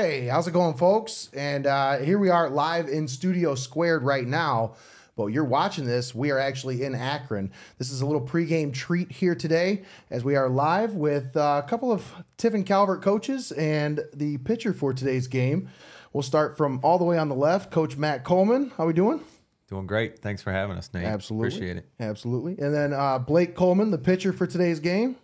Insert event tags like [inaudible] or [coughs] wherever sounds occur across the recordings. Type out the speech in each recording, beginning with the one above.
Hey, how's it going, folks? And uh, here we are live in Studio Squared right now. But you're watching this, we are actually in Akron. This is a little pregame treat here today as we are live with uh, a couple of Tiffin Calvert coaches and the pitcher for today's game. We'll start from all the way on the left, Coach Matt Coleman. How are we doing? Doing great. Thanks for having us, Nate. Absolutely. Appreciate it. Absolutely. And then uh, Blake Coleman, the pitcher for today's game.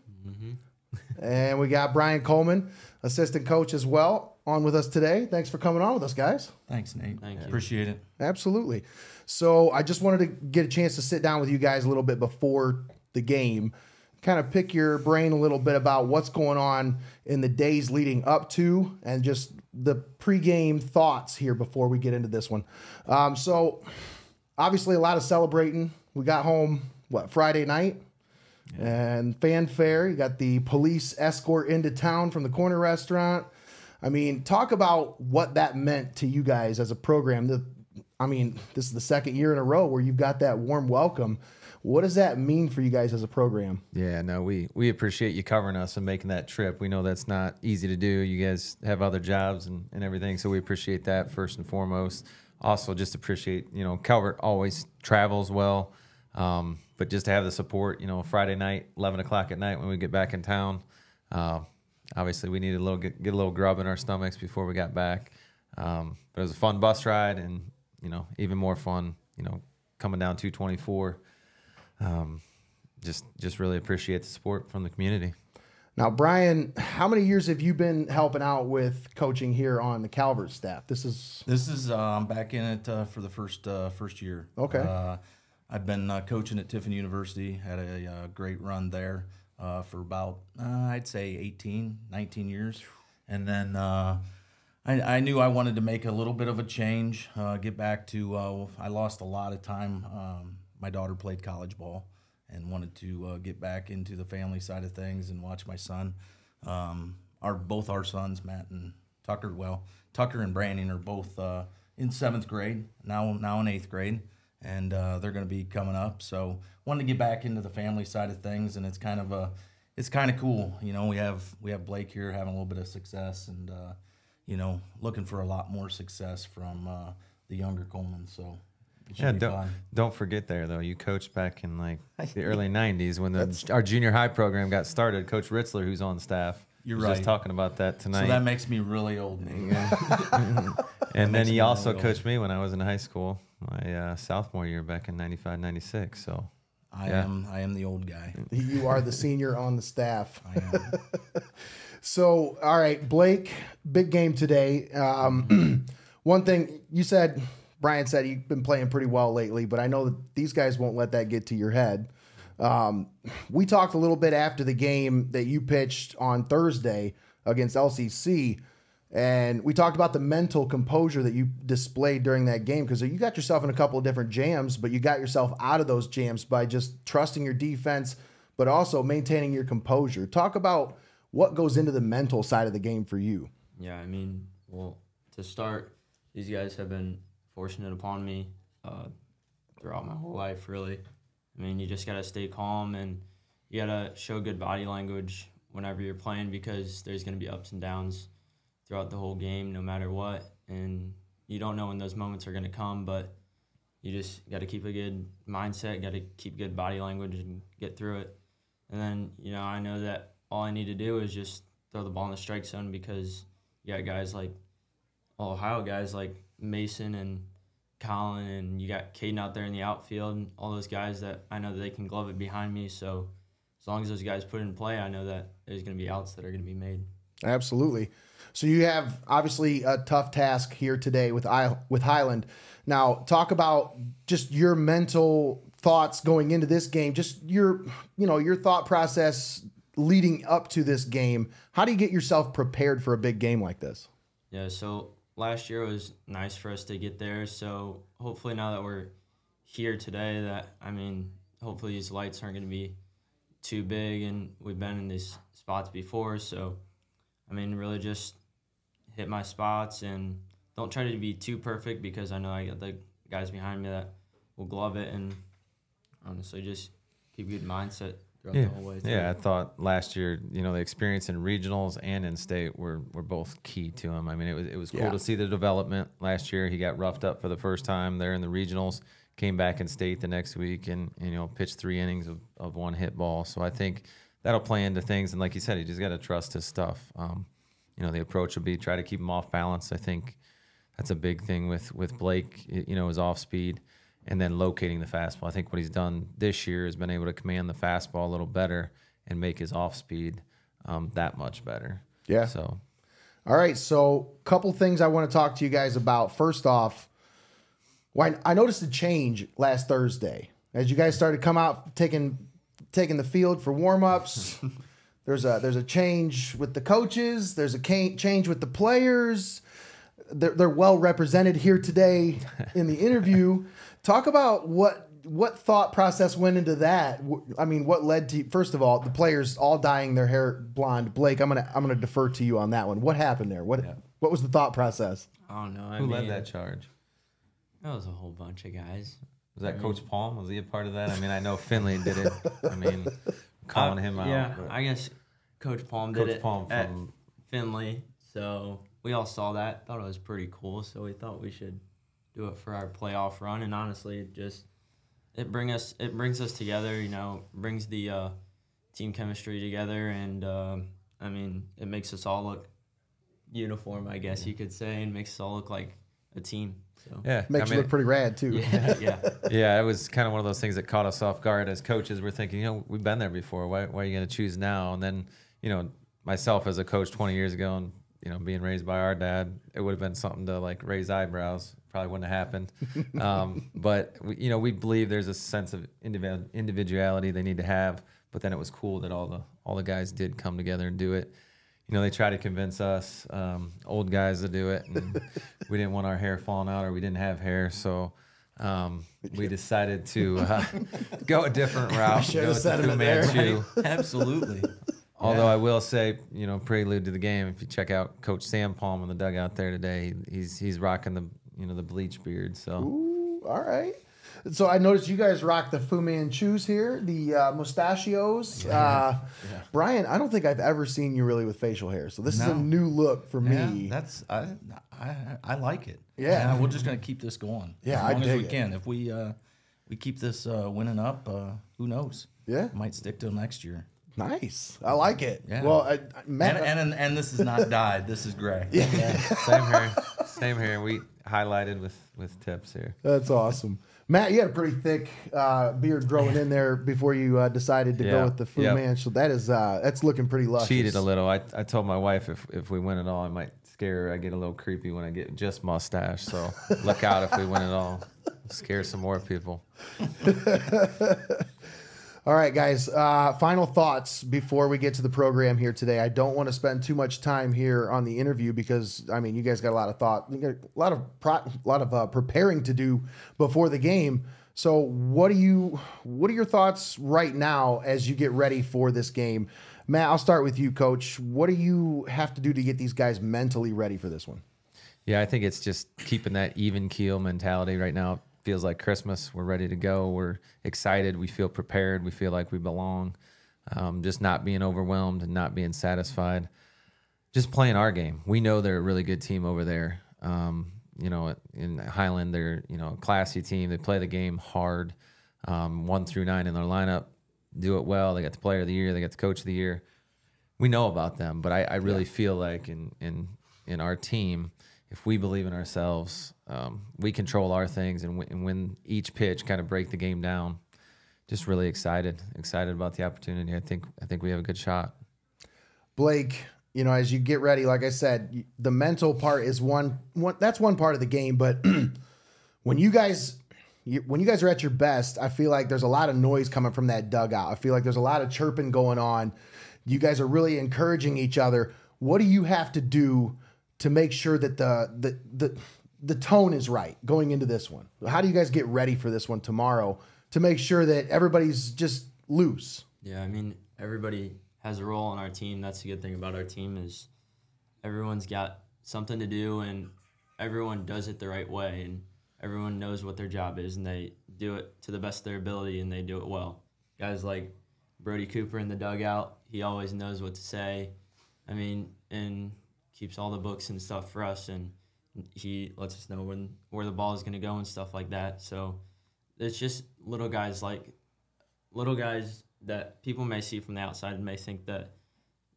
and we got Brian Coleman, assistant coach as well, on with us today. Thanks for coming on with us, guys. Thanks, Nate. Thank you. Appreciate it. Absolutely. So I just wanted to get a chance to sit down with you guys a little bit before the game, kind of pick your brain a little bit about what's going on in the days leading up to, and just the pregame thoughts here before we get into this one. Um, so obviously a lot of celebrating. We got home what Friday night. And fanfare, you got the police escort into town from the corner restaurant. I mean, talk about what that meant to you guys as a program. The, I mean, this is the second year in a row where you've got that warm welcome. What does that mean for you guys as a program? Yeah, no, we we appreciate you covering us and making that trip. We know that's not easy to do. You guys have other jobs and, and everything, so we appreciate that first and foremost. Also, just appreciate you know Calvert always travels well, um, but just to have the support, you know, Friday night, eleven o'clock at night when we get back in town. Uh, obviously, we needed a little get, get a little grub in our stomachs before we got back. Um, but it was a fun bus ride, and you know, even more fun, you know, coming down two twenty four um, just just really appreciate the support from the community. Now, Brian, how many years have you been helping out with coaching here on the Calvert staff? This is This is uh, I'm back in it uh, for the first uh, first year. Okay. Uh, I've been uh, coaching at Tiffin University. Had a, uh great run there uh, for about uh, I'd say 18, 19 years, and then uh, I, I knew I wanted to make a little bit of a change. Uh, get back to uh, I lost a lot of time. Um, my daughter played college ball and wanted to uh, get back into the family side of things and watch my son. Um, our both our sons, Matt and Tucker. Well, Tucker and Brandon are both in seventh grade now. Now in eighth grade, and uh, they're going to be coming up. So wanted to get back into the family side of things, and it's kind of a it's kind of cool. You know, we have we have Blake here having a little bit of success, and uh, you know, looking for a lot more success from uh, the younger Coleman. So. Yeah, don't, fun. don't forget there though. You coached back in like the [laughs] early '90s when the, our junior high program got started. Coach Ritzler, who's on staff, You're was right. just talking about that tonight. So that makes me really old, Nate. [laughs] and then he me also old. coached me when I was in high school, my uh, sophomore year back in '95, '96. So I Yeah. am I am the old guy. you are the senior on the staff. [laughs] I am. [laughs] So, all right, Blake, big game today. Um, [clears throat] one thing you said, Brian said you've been playing pretty well lately, but I know that these guys won't let that get to your head. Um, we talked a little bit after the game that you pitched on Thursday against LCC, and we talked about the mental composure that you displayed during that game because you got yourself in a couple of different jams, but you got yourself out of those jams by just trusting your defense, but also maintaining your composure. Talk about what goes into the mental side of the game for you. Yeah, I mean, well, to start, these guys have been fortunate upon me uh, throughout my whole life, really. I mean, you just got to stay calm and you got to show good body language whenever you're playing because there's going to be ups and downs throughout the whole game, no matter what. And you don't know when those moments are going to come, but you just got to keep a good mindset, got to keep good body language and get through it. And then, you know, I know that all I need to do is just throw the ball in the strike zone because you got guys like Ohio guys like Mason and Colin, and you got Caden out there in the outfield, and all those guys that I know that they can glove it behind me. So as long as those guys put in play, I know that there's going to be outs that are going to be made. Absolutely. So you have obviously a tough task here today with I with Hiland. Now, talk about just your mental thoughts going into this game. Just your, you know, your thought process leading up to this game. How do you get yourself prepared for a big game like this? Yeah, so last year was nice for us to get there. So hopefully now that we're here today, that I mean, hopefully these lights aren't going to be too big, and we've been in these spots before. So, I mean, really just hit my spots and don't try to be too perfect because I know I got the guys behind me that will glove it, and honestly, just keep a good mindset throughout Yeah, the whole way. through. yeah. I thought last year, you know, the experience in regionals and in state were were both key to him. I mean, it was it was cool Yeah. to see the development last year. He got roughed up for the first time there in the regionals. Came back in state the next week and, and you know pitched three innings of, of one hit ball. So I think that'll play into things. And like you said, he just got to trust his stuff. Um, you know, the approach will be try to keep him off balance. I think that's a big thing with with Blake. You know, his off speed, and then locating the fastball. I think what he's done this year has been able to command the fastball a little better and make his off speed um, that much better. Yeah. So All right, so couple things I want to talk to you guys about. First off, why I noticed a change last Thursday as you guys started to come out taking taking the field for warm-ups. [laughs] there's a there's a change with the coaches. There's a change with the players. They're, they're well represented here today [laughs] in the interview. Talk about what what thought process went into that. I mean, what led to first of all the players all dyeing their hair blonde. Blake, I'm gonna I'm gonna defer to you on that one. What happened there? What what was the thought process? I don't know. I who mean, led that charge? That was a whole bunch of guys. Was that Coach Palm? Was he a part of that? I mean, I know Finley did it. I mean, [laughs] calling Uh, him out. Yeah, but- I guess Coach Palm Coach did it Palm at from- Finley. So we all saw that. Thought it was pretty cool. So we thought we should do it for our playoff run. And honestly, it just it bring us it brings us together. You know, brings the uh, team chemistry together, and um, I mean, it makes us all look uniform. I guess you could say, and makes us all look like a team. So yeah, Makes I you look pretty rad too. yeah, yeah. [laughs] yeah, it was kind of one of those things that caught us off guard as coaches. We're thinking, you know, we've been there before. Why, why are you going to choose now? And then, you know, myself as a coach 20 years ago and, you know, being raised by our dad, it would have been something to like raise eyebrows. Probably wouldn't have happened. [laughs] um, but, we, you know, we believe there's a sense of individ- individuality they need to have. But then it was cool that all the all the guys did come together and do it. You know, they try to convince us um, old guys to do it, and [laughs] we didn't want our hair falling out, or we didn't have hair, so um, we decided to uh, [laughs] go a different [laughs] route. Share go the with the sentiment there. Manchu. Absolutely. Although I will say, you know, prelude to the game, if you check out Coach Sam Palm in the dugout there today, he's he's rocking the you know the bleach beard. So Ooh, all right. So I noticed you guys rock the Fu Manchus here, the uh, mustachios. Uh, Brian, I don't think I've ever seen you really with facial hair, so this is a new look for Yeah, me. that's I, I I like it. Yeah. we're just gonna keep this going. Yeah, as I long as we it. can. If we uh, we keep this uh, winning up, uh, who knows? Yeah. might stick till next year. nice. I like it. Yeah. Well, I, I- Matt, And, and and this is not dyed. This is gray. [laughs] Yeah, same here, same here. We highlighted with with tips here. that's awesome. Matt, you had a pretty thick uh, beard growing in there before you uh, decided to go with the Fu Yep. Manchu. That is uh, that's looking pretty luscious. Cheated a little. I, I told my wife if, if we win it all, I might scare her. I get a little creepy when I get just mustache. So look out if we win it all. Scare some more people. [laughs] All right, guys. Uh, final thoughts before we get to the program here today. I don't want to spend too much time here on the interview because I mean, you guys got a lot of thought, a lot of pro, a lot of uh, preparing to do before the game. So, what do you, what are your thoughts right now as you get ready for this game? Matt, I'll start with you, Coach. What do you have to do to get these guys mentally ready for this one? Yeah, I think it's just keeping that even keel mentality right now. Feels like Christmas. We're ready to go. We're excited. We feel prepared. We feel like we belong. Um, just not being overwhelmed and not being satisfied. Just playing our game. We know they're a really good team over there. Um, you know, in Hiland, they're you know a classy team. They play the game hard. Um, one through nine in their lineup, do it well. They got the player of the year. They got the coach of the year we know about them, but I, I really feel like in in in our team, if we believe in ourselves, um, we control our things and and win each pitch, kind of break the game down. Just really excited, excited about the opportunity. I think I think we have a good shot. Blake, you know, as you get ready, like I said, the mental part is one, one that's one part of the game. But [clears throat] when you guys, you, when you guys are at your best, I feel like there's a lot of noise coming from that dugout. I feel like there's a lot of chirping going on. You guys are really encouraging each other. What do you have to do to make sure that the the the the tone is right going into this one? How do you guys get ready for this one tomorrow to make sure that everybody's just loose? Yeah, I mean everybody has a role on our team. That's the good thing about our team is everyone's got something to do and everyone does it the right way and everyone knows what their job is and they do it to the best of their ability and they do it well. Guys like Brody Cooper in the dugout. He always knows what to say. I mean, and keeps all the books and stuff for us, and he lets us know when where the ball is going to go and stuff like that. So it's just little guys like little guys that people may see from the outside and may think that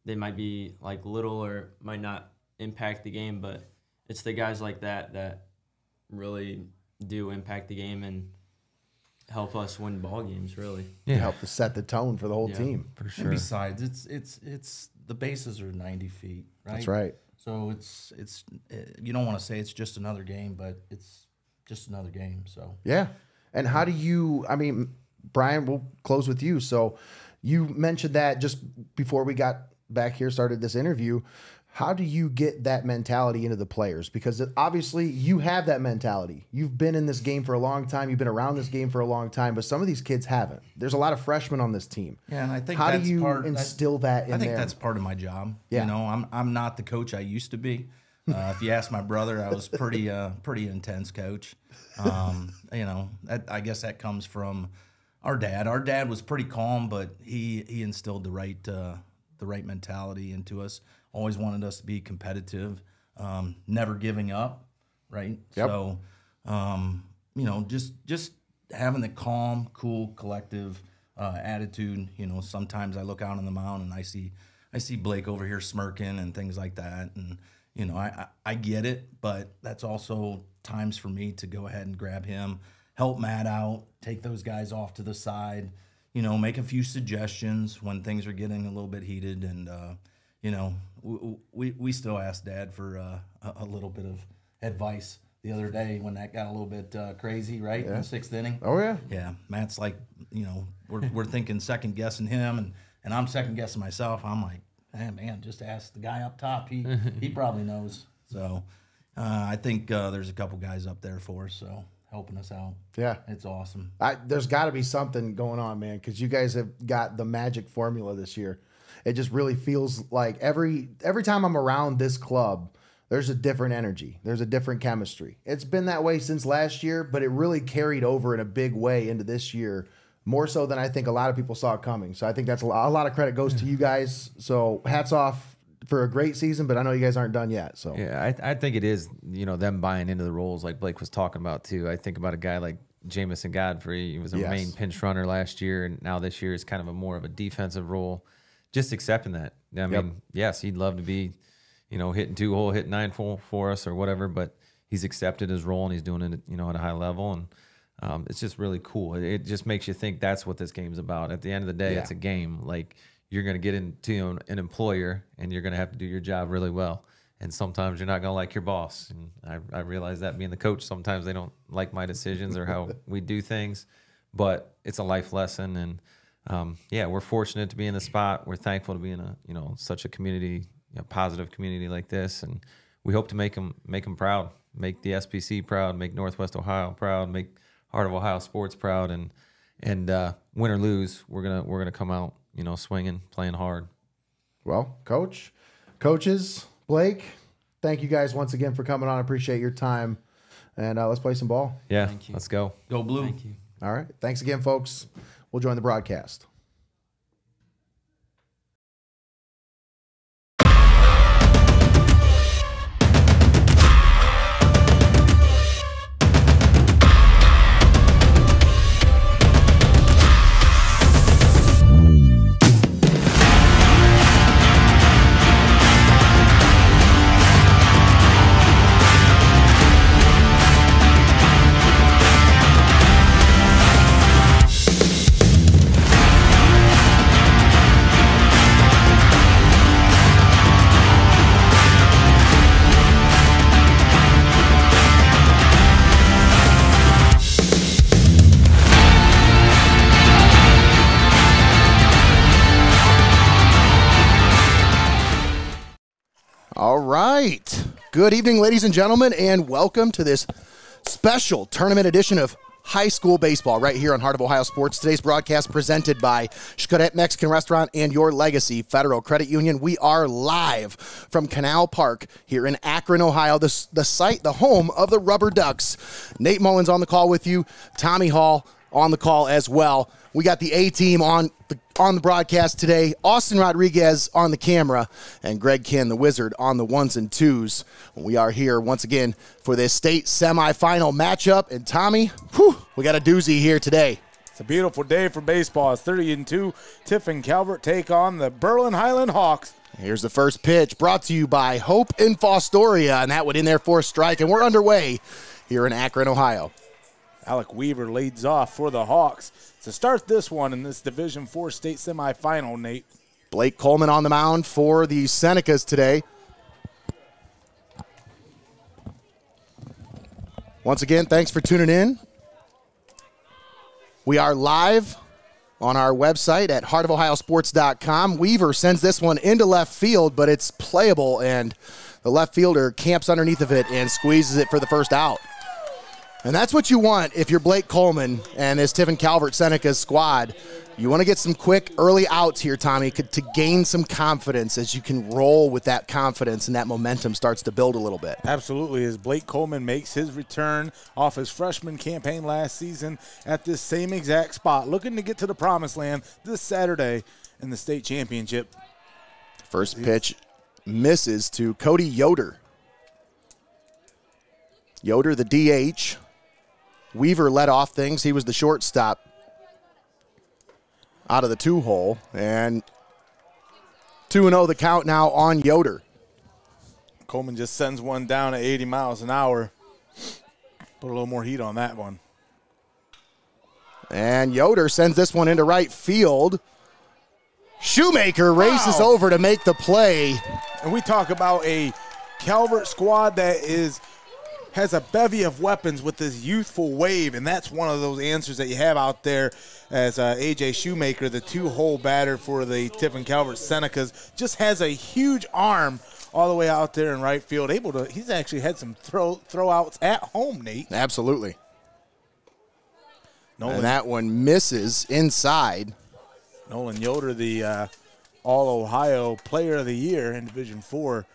they might be like little or might not impact the game, but it's the guys like that that really do impact the game and help us win ball games. Really, to help to set the tone for the whole Yeah. team. for And sure. besides, it's it's it's the bases are 90 feet, right? That's right. So it's it's uh, you don't want to say it's just another game, but it's just another game. So Yeah. And how do you, I mean, Brian, we'll close with you. So you mentioned that just before we got back here, started this interview. How do you get that mentality into the players? Because obviously you have that mentality. You've been in this game for a long time. You've been around this game for a long time, but some of these kids haven't. There's a lot of freshmen on this team. yeah, and I think How do you part, instill that in I think there? that's part of my job. Yeah. You know, I'm I'm not the coach I used to be. Uh, if you ask my brother, I was pretty uh, pretty intense coach. Um, you know, that, I guess that comes from our dad. Our dad was pretty calm, but he he instilled the right uh, the right mentality into us. Always wanted us to be competitive, um, never giving up. Right. Yep. So, um, you know, just just having the calm, cool, collective uh, attitude. You know, sometimes I look out on the mound and I see I see Blake over here smirking and things like that, and you know, I I, I get it, but that's also times for me to go ahead and grab him, help Matt out, take those guys off to the side. You know, make a few suggestions when things are getting a little bit heated, and uh, you know, we, we we still ask Dad for uh, a, a little bit of advice the other day when that got a little bit uh, crazy, right? In the sixth inning. Oh, yeah. Yeah, Matt's like, you know, we're, we're thinking second guessing him, and, and I'm second guessing myself. I'm like, hey, man, just ask the guy up top. He he [laughs] probably knows. So uh, I think uh, there's a couple guys up there for us, so helping us out. Yeah. It's awesome. I, there's got to be something going on, man, because you guys have got the magic formula this year. It just really feels like every every time I'm around this club, there's a different energy. There's a different chemistry. It's been that way since last year, but it really carried over in a big way into this year, more so than I think a lot of people saw coming. So I think that's a lot, a lot of credit goes to you guys. So hats off for a great season, but I know you guys aren't done yet. So Yeah, I, I think it is, you know, them buying into the roles like Blake was talking about too. I think about a guy like Jamison Godfrey. He was a Yes. main pinch runner last year, and now this year is kind of a more of a defensive role. Just accepting that. I mean, yes, he'd love to be, you know, hitting two hole, hitting nine for for us or whatever, but he's accepted his role and he's doing it, you know, at a high level, and um, it's just really cool. It, it just makes you think that's what this game's about. At the end of the day, Yeah. it's a game. Like you're going to get into an, an employer and you're going to have to do your job really well. And sometimes you're not going to like your boss. And I, I realize that being the coach, sometimes they don't like my decisions or how [laughs] we do things, but it's a life lesson. And um, yeah, we're fortunate to be in the spot. We're thankful to be in a, you know, such a community, you know, positive community like this. And we hope to make them, make them proud, make the SBC proud, make Northwest Ohio proud, make Heart of Ohio sports proud. And, and uh, win or lose, we're gonna we're gonna come out, you know, swinging, playing hard. Well, coach, coaches, Blake, thank you guys once again for coming on. I appreciate your time. And uh, let's play some ball. Yeah, Thank you. let's go. Go blue. Thank you. All right. Thanks again, folks. We'll join the broadcast. Right. Good evening, ladies and gentlemen, and welcome to this special tournament edition of high school baseball right here on Heart of Ohio Sports. Today's broadcast presented by Xcaret Mexican Restaurant and Your Legacy Federal Credit Union. We are live from Canal Park here in Akron, Ohio, the, the site, the home of the Rubber Ducks. Nate Mullins on the call with you, Tommy Hall on the call as well. We got the A team on the on the broadcast today, Austin Rodriguez on the camera, and Greg Ken, the wizard, on the ones and twos. We are here once again for this state semifinal matchup. And Tommy, whew, we got a doozy here today. It's a beautiful day for baseball. It's 30 and 2. Tiffin Calvert take on the Berlin Hiland Hawks. Here's the first pitch brought to you by Hope in Fostoria, and that would in there for a strike. And we're underway here in Akron, Ohio. Alec Weaver leads off for the Hawks to start this one in this Division Four state semifinal, Nate. Blake Coleman on the mound for the Senecas today. Once again, thanks for tuning in. We are live on our website at heartofohiosports.com. Weaver sends this one into left field, but it's playable, and the left fielder camps underneath of it and squeezes it for the first out. And that's what you want if you're Blake Coleman and this Tiffin Calvert Seneca's squad. You want to get some quick early outs here, Tommy, to gain some confidence as you can roll with that confidence and that momentum starts to build a little bit. Absolutely. As Blake Coleman makes his return off his freshman campaign last season at this same exact spot, looking to get to the promised land this Saturday in the state championship. First pitch misses to Cody Yoder. Yoder, the DH, Weaver led off things. He was the shortstop out of the two hole. And 2 0 the count now on Yoder. Coleman just sends one down at 80 miles an hour. Put a little more heat on that one. And Yoder sends this one into right field. Shoemaker races wow. over to make the play. And we talk about a Calvert squad that is has a bevy of weapons with this youthful wave, and that's one of those answers that you have out there as uh, AJ Shoemaker, the two-hole batter for the Tiffin Calvert Senecas, just has a huge arm all the way out there in right field. Able to, he's actually had some throw throwouts at home, Nate. Absolutely. Nolan, and that one misses inside. Nolan Yoder, the uh, All Ohio Player of the Year in Division Four,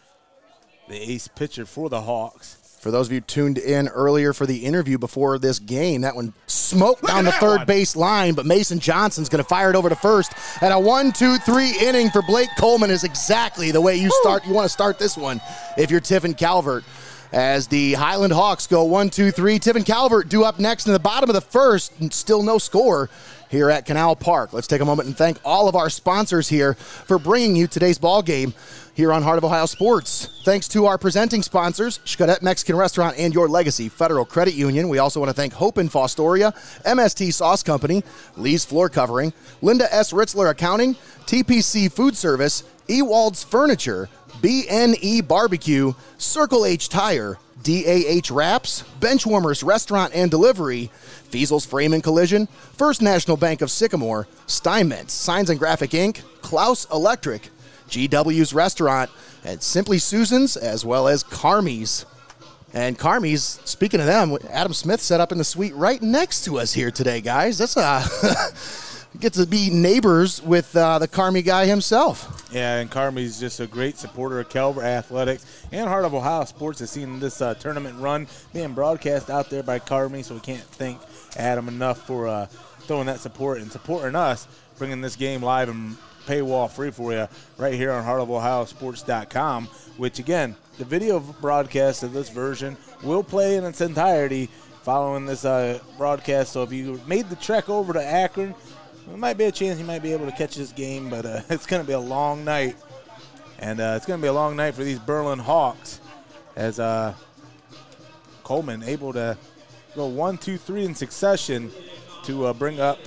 the ace pitcher for the Hawks. For those of you tuned in earlier for the interview before this game, that one smoked down the third one. base line, but Mason Johnson's going to fire it over to first. And a one, two, three inning for Blake Coleman is exactly the way you start. You want to start this one if you're Tiffin Calvert. As the Hiland Hawks go one, two, three. Tiffin Calvert due up next in the bottom of the first, and still no score here at Canal Park. Let's take a moment and thank all of our sponsors here for bringing you today's ball game here on Heart of Ohio Sports. Thanks to our presenting sponsors, Xcaret Mexican Restaurant and Your Legacy Federal Credit Union. We also want to thank Hope in Fostoria, MST Sauce Company, Lee's Floor Covering, Linda S. Ritzler Accounting, TPC Food Service, Ewald's Furniture, BNE Barbecue, Circle H Tire, DAH Wraps, Benchwarmers Restaurant and Delivery, Feasel's Frame and Collision, First National Bank of Sycamore, Steinmetz, Signs and Graphic Ink, Clouse Electric, GW's Restaurant, and Simply Susan's, as well as Carmies. And Carmies, speaking of them, Adam Smith set up in the suite right next to us here today, guys. That's a. [laughs] get to be neighbors with uh, the Carmi guy himself. Yeah, and Carmies just a great supporter of Calvert Athletics and Heart of Ohio Sports. Has seen this uh, tournament run being broadcast out there by Carmi, so we can't thank Adam enough for uh, throwing that support and supporting us, bringing this game live and paywall free for you right here on heartofohiosports.com, which again, the video broadcast of this version will play in its entirety following this uh, broadcast. So if you made the trek over to Akron, there might be a chance you might be able to catch this game, but uh, [laughs] it's going to be a long night. And uh, it's going to be a long night for these Berlin Hawks as uh, Coleman able to go one, two, three in succession to uh, bring up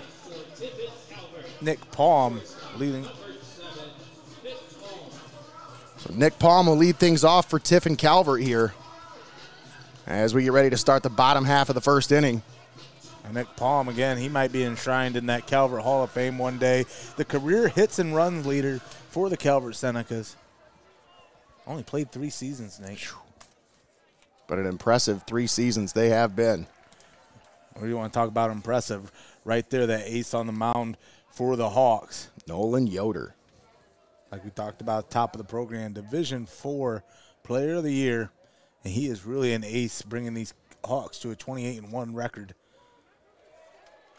Nick Palm leading. So Nick Palm will lead things off for Tiffin Calvert here as we get ready to start the bottom half of the first inning. And Nick Palm, again, he might be enshrined in that Calvert Hall of Fame one day. The career hits and runs leader for the Calvert Senecas. Only played three seasons, Nate. But an impressive three seasons they have been. What do you want to talk about impressive? Right there, that ace on the mound for the Hawks. Nolan Yoder. Like we talked about, top of the program, Division Four Player of the Year, and he is really an ace, bringing these Hawks to a 28 and one record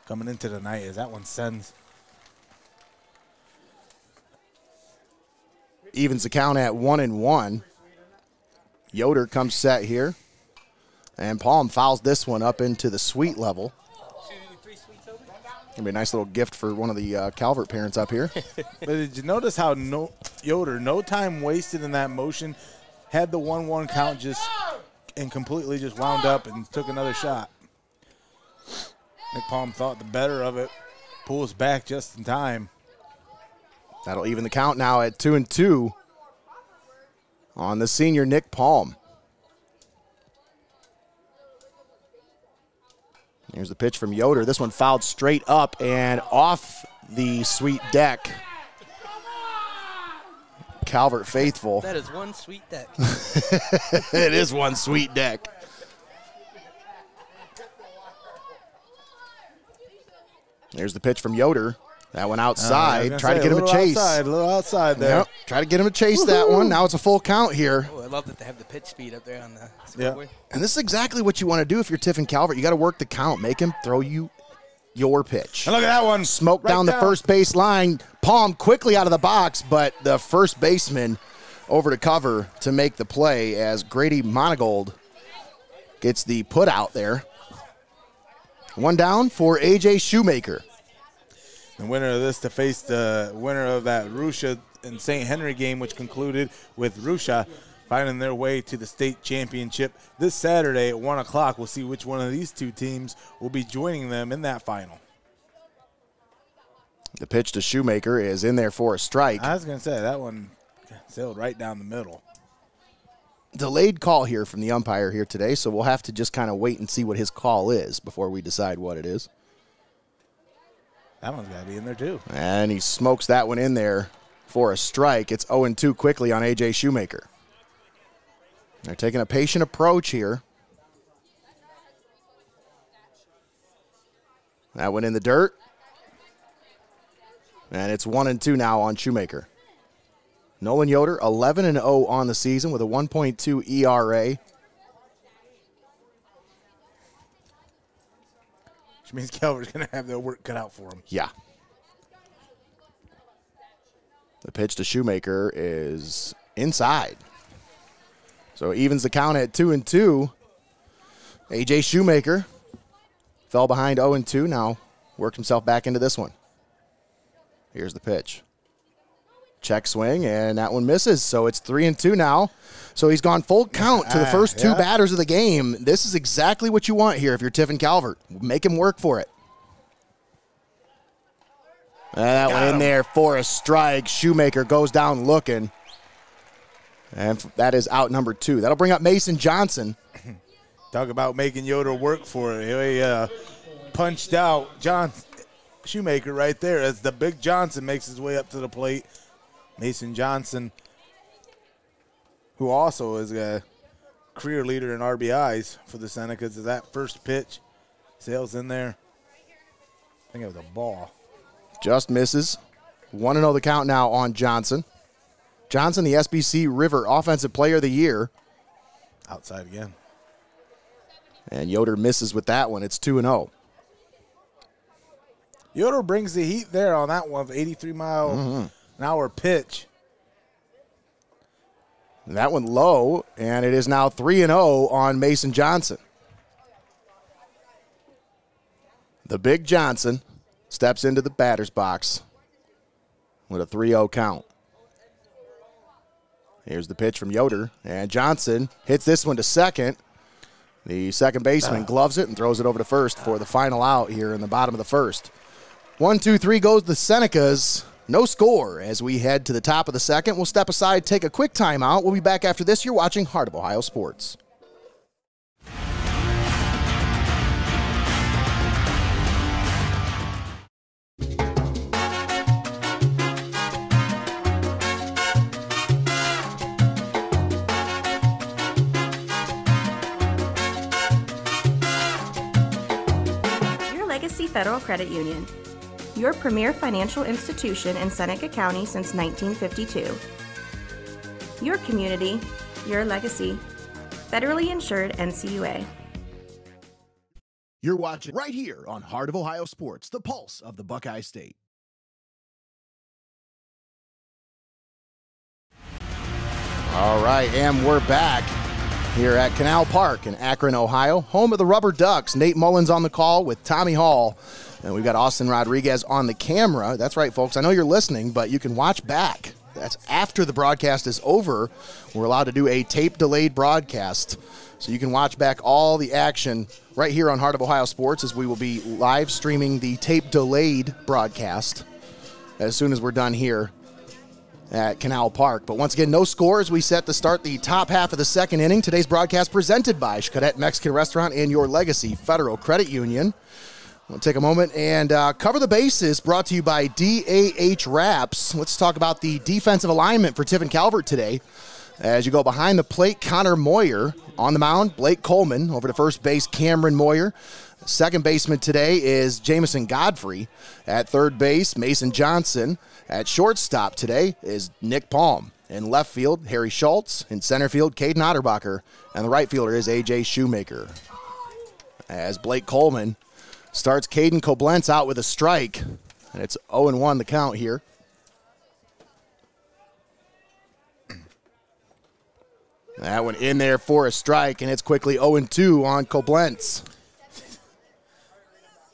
coming into the night. As that one sends evens the count at one and one. Yoder comes set here. And Palm fouls this one up into the sweet level. Gonna be a nice little gift for one of the uh, Calvert parents up here. [laughs] But did you notice how no Yoder, no time wasted in that motion, had the one-one count just and completely just wound up and took another shot. Nick Palm thought the better of it, pulls back just in time. That'll even the count now at two and two on the senior Nick Palm. Here's the pitch from Yoder. This one fouled straight up and off the sweet deck. Calvert faithful. That is one sweet deck. [laughs] it is one sweet deck. There's the pitch from Yoder. That one Uh, outside. was gonna Try to get him a chase. Outside, a little outside there. Yep. Try to get him a chase that one. Now it's a full count here. oh, I love that they have the pitch speed up there on the Yeah. scoreboard. And this is exactly what you want to do if you're Tiffin Calvert. You got to work the count. Make him throw you your pitch. And look at that one. Smoke Right down the first base line. Palm quickly out of the box, but the first baseman over to cover to make the play as Grady Monagold gets the put out there. One down for AJ Shoemaker. The winner of this to face the winner of that Russia and St. Henry game, which concluded with Russia finding their way to the state championship this Saturday at 1 o'clock. We'll see which one of these two teams will be joining them in that final. The pitch to Shoemaker is in there for a strike. I was going to say, that one sailed right down the middle. Delayed call here from the umpire here today, so we'll have to just kind of wait and see what his call is before we decide what it is. That one's got to be in there, too. And he smokes that one in there for a strike. It's 0 2 quickly on AJ Shoemaker. They're taking a patient approach here. That went in the dirt. And it's 1 and 2 now on Shoemaker. Nolan Yoder, 11 and 0 on the season with a 1.2 ERA. Which means [laughs] Calvert's going to have their work cut out for him. Yeah. The pitch to Shoemaker is inside. So evens the count at two and two. AJ Shoemaker fell behind 0 and 2. Now worked himself back into this one. Here's the pitch. Check swing, and that one misses. So it's three and two now. So he's gone full count to the Ah, first two yeah. batters of the game. This is exactly what you want here if you're Tiffin Calvert. Make him work for it. And that one in there for a strike. Shoemaker goes down looking. And that is out number two. That'll bring up Mason Johnson. [coughs] Talk about making Yoder work for it. He uh, punched out John Shoemaker right there as the big Johnson makes his way up to the plate. Mason Johnson, who also is a career leader in RBIs for the Senecas, is that first pitch sails in there. I think it was a ball. Just misses. 1 0 the count now on Johnson. Johnson, the SBC River Offensive Player of the Year. Outside again. And Yoder misses with that one. It's 2 0. Yoder brings the heat there on that one, of 83 mile mm-hmm. an hour pitch. That one low, and it is now 3 0 on Mason Johnson. The big Johnson steps into the batter's box with a 3 0 count. Here's the pitch from Yoder, and Johnson hits this one to second. The second baseman ah. gloves it and throws it over to first for the final out here in the bottom of the first. One, two, three goes the Senecas. No score as we head to the top of the second. We'll step aside, take a quick timeout. We'll be back after this. You're watching Heart of Ohio Sports. Your Legacy Federal Credit Union. Your premier financial institution in Seneca County since 1952. Your community, your legacy. Federally insured NCUA. You're watching right here on Heart of Ohio Sports, the pulse of the Buckeye State. All right, and we're back here at Canal Park in Akron, Ohio, home of the Rubber Ducks. Nate Mullins on the call with Tommy Hall, and we've got Austin Rodriguez on the camera. That's right, folks. I know you're listening, but you can watch back. That's after the broadcast is over. We're allowed to do a tape delayed broadcast. So you can watch back all the action right here on Heart of Ohio Sports as we will be live streaming the tape delayed broadcast as soon as we're done here at Canal Park. But once again, no scores. We set to start the top half of the second inning. Today's broadcast presented by Xcaret Mexican Restaurant and Your Legacy Federal Credit Union. We'll take a moment and uh, cover the bases brought to you by DAH Wraps. Let's talk about the defensive alignment for Tiffin Calvert today. As you go behind the plate, Connor Moyer on the mound, Blake Coleman over to first base, Cameron Moyer. Second baseman today is Jamison Godfrey. At third base, Mason Johnson. At shortstop today is Nick Palm. In left field, Harry Schultz. In center field, Caden Otterbacher. And the right fielder is AJ Shoemaker. As Blake Coleman starts Caden Coblentz out with a strike. And it's 0 1 the count here. That one in there for a strike, and it's quickly 0 2 on Coblentz.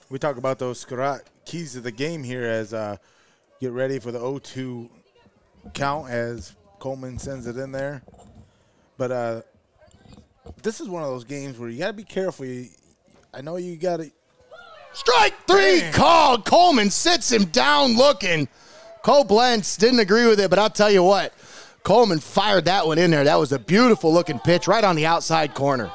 We talk about those keys to the game here as uh, get ready for the 0-2 count as Coleman sends it in there. But uh, this is one of those games where you got to be careful. You, I know you got to. Strike three Dang. called. Coleman sits him down looking. Coblentz didn't agree with it, but I'll tell you what. Coleman fired that one in there. That was a beautiful looking pitch right on the outside corner.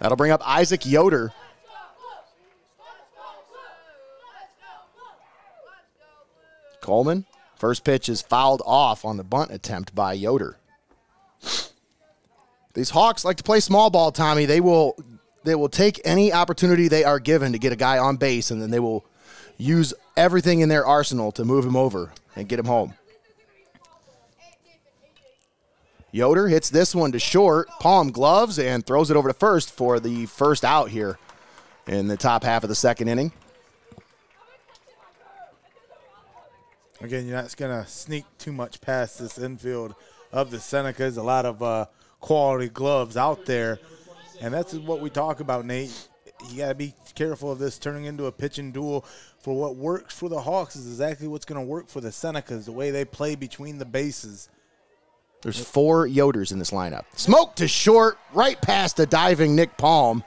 That'll bring up Isaac Yoder. Coleman, first pitch is fouled off on the bunt attempt by Yoder. These Hawks like to play small ball, Tommy. They will they will take any opportunity they are given to get a guy on base, and then they will use everything in their arsenal to move him over and get him home. Yoder hits this one to short, palm gloves, and throws it over to first for the first out here in the top half of the second inning. Again, you're not going to sneak too much past this infield of the Senecas. A lot of uh, quality gloves out there. And that's what we talk about, Nate. You got to be careful of this turning into a pitching duel. For what works for the Hawks is exactly what's going to work for the Senecas, the way they play between the bases. There's four Yoders in this lineup. Smoke to short, right past a diving Nick Palm.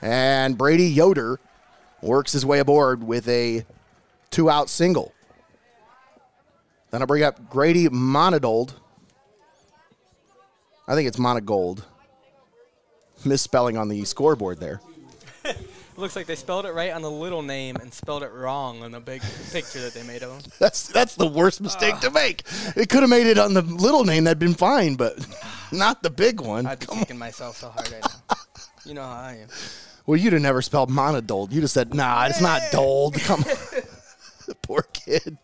And Brady Yoder works his way aboard with a two out single. Then I'll bring up Grady Monadold. I think it's Monagold. Misspelling on the scoreboard there. [laughs] Looks like they spelled it right on the little name and spelled it wrong on the big picture that they made of him. [laughs] That's that's the worst mistake to make. It could have made it on the little name, that'd been fine, but [laughs] not the big one. I'd be kicking myself so hard right now. You know how I am. Well, you'd have never spelled monodold. You'd have said, nah, it's not dold. Come on. Poor kid.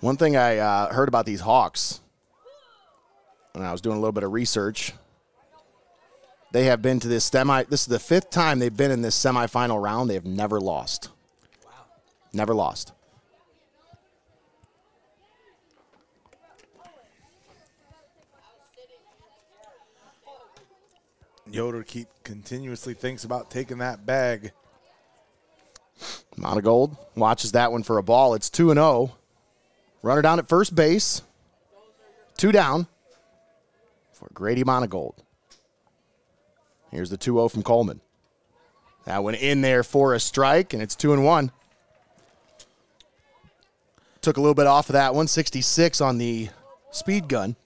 One thing I uh, heard about these Hawks, and I was doing a little bit of research, they have been to this semi. This is the fifth time they've been in this semifinal round. They have never lost. Wow. Never lost. Yoder keep continuously thinks about taking that bag. Monagold watches that one for a ball. It's 2 and 0. Runner down at first base. Two down for Grady Monagold. Here's the 2 0 from Coleman. That one in there for a strike, and it's 2 and 1. Took a little bit off of that 166 on the speed gun.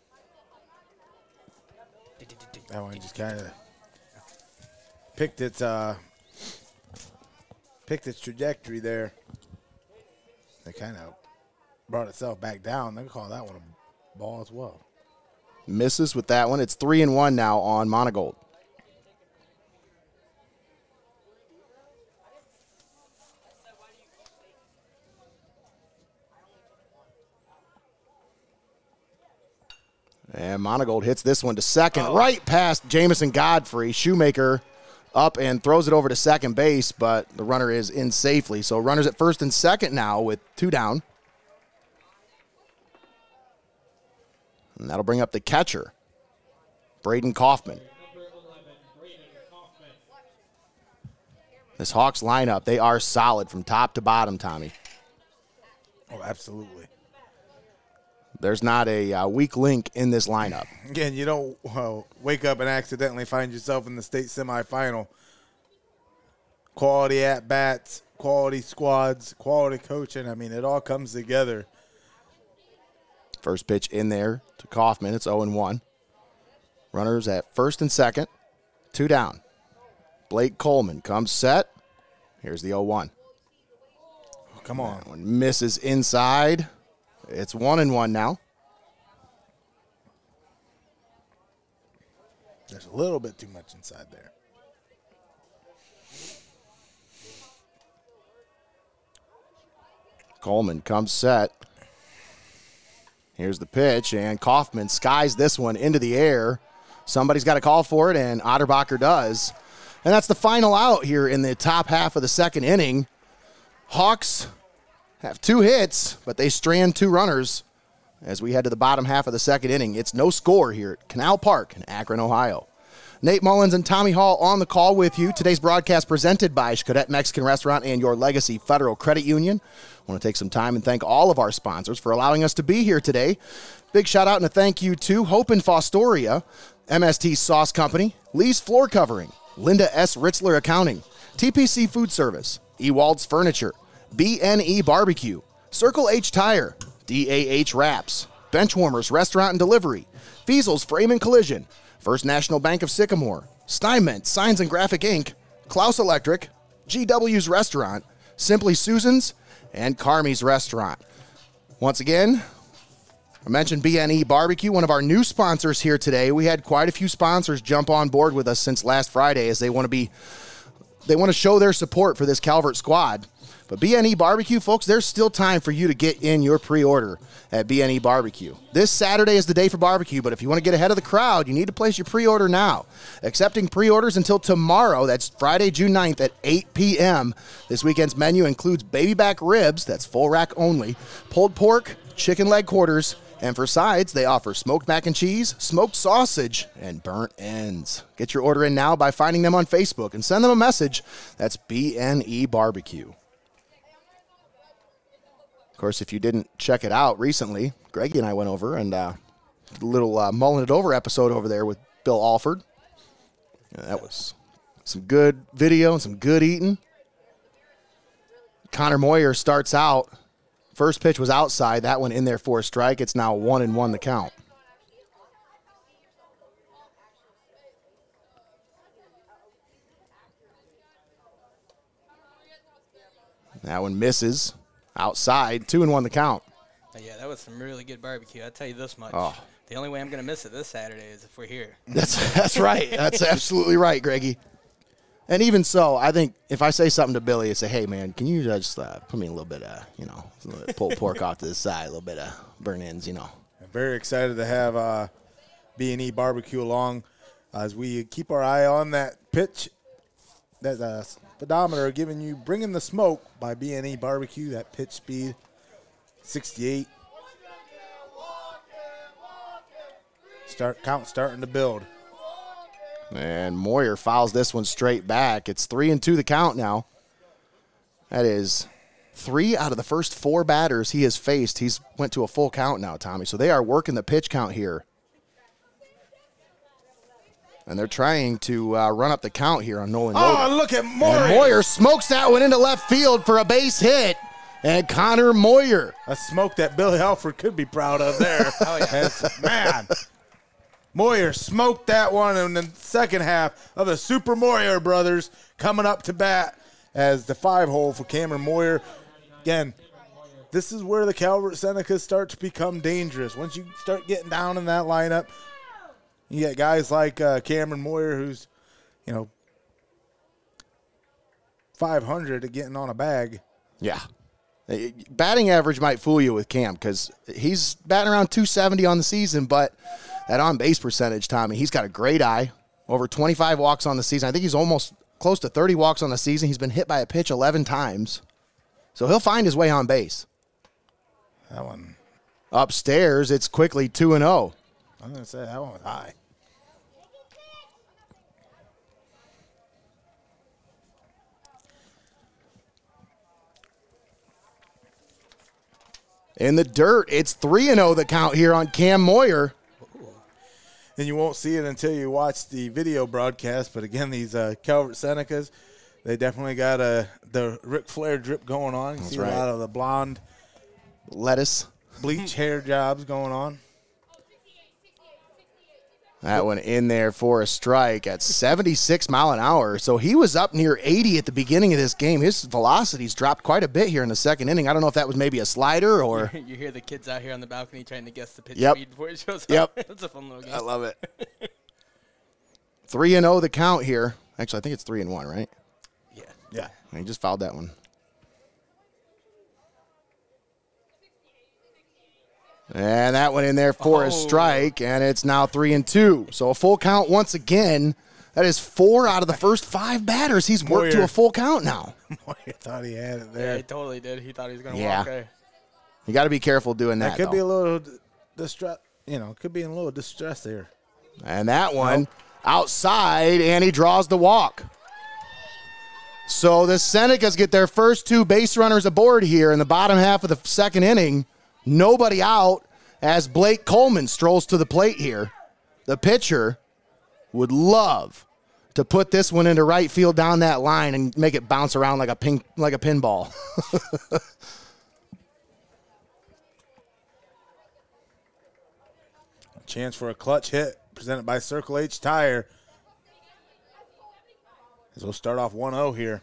That one just kind of picked its uh, picked its trajectory there. It kind of brought itself back down. They call that one a ball as well. Misses with that one. It's 3 and 1 now on Monagold. And Monagold hits this one to second, oh. right past Jamison Godfrey. Shoemaker up and throws it over to second base, but the runner is in safely. So runners at first and second now with two down. And that'll bring up the catcher, Braden Kaufman. This Hawks lineup, they are solid from top to bottom, Tommy. Oh, absolutely. There's not a uh, weak link in this lineup. [laughs] Again, you don't uh, wake up and accidentally find yourself in the state semifinal. Quality at bats, quality squads, quality coaching. I mean, it all comes together. First pitch in there to Kaufman. It's 0 1. Runners at first and second. Two down. Blake Coleman comes set. Here's the 0 1. Come on. One misses inside. It's 1 and 1 now. There's a little bit too much inside there. Coleman comes set. Here's the pitch, and Kaufman skies this one into the air. Somebody's got to call for it, and Otterbacher does. And that's the final out here in the top half of the second inning. Hawks have two hits, but they strand two runners as we head to the bottom half of the second inning. It's no score here at Canal Park in Akron, Ohio. Nate Mullins and Tommy Hall on the call with you. Today's broadcast presented by Xcaret Mexican Restaurant and your Legacy Federal Credit Union. I want to take some time and thank all of our sponsors for allowing us to be here today. Big shout out and a thank you to Hope and Fostoria, MST Sauce Company, Lee's Floor Covering, Linda S. Ritzler Accounting, TPC Food Service, Ewald's Furniture, BNE Barbecue, Circle H Tire, DAH Wraps, Benchwarmers Restaurant and Delivery, Feasel's Frame and Collision, First National Bank of Sycamore, Steinmetz Signs and Graphic Ink, Clouse Electric, GW's Restaurant, Simply Susan's, and Carmies Restaurant. Once again, I mentioned BNE Barbecue, one of our new sponsors here today. We had quite a few sponsors jump on board with us since last Friday as they want to be they want to show their support for this Calvert squad. But BNE Barbecue, folks, there's still time for you to get in your pre-order at BNE Barbecue. This Saturday is the day for barbecue, but if you want to get ahead of the crowd, you need to place your pre-order now. Accepting pre-orders until tomorrow, that's Friday, June 9th at 8 p.m. This weekend's menu includes baby back ribs, that's full rack only, pulled pork, chicken leg quarters, and for sides, they offer smoked mac and cheese, smoked sausage, and burnt ends. Get your order in now by finding them on Facebook and send them a message. That's BNE Barbecue. Course, if you didn't check it out recently, Greggy and I went over and uh, a little uh, mulling it over episode over there with Bill Alford. Yeah, that was some good video and some good eating. Connor Moyer starts out. First pitch was outside. That one in there for a strike. It's now one and one the count. That one misses outside. Two and one the count. Yeah, that was some really good barbecue. I'll tell you this much. Oh. The only way I'm going to miss it this Saturday is if we're here. That's [laughs] that's right. That's absolutely right, Greggy. And even so, I think if I say something to Billy and say, "Hey, man, can you just uh, put me a little bit of, you know, pulled pork off to the side, a little bit of burn ins, you know." I'm very excited to have uh, B&E Barbecue along as we keep our eye on that pitch, that uh, speedometer giving you, bringing the smoke by B&E Barbecue, that pitch speed, 68. Start count starting to build. And Moyer fouls this one straight back. It's three and two the count now. That is three out of the first four batters he has faced. He's went to a full count now, Tommy. So they are working the pitch count here. And they're trying to uh, run up the count here on Nolan. Oh, Logan. look at Moyer. And Moyer smokes that one into left field for a base hit. And Connor Moyer. A smoke that Billy Alford could be proud of there. [laughs] oh, yeah. man. Moyer smoked that one in the second half of the Super Moyer brothers coming up to bat as the five hole for Cameron Moyer. Again, this is where the Calvert Senecas start to become dangerous. Once you start getting down in that lineup, you get guys like uh, Cameron Moyer, who's, you know, 500 getting on a bag. Yeah. Batting average might fool you with Cam because he's batting around 270 on the season, but that on base percentage, Tommy, he's got a great eye. Over 25 walks on the season. I think he's almost close to 30 walks on the season. He's been hit by a pitch 11 times. So he'll find his way on base. That one, Upstairs, it's quickly 2 and oh. 0. I'm gonna say that one was high. In the dirt, it's 3 and 0 the count here on Cam Moyer. and you won't see it until you watch the video broadcast. But again, these uh, Calvert Senecas, they definitely got a the Ric Flair drip going on. You see right. a lot of the blonde Lettuce. bleach hair jobs going on. That one in there for a strike at 76 mile an hour. So he was up near 80 at the beginning of this game. His velocity's dropped quite a bit here in the second inning. I don't know if that was maybe a slider or. [laughs] you hear the kids out here on the balcony trying to guess the pitch Yep. speed before it shows Yep. [laughs] up. It's a fun little game. I love it. 3 and 0 the count here. Actually, I think it's 3 and 1, right? yeah. Yeah. He just fouled that one. And that went in there for a Oh. strike, and it's now three and two. So a full count once again. That is four out of the first five batters. He's worked to a full count now. [laughs] Boy, I thought he had it Yeah, there. he totally did. He thought he was going to Yeah. walk there. You got to be careful doing that. That could though. be a little distress. You know, could be in a little distress there. And that one outside, and he draws the walk. So the Senecas get their first two base runners aboard here in the bottom half of the second inning. Nobody out as Blake Coleman strolls to the plate here. The pitcher would love to put this one into right field down that line and make it bounce around like a ping, like a pinball. [laughs] Chance for a clutch hit presented by Circle H Tire. As we'll start off 1 0 here.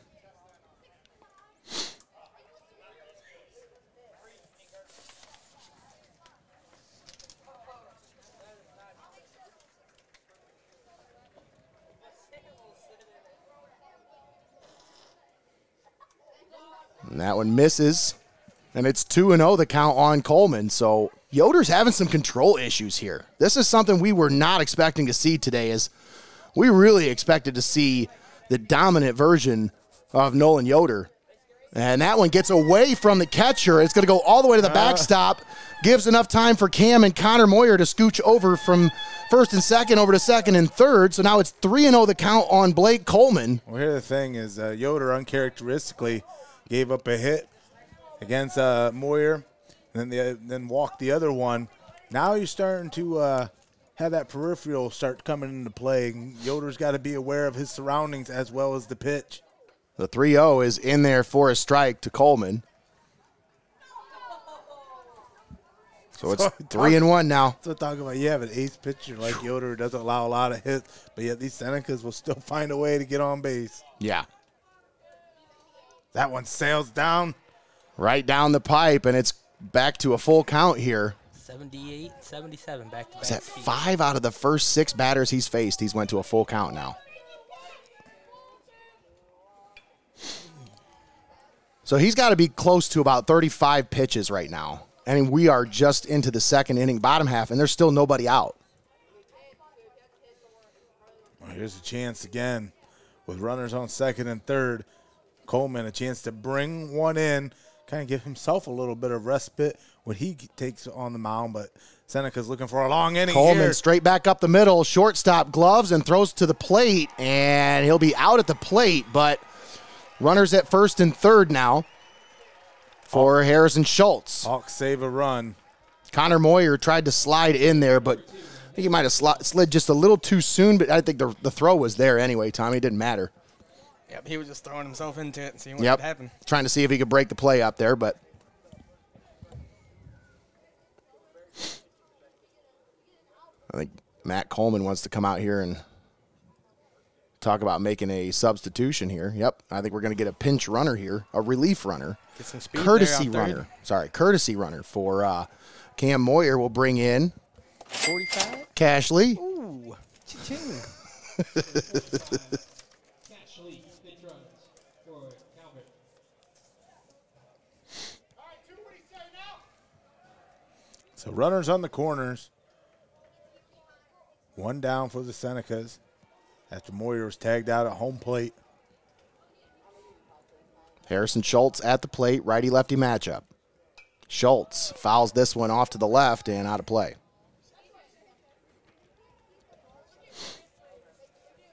And that one misses. And it's 2 0 the count on Coleman. So Yoder's having some control issues here. This is something we were not expecting to see today, as we really expected to see the dominant version of Nolan Yoder. And that one gets away from the catcher. It's going to go all the way to the backstop. Gives enough time for Cam and Connor Moyer to scooch over from first and second over to second and third. So now it's 3 0 the count on Blake Coleman. Well, here the thing is, uh, Yoder uncharacteristically gave up a hit against uh, Moyer, and then the, then walked the other one. Now you're starting to uh, have that peripheral start coming into play. Yoder's got to be aware of his surroundings as well as the pitch. The 3 0 is in there for a strike to Coleman. So it's [laughs] So- 3 and 1 now. So talking about you have an ace pitcher like Yoder who doesn't allow a lot of hits, but yet these Senecas will still [laughs] find a way to get on base. Yeah. That one sails down. Right down the pipe, and it's back to a full count here. 78, 77, back to back. Is that speed. five out of the first six batters he's faced? He's went to a full count now. So he's got to be close to about 35 pitches right now. And we are just into the second inning, bottom half, and there's still nobody out. Well, here's a chance again with runners on second and third. Coleman a chance to bring one in, kind of give himself a little bit of respite when he takes on the mound. But Seneca's looking for a long inning Coleman here. straight back up the middle, shortstop gloves, and throws to the plate, and he'll be out at the plate. But runners at first and third now for Harrison Schultz. Hawks save a run. Connor Moyer tried to slide in there, but I think he might have slid just a little too soon. But I think the, the throw was there anyway, Tommy. It didn't matter. Yep, he was just throwing himself into it and seeing what Yep. would happen. Trying to see if he could break the play up there, but. I think Matt Coleman wants to come out here and talk about making a substitution here. Yep, I think we're going to get a pinch runner here, a relief runner, Get some speed courtesy runner. Sorry, courtesy runner for uh, Cam Moyer. will bring in 45? Cashley. Ooh, cha-ching. [laughs] So runners on the corners. One down for the Senecas after Moyer was tagged out at home plate. Harrison Schultz at the plate, righty lefty matchup. Schultz fouls this one off to the left and out of play.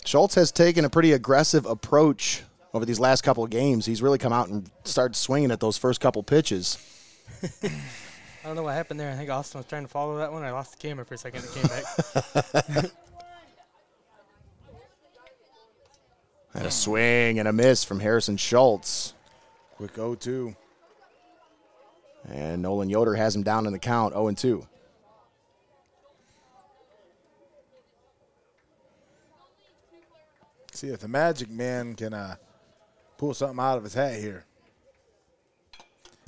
Schultz has taken a pretty aggressive approach over these last couple of games. He's really come out and started swinging at those first couple pitches. [laughs] I don't know what happened there. I think Austin was trying to follow that one. I lost the camera for a second. It came back. [laughs] And a swing and a miss from Harrison Schultz. Quick 0 2. And Nolan Yoder has him down in the count 0 2. See if the Magic Man can uh, pull something out of his hat here.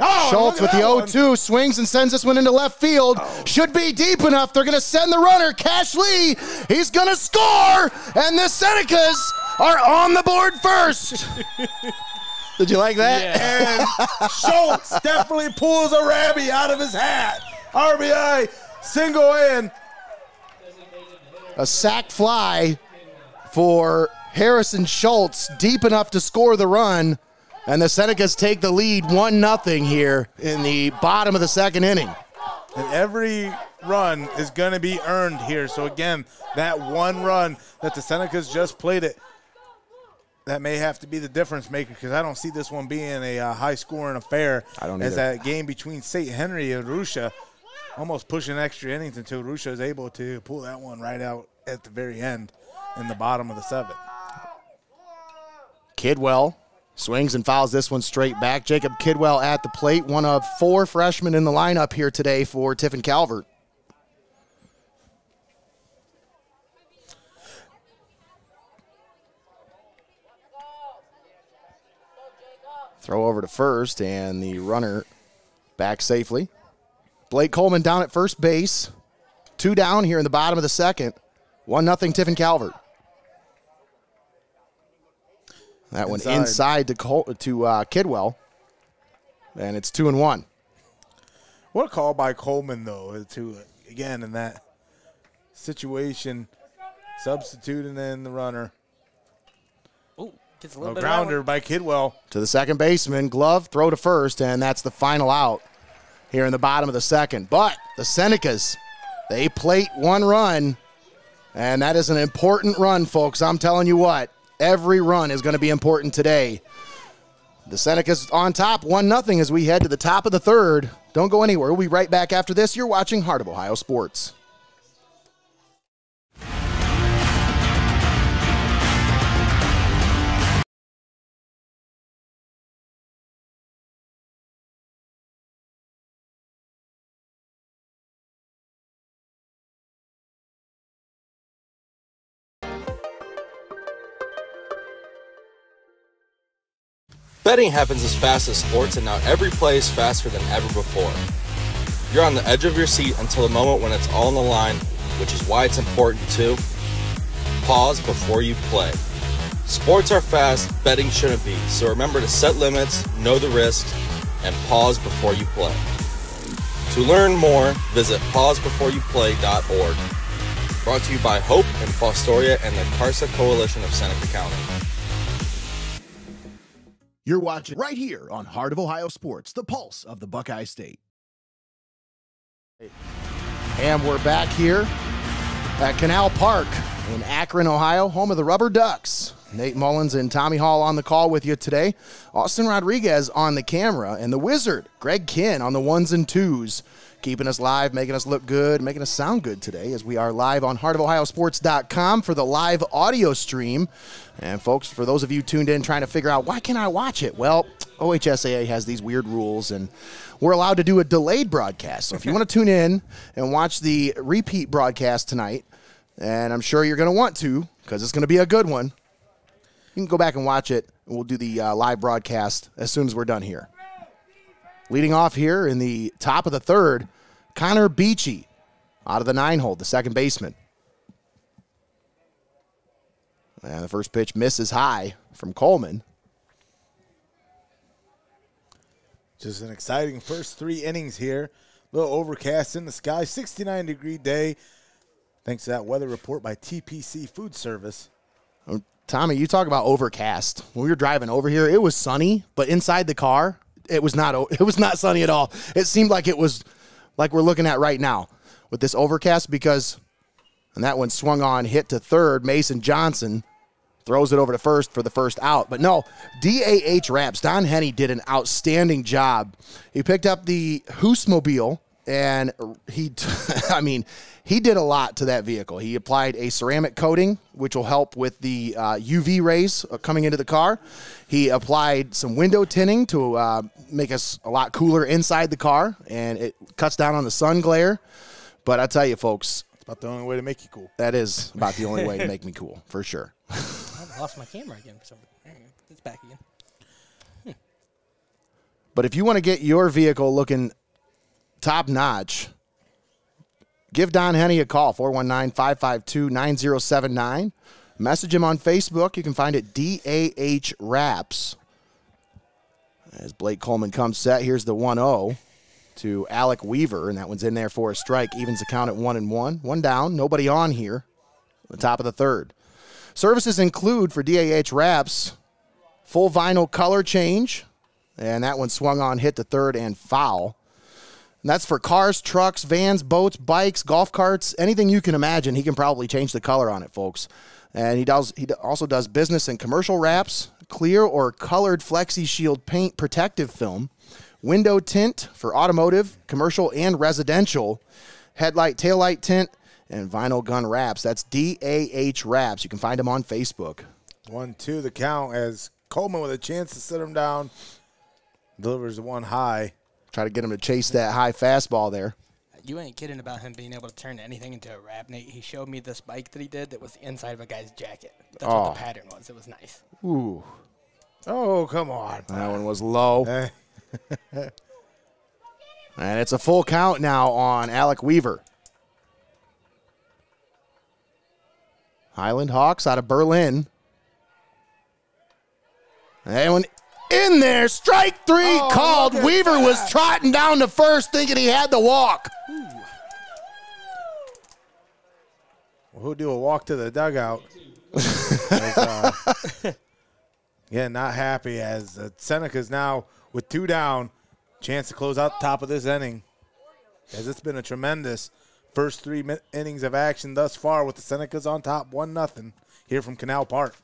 Oh, Schultz with the that 0 2 swings and sends this one into left field. Oh. Should be deep enough. They're going to send the runner, Cash Lee. He's going to score. And the Senecas are on the board first. [laughs] Did you like that? And Schultz definitely pulls a rabby out of his hat. RBI, single in. A sac fly for Harrison Schultz, deep enough to score the run. And the Senecas take the lead 1 0 here in the bottom of the second inning. And every run is going to be earned here. So, again, that one run that the Senecas just played it, that may have to be the difference maker because I don't see this one being a uh, high scoring affair. I don't As either. that game between St. Henry and Russia almost pushing extra innings until Russia is able to pull that one right out at the very end in the bottom of the seventh. Kidwell swings and fouls this one straight back. Jacob Kidwell at the plate, one of four freshmen in the lineup here today for Tiffin Calvert. Throw over to first, and the runner back safely. Blake Coleman down at first base. Two down here in the bottom of the second. One nothing Tiffin Calvert. That one Inside. inside to Col- to uh, Kidwell, and it's two and one. What a call by Coleman, though, to again in that situation, substituting in the runner. Ooh, gets a A little bit of grounder by Kidwell. To the second baseman, glove, throw to first, and that's the final out here in the bottom of the second. But the Senecas, they plate one run, and that is an important run, folks. I'm telling you what, every run is going to be important today. The Senecas on top, 1 nothing as we head to the top of the third. Don't go anywhere. We'll be right back after this. You're watching Heart of Ohio Sports. Betting happens as fast as sports, and now every play is faster than ever before. You're on the edge of your seat until the moment when it's all on the line, which is why it's important to pause before you play. Sports are fast, betting shouldn't be, so remember to set limits, know the risks, and pause before you play. To learn more, visit pausebeforeyouplay.org. Brought to you by Hope in Fostoria and the CARSA Coalition of Seneca County. You're watching right here on Heart of Ohio Sports, the pulse of the Buckeye State. And we're back here at Canal Park in Akron, Ohio, home of the Rubber Ducks. Nate Mullins and Tommy Hall on the call with you today. Austin Rodriguez on the camera, and the Wizard, Greg Kinn, on the ones and twos, keeping us live, making us look good, making us sound good today as we are live on heartofohiosports.com for the live audio stream. And folks, for those of you tuned in trying to figure out why can I watch it? Well, OHSAA has these weird rules and we're allowed to do a delayed broadcast. So if you want to [laughs] tune in and watch the repeat broadcast tonight, and I'm sure you're going to want to because it's going to be a good one, you can go back and watch it. And we'll do the uh, live broadcast as soon as we're done here. Leading off here in the top of the third, Connor Beachy out of the nine hole, the second baseman. And the first pitch misses high from Coleman. Just an exciting first three innings here. A little overcast in the sky, 69 degree day. Thanks to that weather report by TPC Food Service. Tommy, you talk about overcast. When we were driving over here, it was sunny, but inside the car, it was not. [laughs] It was not sunny at all. It seemed like it was like we're looking at right now with this overcast because, and that one swung on, hit to third. Mason Johnson throws it over to first for the first out. But no, DAH Wraps. Don Henny did an outstanding job. He picked up the Hoosmobile and he, [laughs] I mean, he did a lot to that vehicle. He applied a ceramic coating, which will help with the uh, UV rays uh, coming into the car. He applied some window tinting to uh, make us a lot cooler inside the car, and it cuts down on the sun glare. But I tell you, folks, It's about the only way to make you cool. that is about the only way to [laughs] make me cool, for sure. I lost my camera again for some reason. There you go. It's back again. But if you want to get your vehicle looking top notch, give Don Henny a call, 419 552 9079. Message him on Facebook. You can find it DAH Wraps. As Blake Coleman comes set, here's the 1 0 to Alec Weaver, and that one's in there for a strike. Evens the count at 1 and 1. One down, nobody on here. The top of the third. Services include for DAH Wraps full vinyl color change, and that one swung on, hit the third, and foul. And that's for cars, trucks, vans, boats, bikes, golf carts, anything you can imagine. He can probably change the color on it, folks. And he does. He also does business and commercial wraps, clear or colored Flexi Shield paint protective film, window tint for automotive, commercial, and residential, headlight, taillight tint, and vinyl gun wraps. That's DAH Wraps. You can find him on Facebook. One, two, the count as Coleman with a chance to sit him down. Delivers one high. Try to get him to chase that high fastball there. You ain't kidding about him being able to turn anything into a wrap, Nate. He showed me this bike that he did that was the inside of a guy's jacket. That's Oh. what the pattern was. It was nice. Ooh, Oh, come on. that one was low. [laughs] And it's a full count now on Alec Weaver. Hiland Hawks out of Berlin. And when in there, strike three Oh, called. Weaver was trotting down to first, thinking he had the walk. We'll do a walk to the dugout. [laughs] Uh, yeah, not happy as uh, Seneca's now with two down. Chance to close out the top of this inning. As it's been a tremendous first three innings of action thus far with the Senecas on top, 1 nothing here from Canal Park.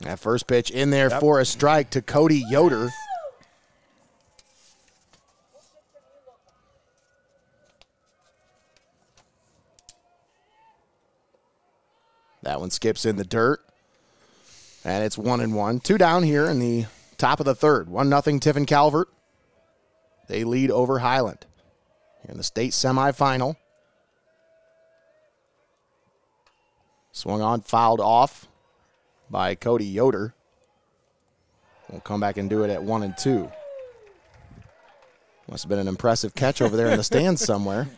That first pitch in there Yep. for a strike to Cody Yoder. That one skips in the dirt. And it's one and one. Two down here in the top of the third. One nothing Tiffin Calvert. They lead over Hiland here in the state semifinal. Swung on, fouled off by Cody Yoder. We'll come back and do it at one and two. Must have been an impressive catch over there in the [laughs] stands somewhere.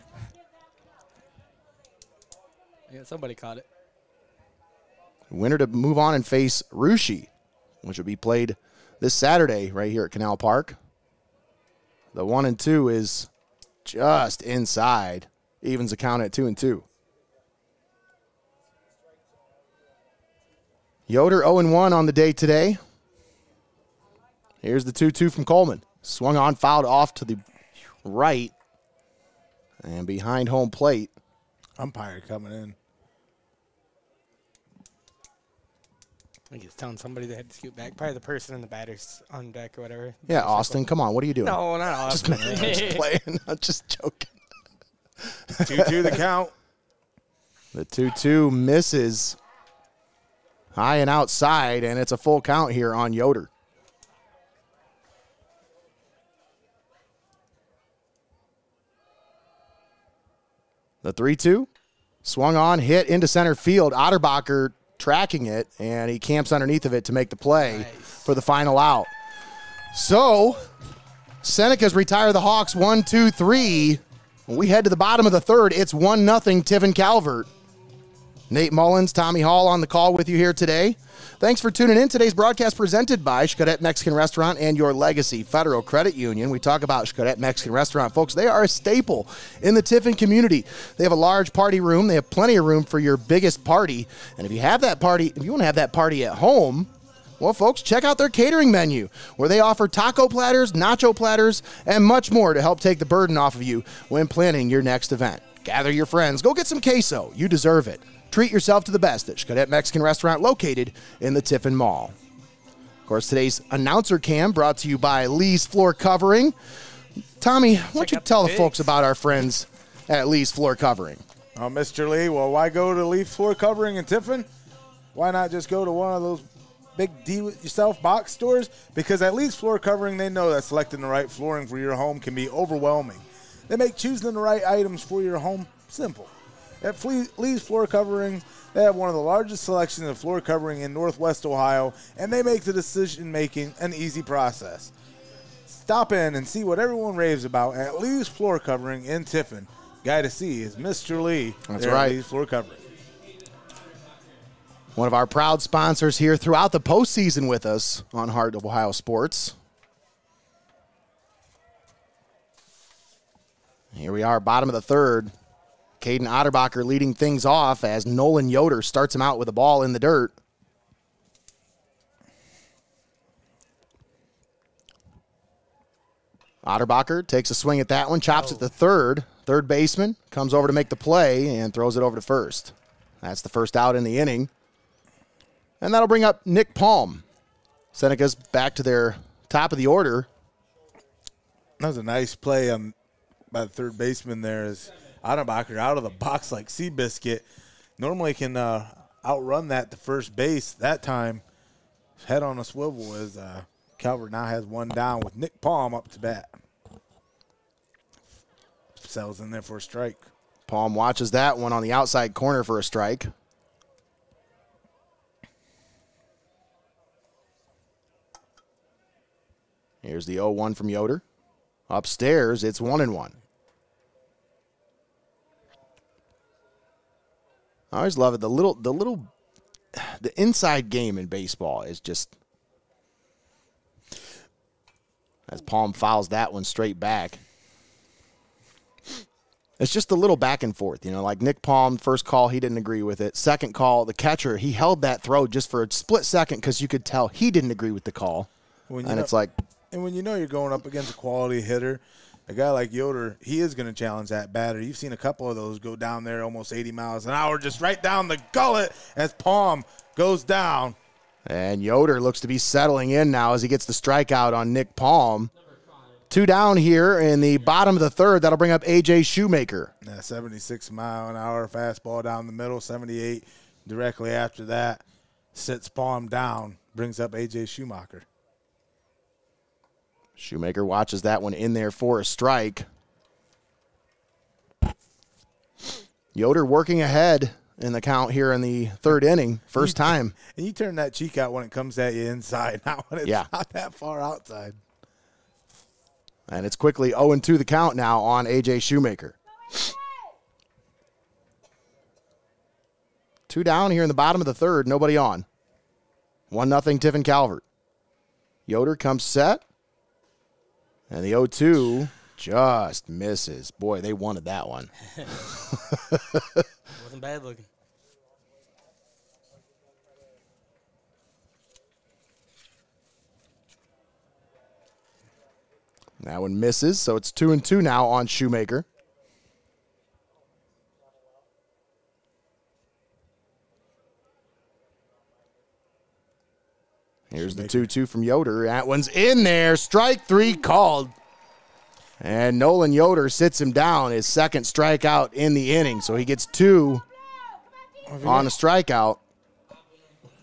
Yeah, somebody caught it. Winner to move on and face Russia, which will be played this Saturday right here at Canal Park. The one and two is just inside. Evens account at two and two. Yoder 0 1 on the day today. Here's the 2 2 from Coleman. Swung on, fouled off to the right and behind home plate. Umpire coming in. I think it's telling somebody they had to scoot back. Probably the person in the batter's on deck or whatever. Yeah, Austin, come on. What are you doing? No, not [laughs] Just, Austin. I'm [laughs] just playing. [laughs] I'm just joking. 2 2 the count. The 2 2 misses high and outside, and it's a full count here on Yoder. The 3 2 swung on, hit into center field. Otterbacher tracking it, and he camps underneath of it to make the play for the final out. So, Seneca's retire the Hawks one, two, three. When we head to the bottom of the third, it's 1 0 Tiffin Calvert. Nate Mullins, Tommy Hall on the call with you here today. Thanks for tuning in. Today's broadcast presented by Xcaret Mexican Restaurant and your Legacy Federal Credit Union. We talk about Xcaret Mexican Restaurant, folks. They are a staple in the Tiffin community. They have a large party room. They have plenty of room for your biggest party. And if you have that party, if you want to have that party at home, well, folks, check out their catering menu where they offer taco platters, nacho platters, and much more to help take the burden off of you when planning your next event. Gather your friends, go get some queso. You deserve it. Treat yourself to the best at Xcaret Mexican Restaurant located in the Tiffin Mall. Of course, today's announcer cam brought to you by Lee's Floor Covering. Tommy, why don't you out the tell the folks about our friends at Lee's Floor Covering? Oh, Mr. Lee, well, why go to Lee's Floor Covering in Tiffin? Why not just go to one of those big do-it-yourself box stores? Because at Lee's Floor Covering, they know that selecting the right flooring for your home can be overwhelming. They make choosing the right items for your home simple. At Fle- Lee's Floor Covering, they have one of the largest selections of floor covering in Northwest Ohio, and they make the decision-making an easy process. Stop in and see what everyone raves about at Lee's Floor Covering in Tiffin. Guy to see is Mr. Lee. That's right. Lee's Floor Covering. One of our proud sponsors here throughout the postseason with us on Heart of Ohio Sports. Here we are, bottom of the third. Caden Otterbacher leading things off as Nolan Yoder starts him out with a ball in the dirt. Otterbacher takes a swing at that one, chops at the third. Third baseman comes over to make the play and throws it over to first. That's the first out in the inning. And that'll bring up Nick Palm. Seneca's back to their top of the order. That was a nice play by the third baseman there as Otterbacher out of the box like Seabiscuit. Normally can uh, outrun that to first base. That time, head on a swivel as uh, Calvert now has one down with Nick Palm up to bat. Sells in there for a strike. Palm watches that one on the outside corner for a strike. Here's the 0 1 from Yoder. Upstairs, it's 1 and 1. I always love it. The little, the little, [sighs] the inside game in baseball is just. As Palm fouls that one straight back. It's just a little back and forth, you know. Like Nick Palm, first call, he didn't agree with it. Second call, the catcher, he held that throw just for a split second because you could tell he didn't agree with the call. And know- it's like, And when you know you're going up against a quality hitter, a guy like Yoder, he is going to challenge that batter. You've seen a couple of those go down there almost 80 miles an hour, just right down the gullet as Palm goes down. And Yoder looks to be settling in now as he gets the strikeout on Nick Palm. Two down here in the bottom of the third. That'll bring up AJ Shoemaker. Yeah, 76 mile an hour fastball down the middle, 78 directly after that. Sits Palm down, brings up AJ Shoemaker. Shoemaker watches that one in there for a strike. Yoder working ahead in the count here in the third inning. First time. [laughs] And you turn that cheek out when it comes at you inside, [laughs] not when it's Yeah. not that far outside. And it's quickly 0 2 the count now on AJ Shoemaker. Two down here in the bottom of the third, nobody on. 1 nothing Tiffin Calvert. Yoder comes set. And the 0 2 just misses. Boy, they wanted that one. [laughs] Wasn't bad looking. That one misses, so it's 2 and 2 now on Shoemaker. Here's the 2 2 from Yoder. That one's in there. Strike three called. And Nolan Yoder sits him down, his second strikeout in the inning. So he gets two on a strikeout.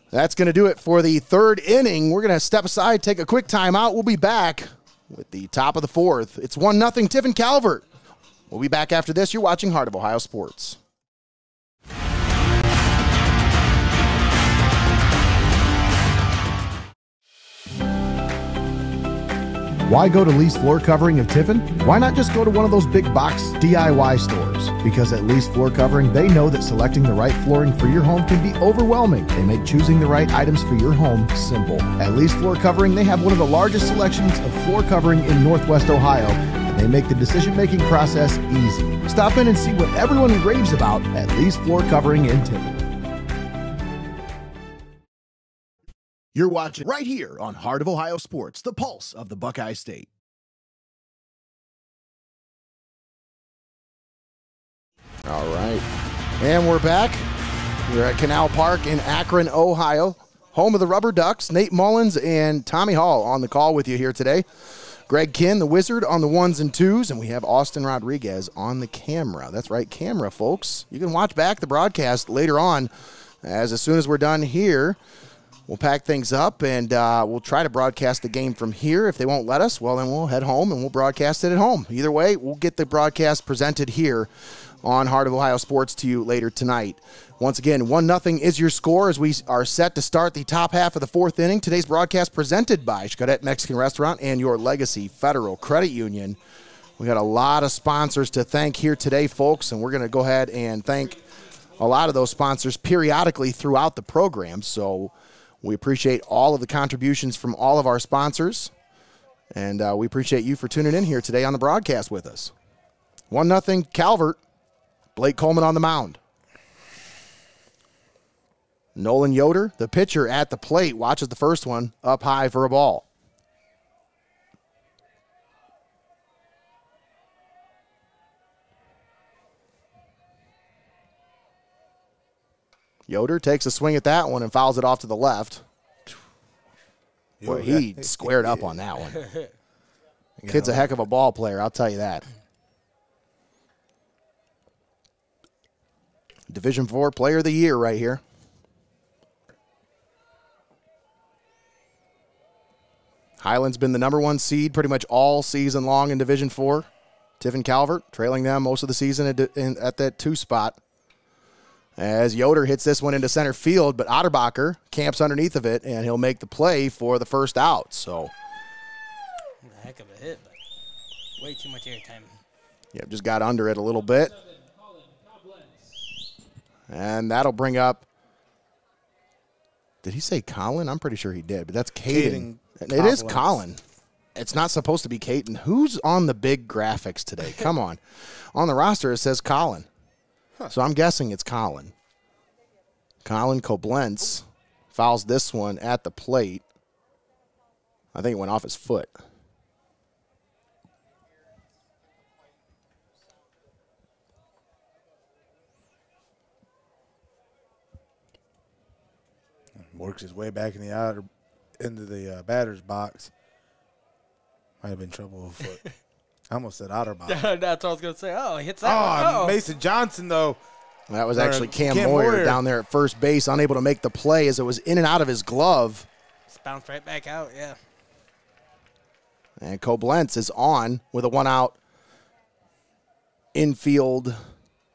That's going to do it for the third inning. We're going to step aside, take a quick timeout. We'll be back with the top of the fourth. It's 1 0 Tiffin Calvert. We'll be back after this. You're watching Heart of Ohio Sports. Why go to Lee's Floor Covering of Tiffin? Why not just go to one of those big box DIY stores? Because at Lee's Floor Covering, they know that selecting the right flooring for your home can be overwhelming. They make choosing the right items for your home simple. At Lee's Floor Covering, they have one of the largest selections of floor covering in Northwest Ohio, and they make the decision making process easy. Stop in and see what everyone raves about at Lee's Floor Covering in Tiffin. You're watching right here on Heart of Ohio Sports, the pulse of the Buckeye State. All right. And we're back. We're at Canal Park in Akron, Ohio, home of the Rubber Ducks. Nate Mullins and Tommy Hall on the call with you here today. Greg Kinn, the wizard, on the ones and twos, and we have Austin Rodriguez on the camera. That's right, camera, folks. You can watch back the broadcast later on, as as soon as we're done here. We'll pack things up and uh, we'll try to broadcast the game from here. If they won't let us, well, then we'll head home and we'll broadcast it at home. Either way, we'll get the broadcast presented here on Heart of Ohio Sports to you later tonight. Once again, 1 0 is your score as we are set to start the top half of the fourth inning. Today's broadcast presented by Xcaret Mexican Restaurant and your Legacy Federal Credit Union. We got a lot of sponsors to thank here today, folks, and we're going to go ahead and thank a lot of those sponsors periodically throughout the program. So we appreciate all of the contributions from all of our sponsors, and uh, we appreciate you for tuning in here today on the broadcast with us. 1 0 Calvert, Blake Coleman on the mound. Nolan Yoder, the pitcher at the plate, watches the first one up high for a ball. Yoder takes a swing at that one and fouls it off to the left. Boy, he squared up on that one. [laughs] Kid's a heck of a ball player, I'll tell you that. Division Four Player of the Year right here. Hiland's been the number one seed pretty much all season long in Division Four. Tiffin Calvert trailing them most of the season at, at that two spot. As Yoder hits this one into center field, but Otterbacher camps underneath of it, and he'll make the play for the first out. So, A heck of a hit, but way too much airtime. yeah, just got under it a little bit. And that'll bring up. Did he say Colin? I'm pretty sure he did, but that's Caden. Caden It is Coblentz. Colin. It's not supposed to be Caden. Who's on the big graphics today? Come on. [laughs] On the roster, it says Colin. So I'm guessing it's Colin. Colin Coblentz fouls this one at the plate. I think it went off his foot. Works his way back in the outer into the uh, batter's box. Might have been trouble with foot. [laughs] I almost said Otterbach. [laughs] That's what I was gonna say. Oh, hits that Oh, one. Oh, Mason Johnson though. That was actually Cam, Cam Moyer, Moyer. down there at first base, unable to make the play as it was in and out of his glove. Just bounced right back out. Yeah. And Coblentz is on with a one out infield.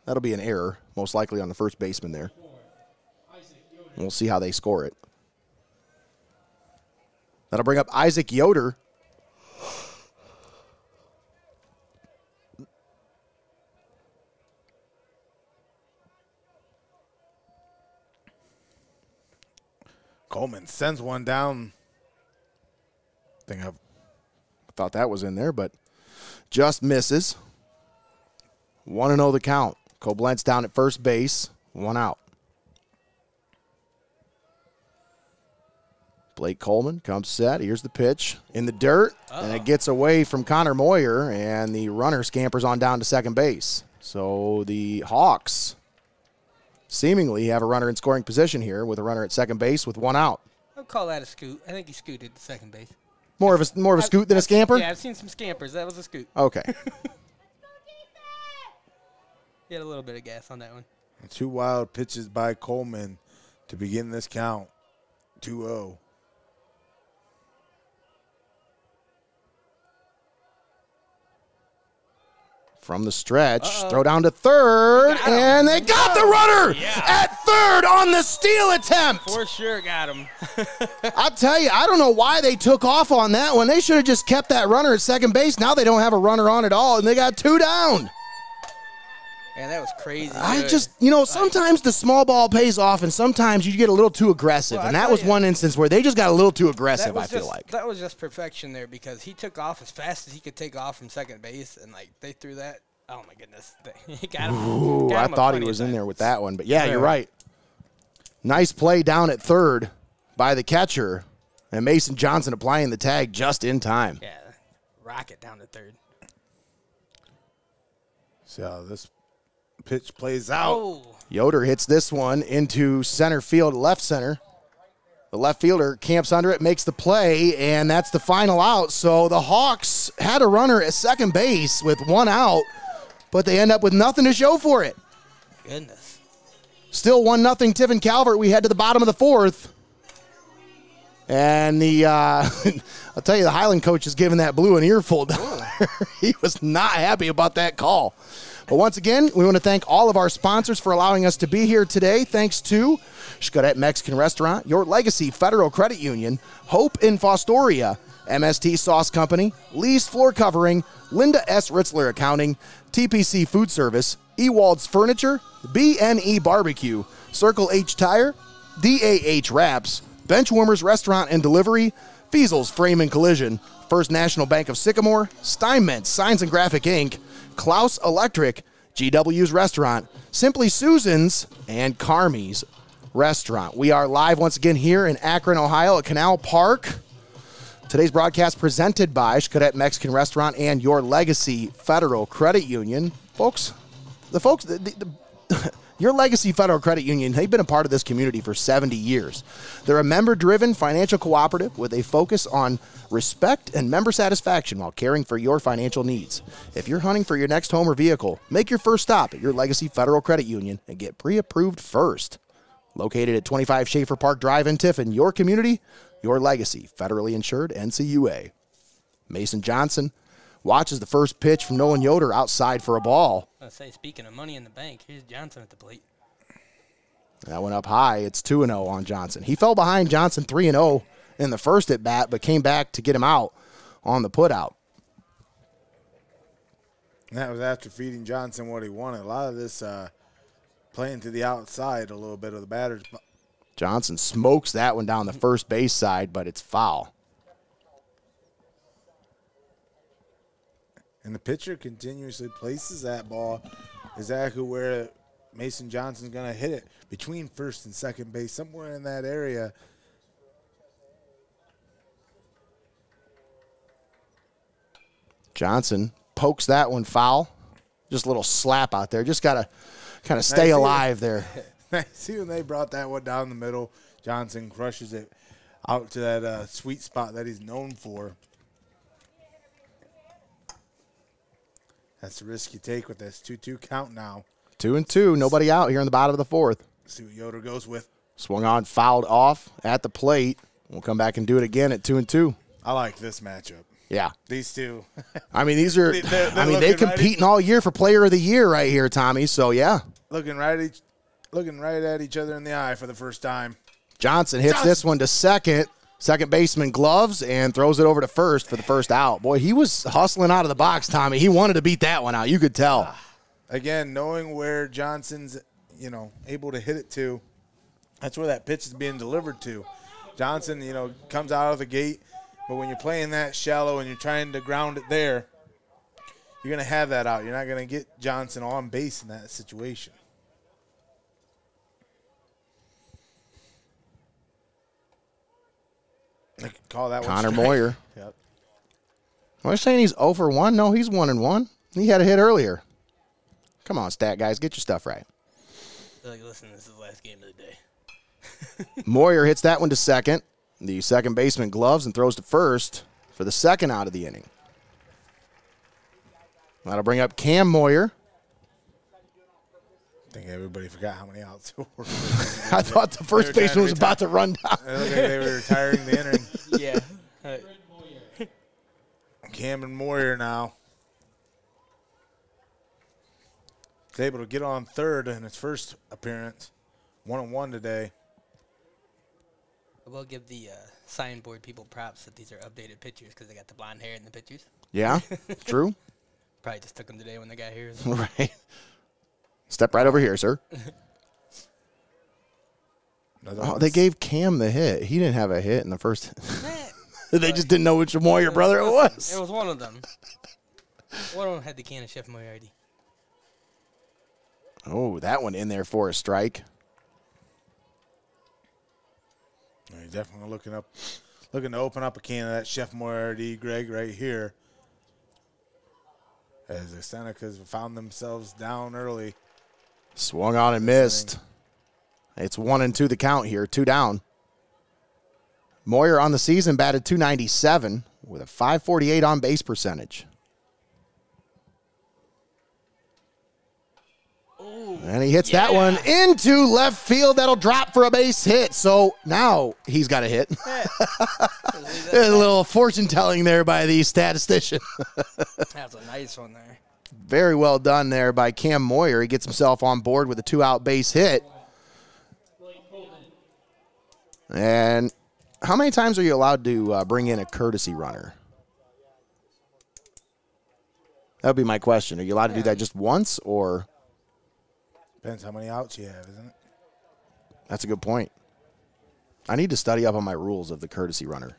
That'll be an error, most likely on the first baseman there. We'll see how they score it. That'll bring up Isaac Yoder. Coleman sends one down. I think I've Thought that was in there, but just misses. 1 0 the count. Coblentz down at first base, one out. Blake Coleman comes set. Here's the pitch in the dirt, and it gets away from Connor Moyer, and the runner scampers on down to second base. So the Hawks seemingly have a runner in scoring position here with a runner at second base with one out. I'll call that a scoot. I think he scooted to second base. More of a more of a scoot than a I've- scamper. Yeah, I've seen some scampers. That was a scoot. Okay. [laughs] He had a little bit of gas on that one. two wild pitches by Coleman to begin this count. oh. 2-0. From the stretch. Throw down to third, and they got the runner at third on the steal attempt. For sure, got him. [laughs] I'll tell you, I don't know why they took off on that one. They should have just kept that runner at second base. Now they don't have a runner on at all, and they got two down. Man, that was crazy. I good. just, you know, sometimes the small ball pays off, and sometimes you get a little too aggressive. Well, and that was you, one instance where they just got a little too aggressive, I feel just, like. that was just perfection there because he took off as fast as he could take off from second base, and like they threw that. Oh my goodness, [laughs] he got him. Ooh, got I him a thought he was in there with that one. But yeah, you're right. Nice play down at third by the catcher, and Mason Johnson applying the tag just in time. Yeah, rocket down to third. How this pitch plays out. Oh, Yoder hits this one into center field, left center. The left fielder camps under it, makes the play, and that's the final out. So the Hawks had a runner at second base with one out, but they end up with nothing to show for it. goodness. Still one nothing. Tiffin Calvert. We head to the bottom of the fourth, and the uh, [laughs] I'll tell you the Hiland coach is giving that blue an earful. [laughs] he was not happy about that call. But once again, we want to thank all of our sponsors for allowing us to be here today. Thanks to Xcaret Mexican Restaurant, Your Legacy Federal Credit Union, Hope in Fostoria, MST Sauce Company, Lee's Floor Covering, Linda S. Ritzler Accounting, TPC Food Service, Ewald's Furniture, BNE Barbecue, Circle H Tire, DAH Wraps, Benchwarmers Restaurant and Delivery, Feasel's Frame and Collision, First National Bank of Sycamore, Steinmetz Signs and Graphic Ink., Clouse Electric, GW's Restaurant, Simply Susan's, and Carmies Restaurant. We are live once again here in Akron, Ohio at Canal Park. Today's broadcast presented by Xcaret Mexican Restaurant and Your Legacy Federal Credit Union. Folks, the folks, the, the, the, [laughs] Your Legacy Federal Credit Union, they've been a part of this community for 70 years. They're a member driven financial cooperative with a focus on respect and member satisfaction while caring for your financial needs. If you're hunting for your next home or vehicle, make your first stop at Your Legacy Federal Credit Union and get pre approved first. Located at 25 Schaefer Park Drive in Tiffin, your community, your legacy, federally insured NCUA. Mason Johnson watches the first pitch from Nolan Yoder outside for a ball. I say, speaking of money in the bank, here's Johnson at the plate. That went up high. It's 2 0 on Johnson. He fell behind Johnson 3 0 in the first at bat, but came back to get him out on the putout. And that was after feeding Johnson what he wanted. A lot of this uh, playing to the outside a little bit of the batters. Johnson smokes that one down the first base side, but it's foul. And the pitcher continuously places that ball exactly where Mason Johnson's going to hit it between first and second base, somewhere in that area. Johnson pokes that one foul. Just a little slap out there. Just got to kind of stay it. alive there. [laughs] See when they brought that one down the middle, Johnson crushes it out to that uh, sweet spot that he's known for. That's the risk you take with this 2 2 count now. Two and two. Nobody out here in the bottom of the fourth. See what Yoder goes with. Swung on, fouled off at the plate. We'll come back and do it again at two and two. I like this matchup. Yeah. These two. [laughs] I mean, these are. They- they're- they're I mean, they looking right competing all year for Player of the Year right here, Tommy. So yeah, looking right at each, looking right at each other in the eye for the first time. Johnson hits this one to second. Second baseman gloves and throws it over to first for the first out. Boy, he was hustling out of the box, Tommy. He wanted to beat that one out. You could tell. Ah. Again, knowing where Johnson's, you know, able to hit it to, that's where that pitch is being delivered to. Johnson, you know, comes out of the gate, but when you're playing that shallow and you're trying to ground it there, you're going to have that out. You're not going to get Johnson on base in that situation. I could call that Connor one strike. Moyer. [laughs] Yep. Am I saying he's 0 for 1? No, he's 1 and 1. He had a hit earlier. Come on, stat guys, get your stuff right. Like, listen, this is the last game of the day. [laughs] Moyer hits that one to second. The second baseman gloves and throws to first for the second out of the inning. That'll bring up Cam Moyer. I think everybody forgot how many outs there were. [laughs] I thought the first They were trying baseman was about to run down. It looked like they were retiring the inning. [laughs] yeah. Uh, Cameron Moyer now. was able to get on third in his first appearance, one on one today. I will give the uh, signboard people props that these are updated pictures because they got the blonde hair in the pictures. Yeah, [laughs] true. Probably just took them today when they got here. right. Step right over here, sir. [laughs] Another Oh, one. they gave Cam the hit. He didn't have a hit in the first. [laughs] they just didn't know which Moyer brother it was. It was. was one of them. One of them had the can of Chef Moriarty. Oh, that one in there for a strike. He's definitely looking up, looking to open up a can of that Chef Moyardi, Greg, right here. As the Senecas found themselves down early. Swung on and missed. It's one and two the count here, two down. Moyer on the season batted 297 with a 548 on base percentage. And he hits that one into left field. That'll drop for a base hit. So now he's got a hit. [laughs] a little fortune telling there by the statistician. [laughs] That's a nice one there. Very well done there by Cam Moyer. He gets himself on board with a two out base hit. And how many times are you allowed to uh, bring in a courtesy runner? That would be my question. Are you allowed to do that just once or? Depends how many outs you have, isn't it? That's a good point. I need to study up on my rules of the courtesy runner.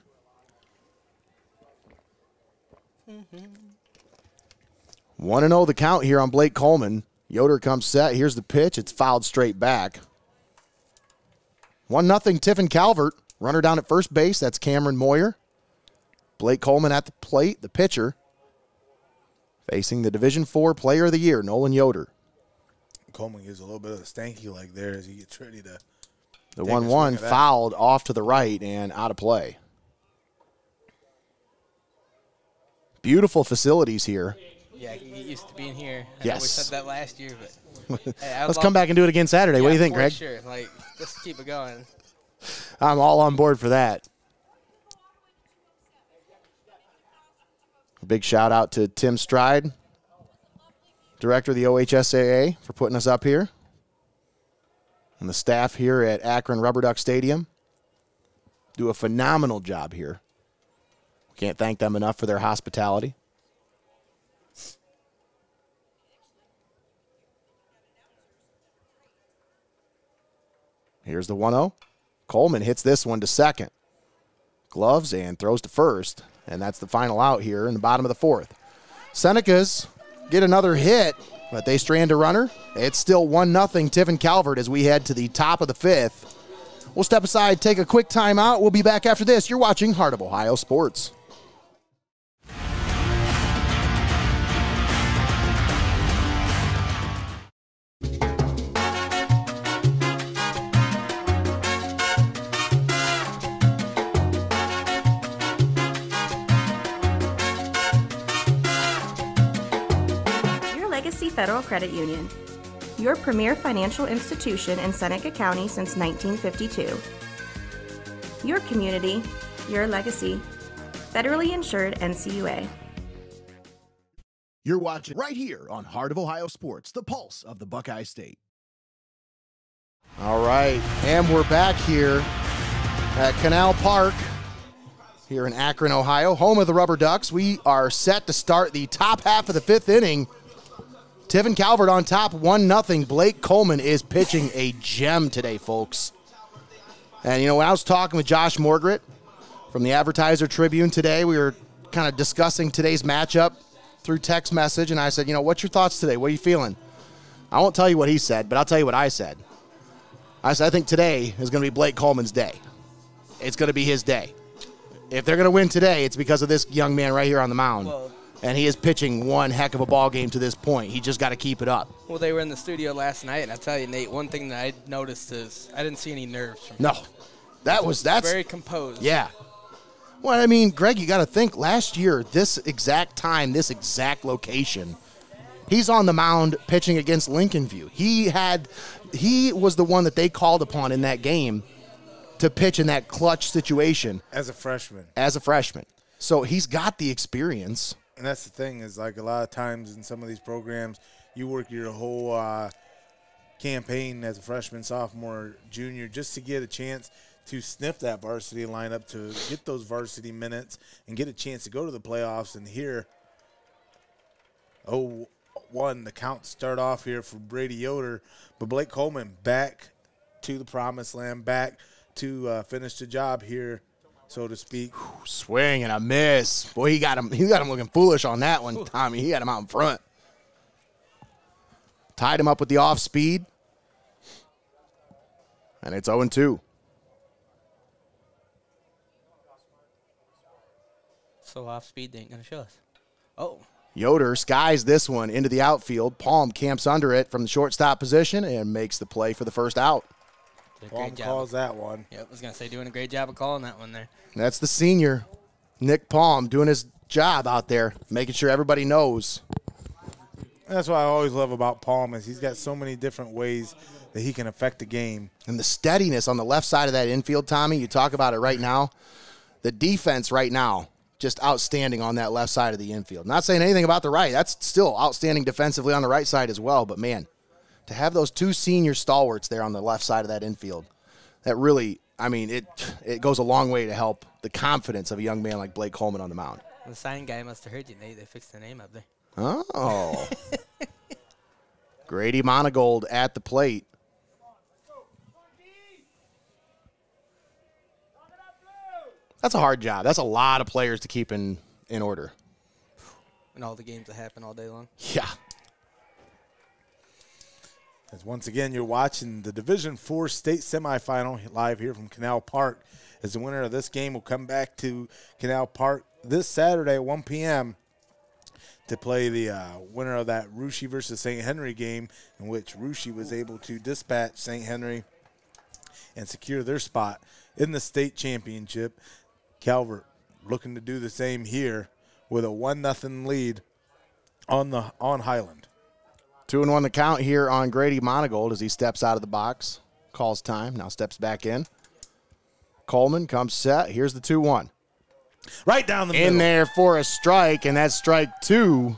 Mm -hmm. 1 0 the count here on Blake Coleman. Yoder comes set. Here's the pitch. It's fouled straight back. 1 0 Tiffin Calvert. Runner down at first base. That's Cameron Moyer. Blake Coleman at the plate, the pitcher. Facing the Division Four Player of the Year, Nolan Yoder. Coleman gives a little bit of a stanky leg there as he gets ready to. The 1 1 fouled off to the right and out of play. Beautiful facilities here. Yeah, you used to being here. I Yes. we said that last year, but [laughs] hey, Let's come back and do it again Saturday. what do you think, for Greg? Sure, like just keep it going. I'm all on board for that. A big shout out to Tim Stried, director of the OHSAA, for putting us up here. And the staff here at Akron Rubber Duck Stadium do a phenomenal job here. Can't thank them enough for their hospitality. Here's the 1 0. Coleman hits this one to second. Gloves and throws to first. And that's the final out here in the bottom of the fourth. Senecas get another hit, but they strand a runner. It's still 1 0 Tiffin Calvert as we head to the top of the fifth. We'll step aside, take a quick timeout. We'll be back after this. You're watching Heart of Ohio Sports. Federal Credit Union. Your premier financial institution in Seneca County since 1952. Your community, your legacy. Federally insured NCUA. You're watching right here on Heart of Ohio Sports, the pulse of the Buckeye State. All right, and we're back here at Canal Park here in Akron, Ohio, home of the Rubber Ducks. We are set to start the top half of the fifth inning. Tiffin Calvert on top, 1 0. Blake Coleman is pitching a gem today, folks. And, you know, when I was talking with Josh Morgret from the Advertiser Tribune today, we were kind of discussing today's matchup through text message. And I said, you know, what's your thoughts today? What are you feeling? I won't tell you what he said, but I'll tell you what I said. I said, I think today is going to be Blake Coleman's day. It's going to be his day. If they're going to win today, it's because of this young man right here on the mound. Well- and he is pitching one heck of a ball game to this point. He just got to keep it up. Well, they were in the studio last night, and I tell you, Nate, one thing that I noticed is I didn't see any nerves from him. No, that was that's very composed. yeah. Well, I mean, Greg, you got to think. Last year, this exact time, this exact location, he's on the mound pitching against Lincolnview. He had, he was the one that they called upon in that game to pitch in that clutch situation As a freshman. as a freshman. So he's got the experience. And that's the thing is like a lot of times in some of these programs, you work your whole uh, campaign as a freshman, sophomore, junior, just to get a chance to sniff that varsity lineup, to get those varsity minutes, and get a chance to go to the playoffs. And here, oh, one, the count start off here for Brady Yoder, but Blake Coleman back to the promised land, back to uh, finish the job here, so to speak. Swing and a miss. Boy, he got him. He got him looking foolish on that one, Tommy. He had him out in front. Tied him up with the off speed. And it's 0 2. So off speed, they ain't gonna show us. Oh, Yoder skies this one into the outfield. Palm camps under it from the shortstop position and makes the play for the first out. Did a Palm great job. calls that one. Yep, I was gonna say doing a great job of calling that one there. That's the senior, Nick Palm, doing his job out there, making sure everybody knows. That's what I always love about Palm is he's got so many different ways that he can affect the game. And the steadiness on the left side of that infield, Tommy, you talk about it right now. The defense right now, just outstanding on that left side of the infield. Not saying anything about the right. That's still outstanding defensively on the right side as well. But man, to have those two senior stalwarts there on the left side of that infield, that really, I mean, it it goes a long way to help the confidence of a young man like Blake Coleman on the mound. The sign guy must have heard you, Nate. They fixed the name up there. Oh. [laughs] Grady Monagold at the plate. That's a hard job. That's a lot of players to keep in, in order. And all the games that happen all day long. Yeah. As once again, you're watching the Division Four state semifinal live here from Canal Park. As the winner of this game will come back to Canal Park this Saturday at 1 p.m. to play the uh, winner of that Russia versus St. Henry game, in which Russia was able to dispatch St. Henry and secure their spot in the state championship. Calvert looking to do the same here with a one nothing lead on the on Hiland. Two and one the count here on Grady Monagold as he steps out of the box. Calls time. Now steps back in. Coleman comes set. Here's the 2 1. Right down the In middle. there for a strike, and that's strike two.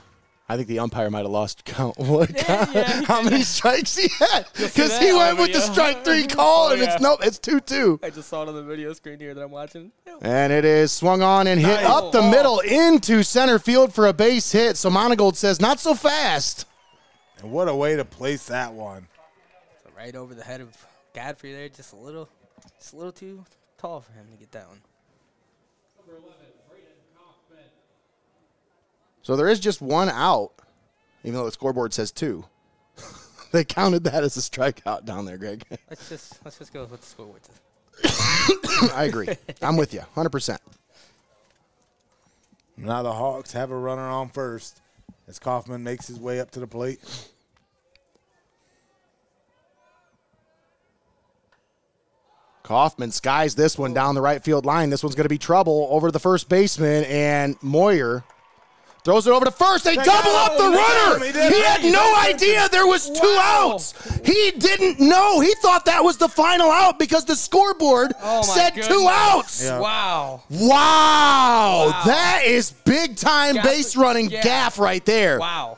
I think the umpire might have lost count. [laughs] What count? How many strikes he had? Because he went with the strike three call, [laughs] Oh, and it's nope, it's 2 2. I just saw it on the video screen here that I'm watching. And it is swung on and hit Nice. up the Oh. middle into center field for a base hit. So Monagold says, not so fast. And what a way to place that one. So right over the head of Godfrey there, just a little, just a little too tall for him to get that one. So there is just one out, even though the scoreboard says two. [laughs] they counted that as a strikeout down there, Greg. [laughs] Let's just let's just go with what the scoreboard says. I agree. I'm with you, 100%. Now the Hawks have a runner on first as Kaufman makes his way up to the plate. Kaufman skies this one down the right field line. This one's going to be trouble over to the first baseman, and Moyer throws it over to first. They double up the runner. He He had no idea there was two Wow. outs. He didn't know. He thought that was the final out because the scoreboard Oh, said two outs. Yeah. Wow. Wow. Wow. that is big time Gaff- base running yeah. gaff right there. Wow.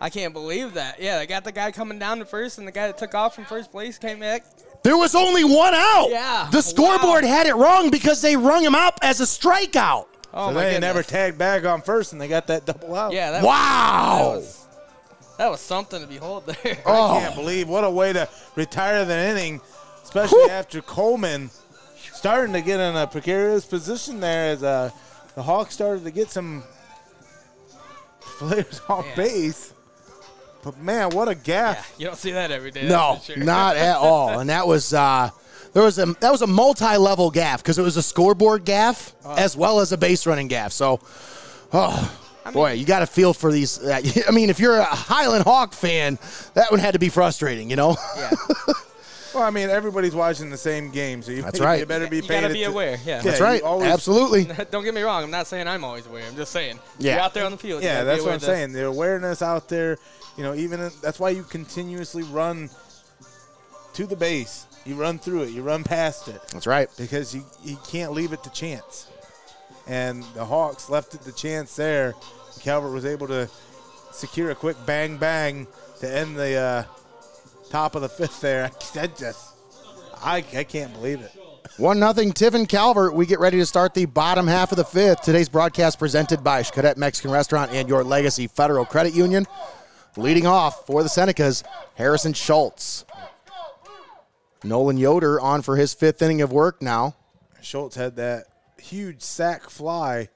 I can't believe that. Yeah, they got the guy coming down to first, and the guy that took off from first place came back. There was only one out. Yeah. The scoreboard Wow. had it wrong because they rung him up as a strikeout. Oh so my they goodness. never tagged back on first and they got that double out. Yeah. That Wow. Was, that was that was something to behold there. [laughs] Oh. I can't believe what a way to retire the inning, especially after Coleman starting to get in a precarious position there as uh, the Hawks started to get some [laughs] players off Man. base. But man, what a Yeah, gaff! you don't see that every day. No, sure. not at [laughs] all. And that was uh there was a that was a multi-level gaff because it was a scoreboard gaff as well as a base running gaff. So, oh boy, you got to feel for these. Uh, [laughs] I mean, if you're a Hiland Hawk fan, that one had to be frustrating, you know. Yeah. [laughs] Well, I mean, everybody's watching the same game, so you, That's right. you better be you paying gotta be aware. Yeah. That's right. always- Absolutely. Don't get me wrong. I'm not saying I'm always aware. I'm just saying. Yeah. You're out there on the field. Yeah, gotta be that's what I'm saying. The awareness out there, you know, even in, that's why you continuously run to the base. You run through it. You run past it That's right. because you you can't leave it to chance. And the Hawks left it to chance there. Calvert was able to secure a quick bang bang to end the uh, top of the fifth there. [laughs] That just, I, I can't believe it. One nothing Tiffin Calvert. We get ready to start the bottom half of the fifth. Today's broadcast presented by Xcaret Mexican Restaurant and your Legacy Federal Credit Union. Leading off for the Senecas, Harrison Schultz. Nolan Yoder on for his fifth inning of work now. Schultz had that huge sack fly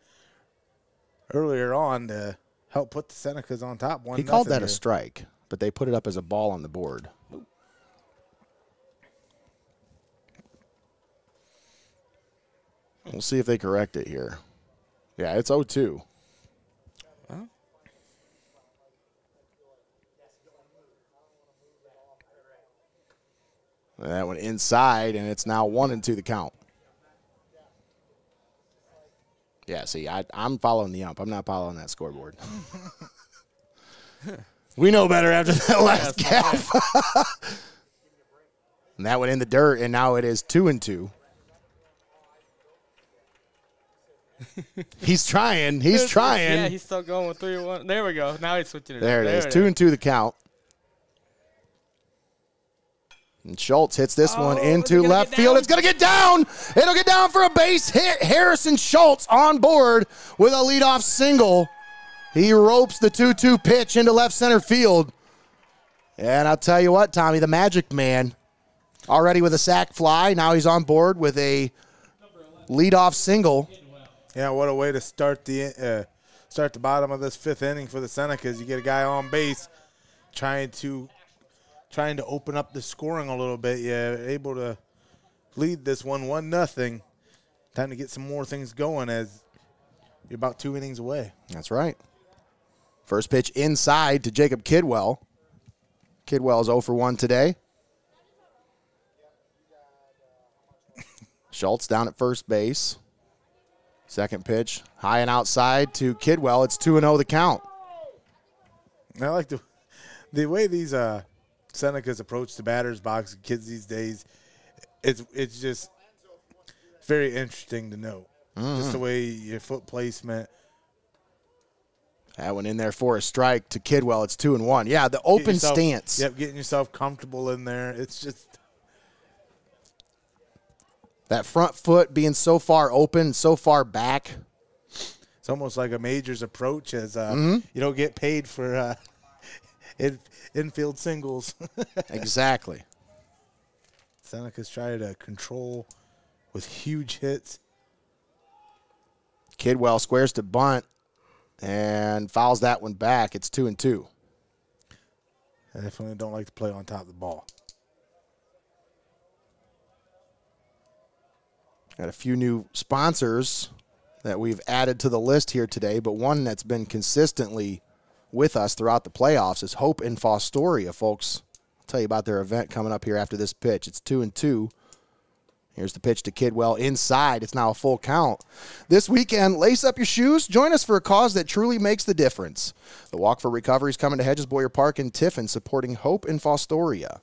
earlier on to help put the Senecas on top. One He called that nothing a strike, but they put it up as a ball on the board. We'll see if they correct it here. Yeah, it's 0 2. That went inside, and it's now 1 and 2 the count. Yeah, see, I, I'm following the ump. I'm not following that scoreboard. [laughs] we know better after that last calf. [laughs] and that went in the dirt, and now it is two and two. [laughs] he's trying. He's trying. Yeah, he's still going with three one. There we go. Now he's switching it. there up. it is. Two and two the count. And Schultz hits this one Oh, into is it gonna left field. It's going to get down. It'll get down for a base hit. Harrison Schultz on board with a leadoff single. He ropes the 2 2 pitch into left center field. And I'll tell you what, Tommy, the Magic Man, already with a sac fly. Now he's on board with a leadoff single. Yeah, what a way to start the uh, start the bottom of this fifth inning for the Senecas. You get a guy on base trying to trying to open up the scoring a little bit. Yeah, able to lead this one one nothing. Time to get some more things going as you're about two innings away. That's right. First pitch inside to Jacob Kidwell. Kidwell's 0 for 1 today. Schultz down at first base. Second pitch, high and outside to Kidwell. It's 2 0 the count. I like the the way these uh, Senecas approach to batter's box. Kids these days, it's it's just very interesting to know. Just the way your foot placement. That one in there for a strike to Kidwell. It's 2 and 1. Yeah, the open yourself- stance. Yep, getting yourself comfortable in there. It's just That front foot being so far open, so far back. it's almost like a major's approach as uh, Mm-hmm. you don't get paid for uh, in, infield singles. [laughs] exactly. Senecas trying to control with huge hits. Kidwell squares to bunt and fouls that one back. It's 2 and 2. I definitely don't like to play on top of the ball. Got a few new sponsors that we've added to the list here today, but one that's been consistently with us throughout the playoffs is Hope in Fostoria, folks. I'll tell you about their event coming up here after this pitch. It's two and two. Here's the pitch to Kidwell inside. It's now a full count. This weekend, lace up your shoes. Join us for a cause that truly makes the difference. The Walk for Recovery is coming to Hedges Boyer Park in Tiffin, supporting Hope in Fostoria.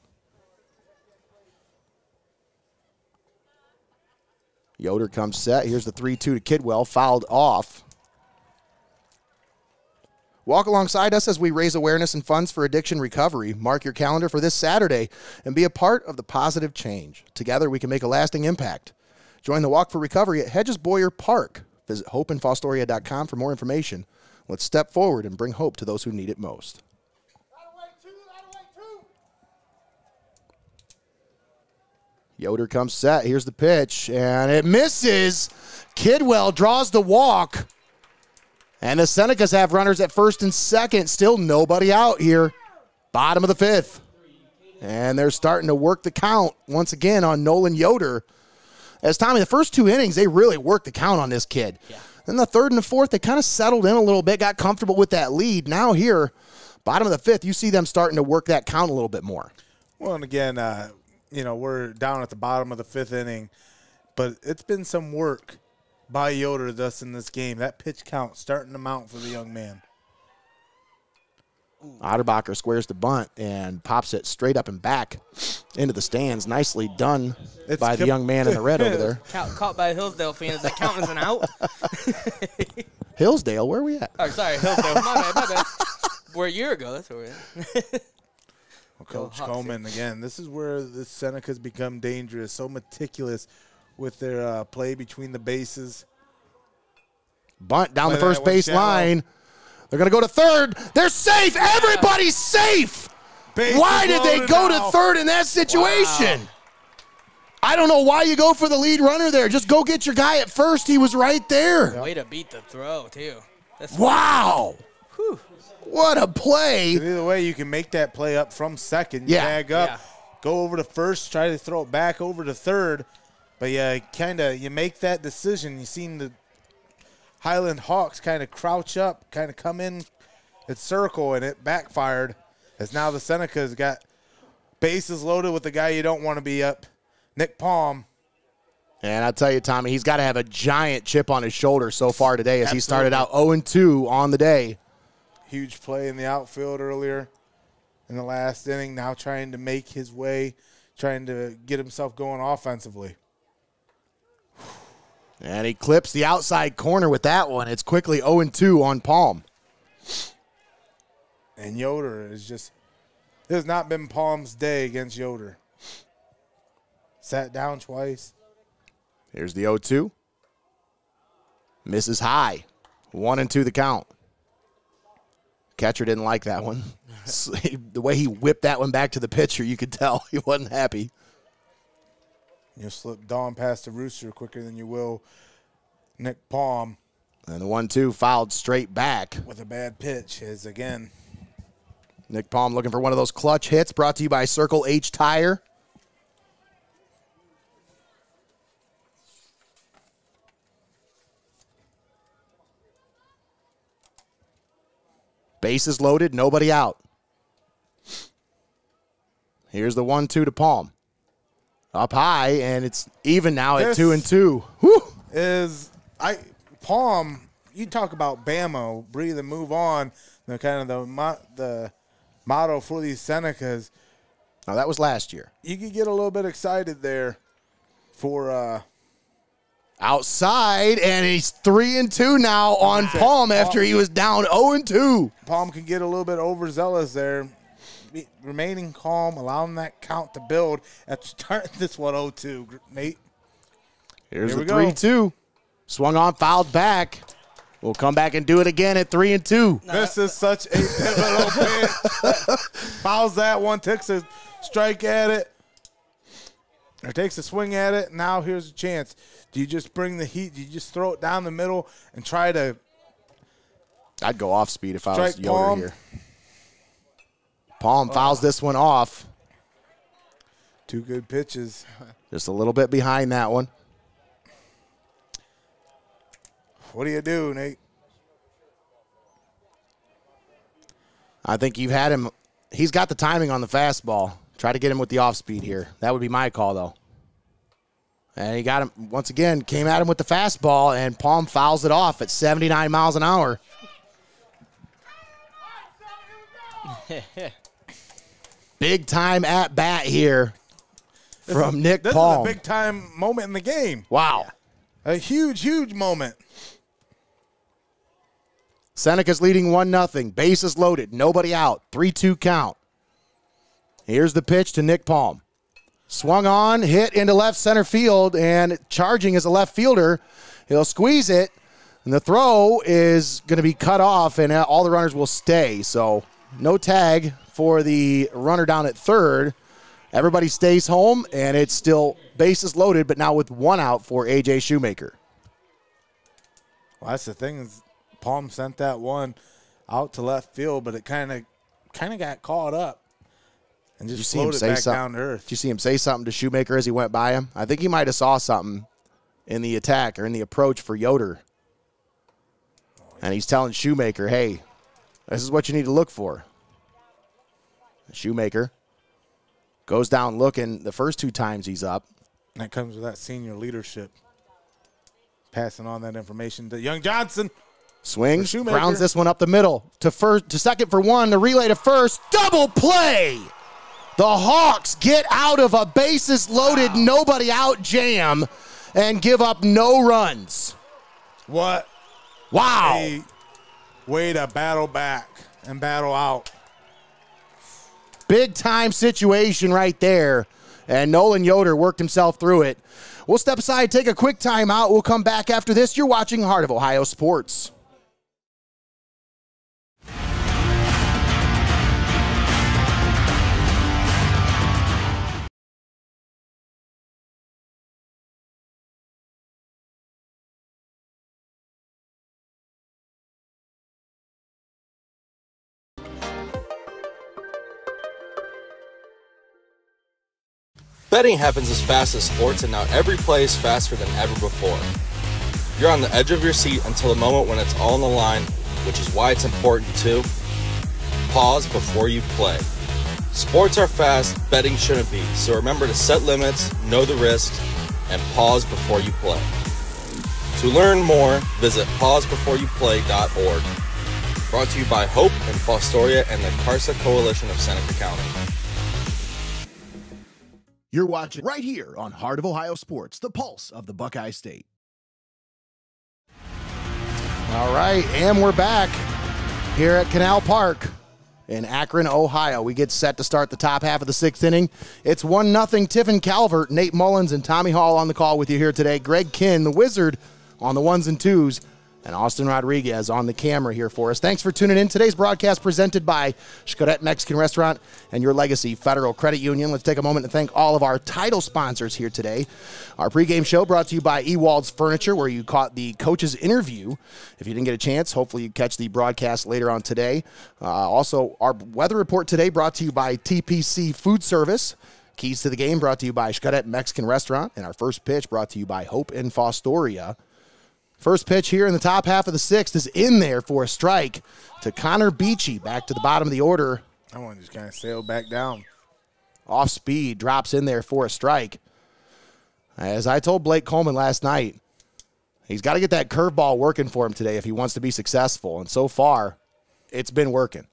Yoder comes set. Here's the 3 2 to Kidwell, fouled off. Walk alongside us as we raise awareness and funds for addiction recovery. Mark your calendar for this Saturday and be a part of the positive change. Together, we can make a lasting impact. Join the Walk for Recovery at Hedges Boyer Park. Visit hopeinfostoria.com for more information. Let's step forward and bring hope to those who need it most. Yoder comes set. Here's the pitch, and it misses. Kidwell draws the walk. And the Senecas have runners at first and second. Still nobody out here. Bottom of the fifth. And they're starting to work the count once again on Nolan Yoder. As Tommy, the first two innings, they really worked the count on this kid. Then the third and the fourth, they kind of settled in a little bit, got comfortable with that lead. Now here, bottom of the fifth, you see them starting to work that count a little bit more. Well, and again, uh, you know, we're down at the bottom of the fifth inning, but it's been some work by Yoder thus in this game. That pitch count starting to mount for the young man. Otterbacher squares the bunt and pops it straight up and back into the stands. Nicely done It's by the young man in the red over there. Caught, caught by a Hillsdale fan. Is that count as an out? [laughs] Hillsdale, where are we at? oh, sorry, Hillsdale. My bad, my bad. We're a year ago. That's where we're at. Coach Hawks, Coleman again. This is where the Senecas become dangerous. So meticulous with their uh, play between the bases. Bunt down the Play that first base line. They're going to go to third. They're safe. Everybody's safe. Bases Why did they go now. to third in that situation? I don't know why you go for the lead runner there. Just go get your guy at first. He was right there. Way to beat the throw too. That's Wow. What a play. Either way, you can make that play up from second. Yeah. Tag up, Yeah. go over to first, try to throw it back over to third. But yeah, kind of you make that decision. You seen the Hiland Hawks kind of crouch up, kind of come in its circle, and it backfired. As now the Seneca's got bases loaded with the guy you don't want to be up, Nick Palm. And I'll tell you, Tommy, he's got to have a giant chip on his shoulder so far today as he started out 0 2 on the day. Huge play in the outfield earlier in the last inning. Now trying to make his way, trying to get himself going offensively. And he clips the outside corner with that one. It's quickly 0 2 on Palm. And Yoder is just it has not been Palm's day against Yoder. Sat down twice. Here's the 0 2. Misses high. 1 and 2 the count. Catcher didn't like that one. [laughs] the way he whipped that one back to the pitcher, you could tell he wasn't happy. You'll slip Dawn past the rooster quicker than you will Nick Palm And the 1 2 fouled straight back. with a bad pitch is again. Nick Palm looking for one of those clutch hits brought to you by Circle H Tire. Bases loaded, nobody out. Here's the one two to Palm. Up high, and it's even now at two and two. Whew. Is I Palm, you talk about Bamo, breathe and move on. The kind of the the motto for these Senecas. Now that was last year. You could get a little bit excited there for uh Outside, and he's three and two now on Palm after he was down 0 and 2. Palm can get a little bit overzealous there. Be- Remaining calm, allowing that count to build at the start this 102, Nate. Here's Here the three two. Swung on, fouled back. We'll come back and do it again at three and two. This is such a pivotal [laughs] pitch. Fouls that one, takes a strike at it, or takes a swing at it. Now here's a chance. Do you just bring the heat? Do you just throw it down the middle and try to I'd go off speed if I was Yoder Palm. here. Palm fouls this one off. two good pitches? [laughs] Just a little bit behind that one. What do you do, Nate? I think you've had him. He's got the timing on the fastball. Try to get him with the off speed here. That would be my call, though. And he got him once again, came at him with the fastball, and Palm fouls it off at 79 miles an hour. [laughs] Big time at bat here from Nick This Palm. This is a big time moment in the game. wow. A huge, huge moment. Seneca's leading 1 0. Bases loaded. Nobody out. 3 2 count. Here's the pitch to Nick Palm. Swung on, hit into left center field, and charging as a left fielder. He'll squeeze it, and the throw is going to be cut off, and uh, all the runners will stay. So, no tag for the runner down at third. Everybody stays home, and it's still bases loaded, but now with one out for AJ Shoemaker. Well, that's the thing is, Palm sent that one out to left field, but it kind of, kind of got caught up, and you just him floated say back something? down to earth. Did you see him say something to Shoemaker as he went by him? I think he might have saw something in the attack or in the approach for Yoder. And he's telling Shoemaker, hey, this is what you need to look for. Shoemaker goes down looking the first two times he's up. That comes with that senior leadership, passing on that information to Young Johnson. Swings, grounds this one up the middle to first to second for one, the relay to first. Double play. The Hawks get out of a bases loaded, nobody out jam and give up no runs. What Wow. a way to battle back and battle out. Big time situation right there. And Nolan Yoder worked himself through it. We'll step aside, take a quick timeout. We'll come back after this. You're watching Heart of Ohio Sports. Betting happens as fast as sports, and now every play is faster than ever before. You're on the edge of your seat until the moment when it's all on the line, which is why it's important to pause before you play. Sports are fast, betting shouldn't be, so remember to set limits, know the risks, and pause before you play. To learn more, visit pausebeforeyouplay.org. Brought to you by Hope in Fostoria and the CARSA Coalition of Seneca County. You're watching right here on Heart of Ohio Sports, the pulse of the Buckeye State. All right, and we're back here at Canal Park in Akron, Ohio. We get set to start the top half of the sixth inning. It's 1 0 Tiffin Calvert, Nate Mullins, and Tommy Hall on the call with you here today. Greg Kinn, the wizard, on the ones and twos and Austin Rodriguez on the camera here for us. Thanks for tuning in. Today's broadcast presented by Xcaret Mexican Restaurant and Your Legacy Federal Credit Union. Let's take a moment to thank all of our title sponsors here today. Our pregame show brought to you by Ewald's Furniture, where you caught the coach's interview. If you didn't get a chance, hopefully you catch the broadcast later on today. Uh, also, our weather report today brought to you by TPC Food Service. Keys to the game brought to you by Xcaret Mexican Restaurant, and our first pitch brought to you by Hope in Fostoria. First pitch here in the top half of the sixth is in there for a strike to Connor Beachy, back to the bottom of the order. That one just kind of sailed back down. Off speed, drops in there for a strike. As I told Blake Coleman last night, he's got to get that curveball working for him today if he wants to be successful. And so far, it's been working.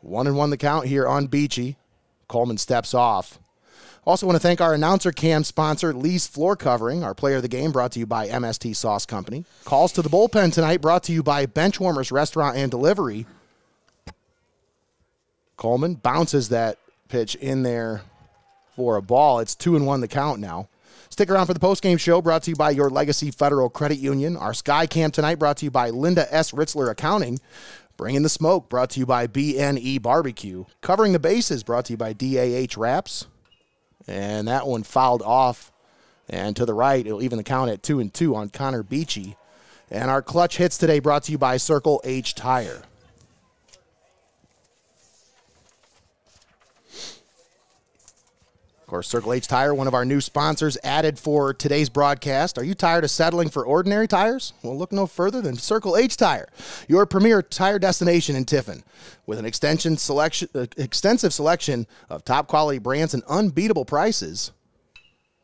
One and one the count here on Beachy. Coleman steps off. Also, want to thank our announcer cam sponsor, Lee's Floor Covering. Our player of the game brought to you by MST Sauce Company. Calls to the bullpen tonight brought to you by Benchwarmers Restaurant and Delivery. Coleman bounces that pitch in there for a ball. It's two and one the count now. Stick around for the postgame show brought to you by Your Legacy Federal Credit Union. Our Sky Cam tonight brought to you by Linda S. Ritzler Accounting. Bringing the Smoke brought to you by BNE Barbecue. Covering the Bases brought to you by DAH Wraps. And that one fouled off. And to the right, it'll even the count at two and two on Connor Beachy. And our clutch hits today brought to you by Circle H Tire. Course, Circle H Tire, one of our new sponsors, added for today's broadcast. Are you tired of settling for ordinary tires? Well, look no further than Circle H Tire, your premier tire destination in Tiffin. With an extension selection, uh, extensive selection of top quality brands and unbeatable prices.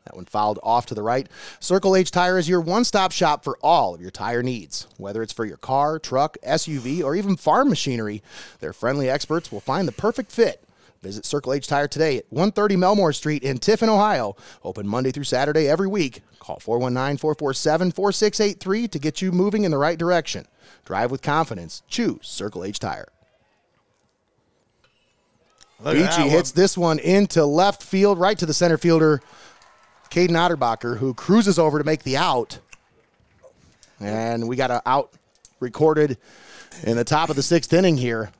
That one fouled off to the right. Circle H Tire is your one stop shop for all of your tire needs. Whether it's for your car, truck, SUV, or even farm machinery, their friendly experts will find the perfect fit. Visit Circle H Tire today at 130 Melmore Street in Tiffin, Ohio. Open Monday through Saturday every week. Call 419 447 4683 to get you moving in the right direction. Drive with confidence. Choose Circle H Tire. Look Beachy hits this one into left field, right to the center fielder, Caden Otterbacher, who cruises over to make the out. And we got an out recorded in the top of the sixth inning here.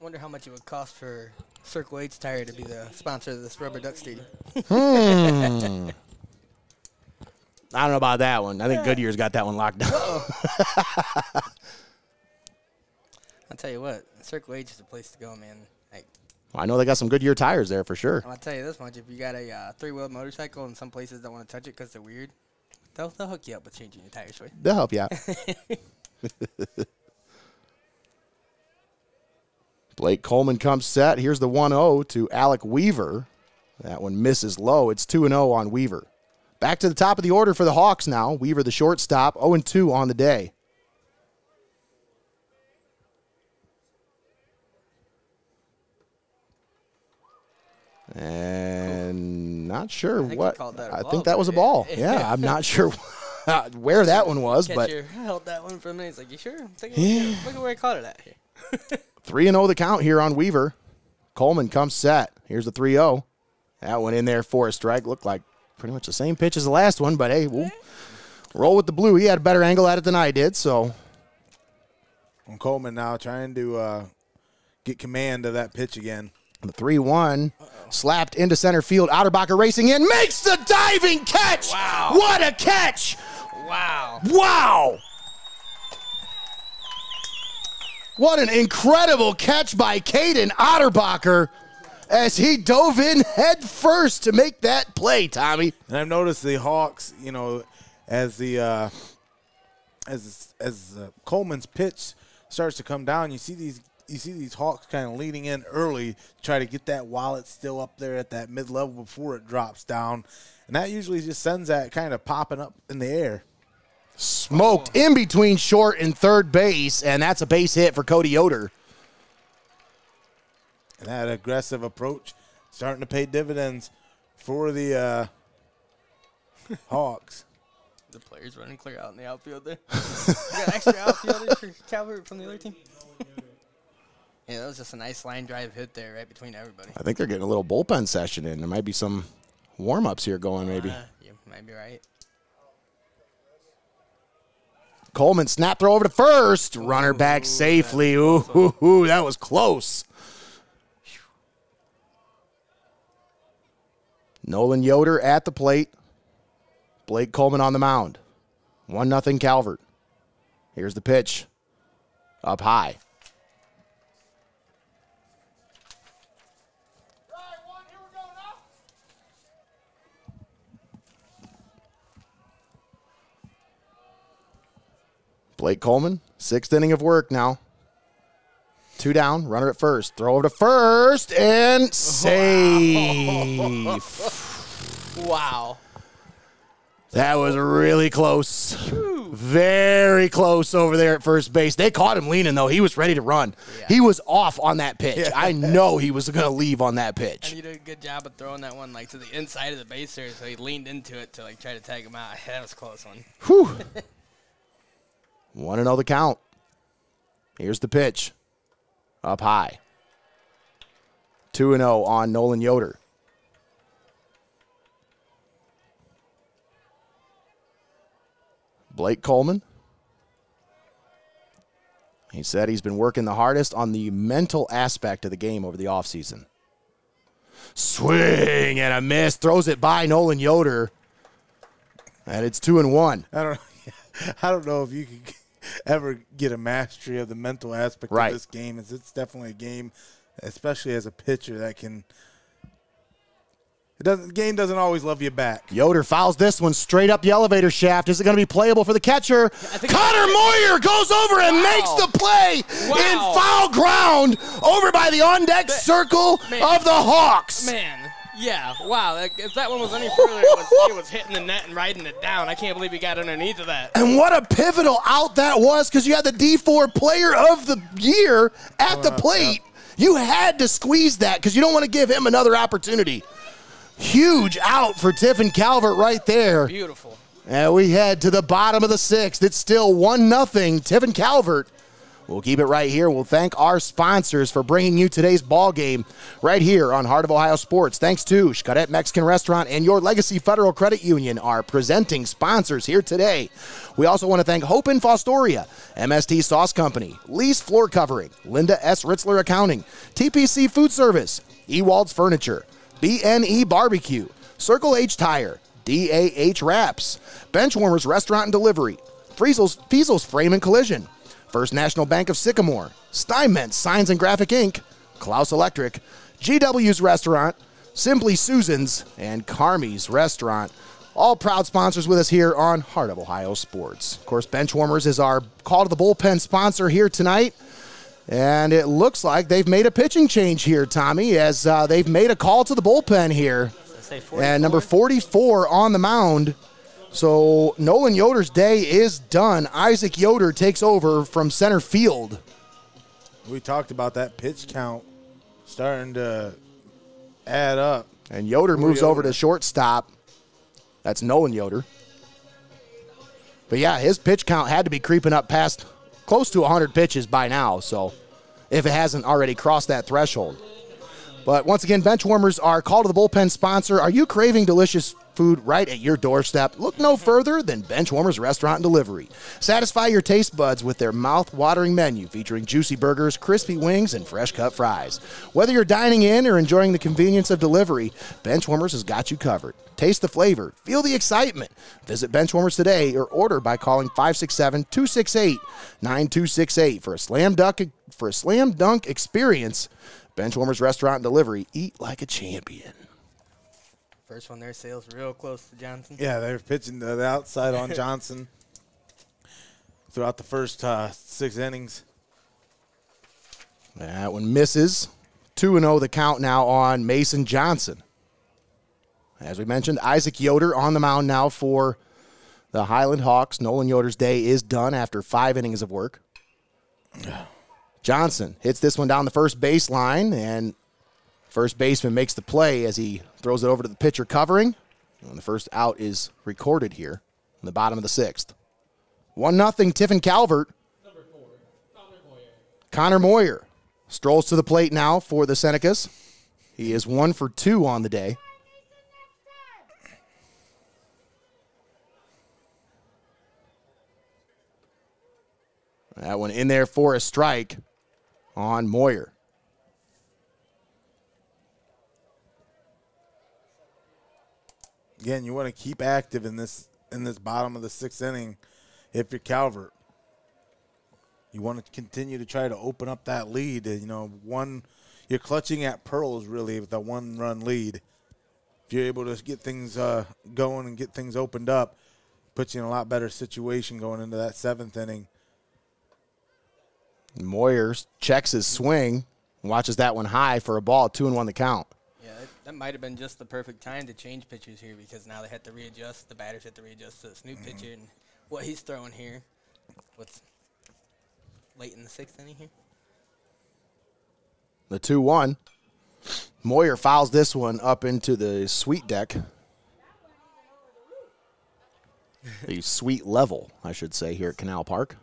Wonder how much it would cost for Circle H Tire to be the sponsor of this Rubber Duck Stadium. Hmm. I don't know about that one. I think Goodyear's got that one locked down. [laughs] I'll tell you what, Circle H is the place to go, man. Like, I know they got some Goodyear tires there for sure. I'll tell you this much: if you got a uh, three-wheeled motorcycle and some places don't want to touch it because they're weird, they'll they'll hook you up with changing your tires for you. They'll help you out. [laughs] Blake Coleman comes set. Here's the 1 0 to Alec Weaver. That one misses low. It's 2 0 on Weaver. Back to the top of the order for the Hawks now. Weaver, the shortstop, 0 2 on the day. And not sure I what. called that a I think that was a ball. [laughs] Yeah, I'm not sure. [laughs] where that one was, but Catcher held that one for a minute. He's like, "You sure?" I'm thinking, Look at where I caught it at here. [laughs] 3 and 0 the count here on Weaver. Coleman comes set. Here's the 3 0. That one in there for a strike. Looked like pretty much the same pitch as the last one, but hey, we'll roll with the blue. He had a better angle at it than I did, so And Coleman now trying to uh, get command of that pitch again. the 3 1 slapped into center field. Otterbacher racing in, makes the diving catch. Wow. What a catch! Wow. Wow! What an incredible catch by Caden Otterbacher as he dove in head first to make that play, Tommy. And I've noticed the Hawks, you know, as the uh, as as uh, Coleman's pitch starts to come down, you see these you see these Hawks kind of leaning in early try to get that wallet still up there at that mid level before it drops down, and that usually just sends that kind of popping up in the air. Smoked in between short and third base, and that's a base hit for Cody Yoder. And that aggressive approach starting to pay dividends for the uh, [laughs] Hawks. The players running clear out in the outfield there. [laughs] got extra outfielders for Calvert from the other team. [laughs] yeah, that was just a nice line drive hit there, right between everybody. I think they're getting a little bullpen session in. There might be some warm ups here going, maybe. Uh, you might be right. Coleman snap throw over to first. Runner back safely. Ooh, ooh, ooh, that was close. Nolan Yoder at the plate. Blake Coleman on the mound. 1 nothing Calvert. Here's the pitch. Up high. Blake Coleman, sixth inning of work now. Two down, runner at first. Throw over to first and safe. [laughs] Wow. That was really close. Very close over there at first base. They caught him leaning, though. He was ready to run. He was off on that pitch. I know he was going to leave on that pitch. And he did a good job of throwing that one like to the inside of the base there, so he leaned into it to like try to tag him out. [laughs] That was a close one. Whew. [laughs] 1 0 the count. Here's the pitch. Up high. 2 0 on Nolan Yoder. Blake Coleman. He said he's been working the hardest on the mental aspect of the game over the offseason. Swing and a miss. Throws it by Nolan Yoder. And it's 2 and 1. I don't [laughs] I don't know if you could [laughs] ever get a mastery of the mental aspect Right. of this game. It's, it's definitely a game, especially as a pitcher, that can. It doesn't. The game doesn't always love you back. Yoder fouls this one straight up the elevator shaft. Is it going to be playable for the catcher? think- Connor Moyer goes over and makes the play Wow. in foul ground over by the on deck circle man. of the Hawks. Man, yeah, wow. Like, if that one was any further, it was, it was hitting the net and riding it down. I can't believe he got underneath of that. And what a pivotal out that was because you had the D4 player of the year at the plate. You had to squeeze that because you don't want to give him another opportunity. Huge out for Tiffin Calvert right there. Beautiful. And we head to the bottom of the sixth. It's still 1 nothing. Tiffin Calvert. We'll keep it right here. We'll thank our sponsors for bringing you today's ball game right here on Heart of Ohio Sports. Thanks to Xcaret Mexican Restaurant and your Legacy Federal Credit Union, our presenting sponsors here today. We also want to thank Hope in Fostoria, MST Sauce Company, Lee's Floor Covering, Linda S. Ritzler Accounting, TPC Food Service, Ewald's Furniture, BNE Barbecue, Circle H Tire, DAH Wraps, Benchwarmers Restaurant and Delivery, Friesel's, Feasel's Frame and Collision, First National Bank of Sycamore, Steinmetz Signs and Graphic Ink, Clouse Electric, GW's Restaurant, Simply Susan's, and Carmies Restaurant. All proud sponsors with us here on Heart of Ohio Sports. Of course, Benchwarmers is our call to the bullpen sponsor here tonight. And it looks like they've made a pitching change here, Tommy, as uh, they've made a call to the bullpen here. And number 44 on the mound. So Nolan Yoder's day is done. Isaac Yoder takes over from center field. We talked about that pitch count starting to add up. And Yoder Corey moves over to shortstop. That's Nolan Yoder. But yeah, his pitch count had to be creeping up past close to 100 pitches by now. So if it hasn't already crossed that threshold. But once again, bench warmers are call to the bullpen sponsor. Are you craving delicious food right at your doorstep? Look no further than Benchwarmers Restaurant and Delivery. Satisfy your taste buds with their mouth-watering menu featuring juicy burgers, crispy wings, and fresh cut fries. Whether you're dining in or enjoying the convenience of delivery, Benchwarmers has got you covered. Taste the flavor, feel the excitement. Visit Benchwarmers today or order by calling 567-268-9268 for a slam dunk for a slam dunk experience. Benchwarmers Restaurant and Delivery. Eat like a champion. First one there, sails real close to Johnson. Yeah, they're pitching to the outside on [laughs] Johnson throughout the first uh, six innings. That one misses. 2 0 the count now on Mason Johnson. As we mentioned, Isaac Yoder on the mound now for the Hiland Hawks. Nolan Yoder's day is done after five innings of work. Johnson hits this one down the first baseline, and first baseman makes the play as he throws it over to the pitcher covering. And the first out is recorded here in the bottom of the sixth. 1 0 Tiffin Calvert. Connor Moyer strolls to the plate now for the Senecas. He is one for two on the day. That one in there for a strike on Moyer. Again, you want to keep active in this in this bottom of the sixth inning. If you're Calvert, you want to continue to try to open up that lead. You know, one you're clutching at pearls really with a one-run lead. If you're able to get things uh, going and get things opened up, puts you in a lot better situation going into that seventh inning. Moyer checks his swing, watches that one high for a ball, two and one the count. Yeah, that, that might have been just the perfect time to change pitchers here because now they had to readjust. The batters had to readjust to this new mm-hmm. pitcher and what he's throwing here. What's late in the sixth inning here? The 2 1. Moyer fouls this one up into the suite deck. [laughs] the suite level, I should say, here at Canal Park.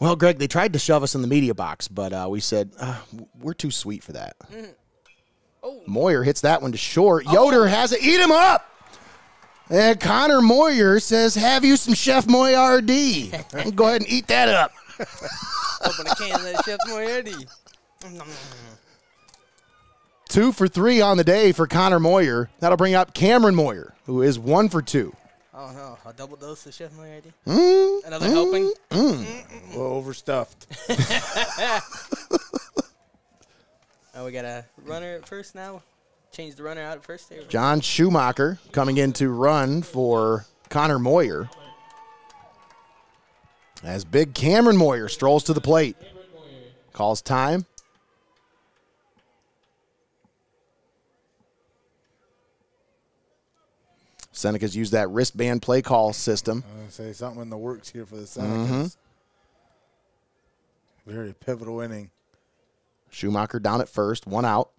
Well, Greg, they tried to shove us in the media box, but uh, we said uh, we're too sweet for that. Oh. Moyer hits that one to short. Yoder has it. Eat him up. And Connor Moyer says, "Have you some Chef Moyardee? [laughs] Go ahead and eat that up." [laughs] Open a can of Chef Moyardi. Two for three on the day for Connor Moyer. That'll bring up Cameron Moyer, who is one for two. Oh no, a double dose of Chef Moyardi. Mm, Another helping. Well, overstuffed. [laughs] Oh, we got a runner at first now. Change the runner out at first there. John Schumacher coming in to run for Connor Moyer. As big Cameron Moyer strolls to the plate. Calls time. Seneca's used that wristband play call system. I'm say something in the works here for the mm-hmm. Senecas. Very pivotal inning. Schumacher down at first, one out.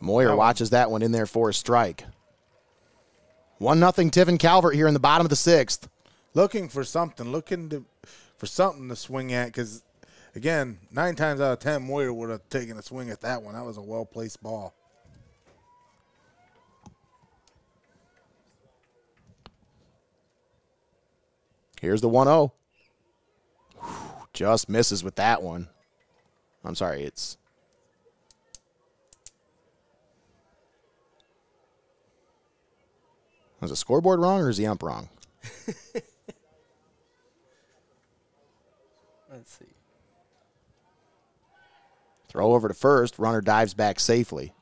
Moyer watches that one in there for a strike. One nothing Tiffin Calvert here in the bottom of the sixth. Looking for something, looking to for something to swing at because again, nine times out of ten, Moyer would have taken a swing at that one. That was a well placed ball. Here's the 1 0. Just misses with that one. I'm sorry, it's. Was the scoreboard wrong or is the ump wrong? [laughs] Let's see. Throw over to first. Runner dives back safely.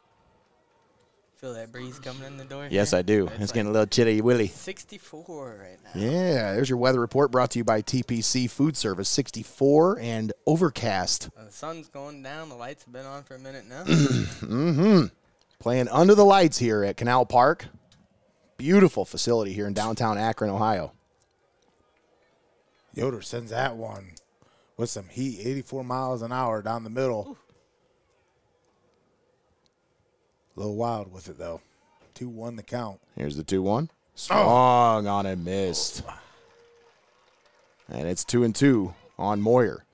Feel that breeze coming in the door? Yes. I do. It's getting a little chilly willy. 64 right now. Yeah, there's your weather report brought to you by TPC Food Service 64 and overcast. Uh, the sun's going down. The lights have been on for a minute now. [clears throat] Mm-hmm. Playing under the lights here at Canal Park. Beautiful facility here in downtown Akron, Ohio. Yoder sends that one with some heat, 84 miles an hour down the middle. A little wild with it though. 2 1 the count. Here's the 2 1. Swung on and missed. And it's 2 and 2 on Moyer.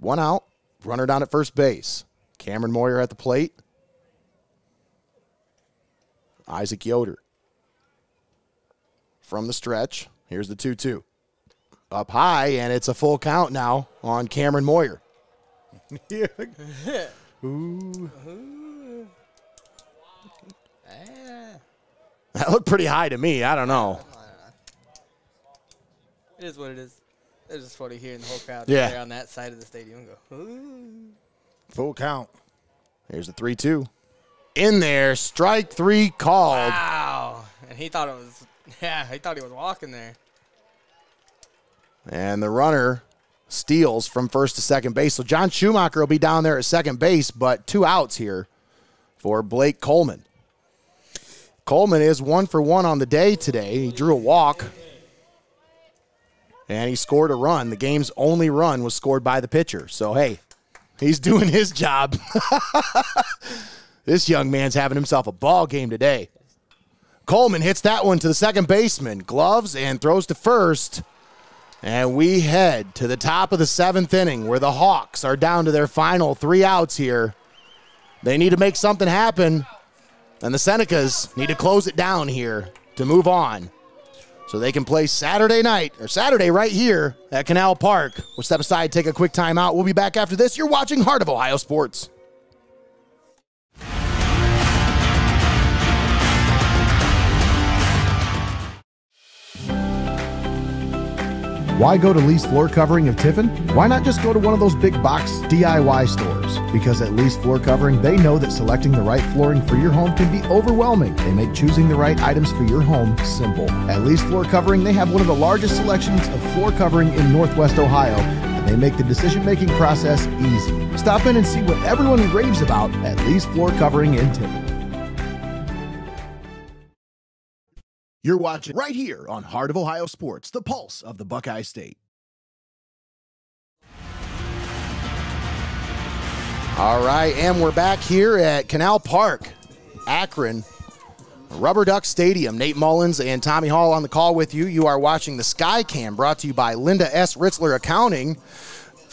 One out, runner down at first base. Cameron Moyer at the plate. Isaac Yoder. From the stretch, here's the 2 2. Up high, and it's a full count now on Cameron Moyer. yeah. [laughs] Ooh. Ah, That looked pretty high to me. I don't know. it is what it is. It's just funny hearing the whole crowd Yeah. there on that side of the stadium go. Ooh. Full count. Here's the 3 2. In there, strike three called. Wow. And he thought it was, [laughs] yeah, he thought he was walking there. And the runner steals from first to second base. So John Schumacher will be down there at second base, but two outs here for Blake Coleman. Coleman is one for one on the day today. He drew a walk and he scored a run. The game's only run was scored by the pitcher. So, hey, he's doing his job. [laughs] this young man's having himself a ball game today. Coleman hits that one to the second baseman, gloves, and throws to first. And we head to the top of the seventh inning where the Hawks are down to their final three outs here. They need to make something happen, and the Senecas need to close it down here to move on so they can play Saturday night or Saturday right here at Canal Park. We'll step aside, take a quick timeout. We'll be back after this. You're watching Heart of Ohio Sports. Why go to Lee's Floor Covering of Tiffin? Why not just go to one of those big box DIY stores? Because at Lee's Floor Covering, they know that selecting the right flooring for your home can be overwhelming. They make choosing the right items for your home simple. At Lee's Floor Covering, they have one of the largest selections of floor covering in Northwest Ohio, and they make the decision making process easy. Stop in and see what everyone raves about at Lee's Floor Covering in Tiffin. You're watching right here on Heart of Ohio Sports, the pulse of the Buckeye State. All right, and we're back here at Canal Park, Akron, Rubber Duck Stadium. Nate Mullins and Tommy Hall on the call with you. You are watching the Sky Cam brought to you by Linda S. Ritzler Accounting.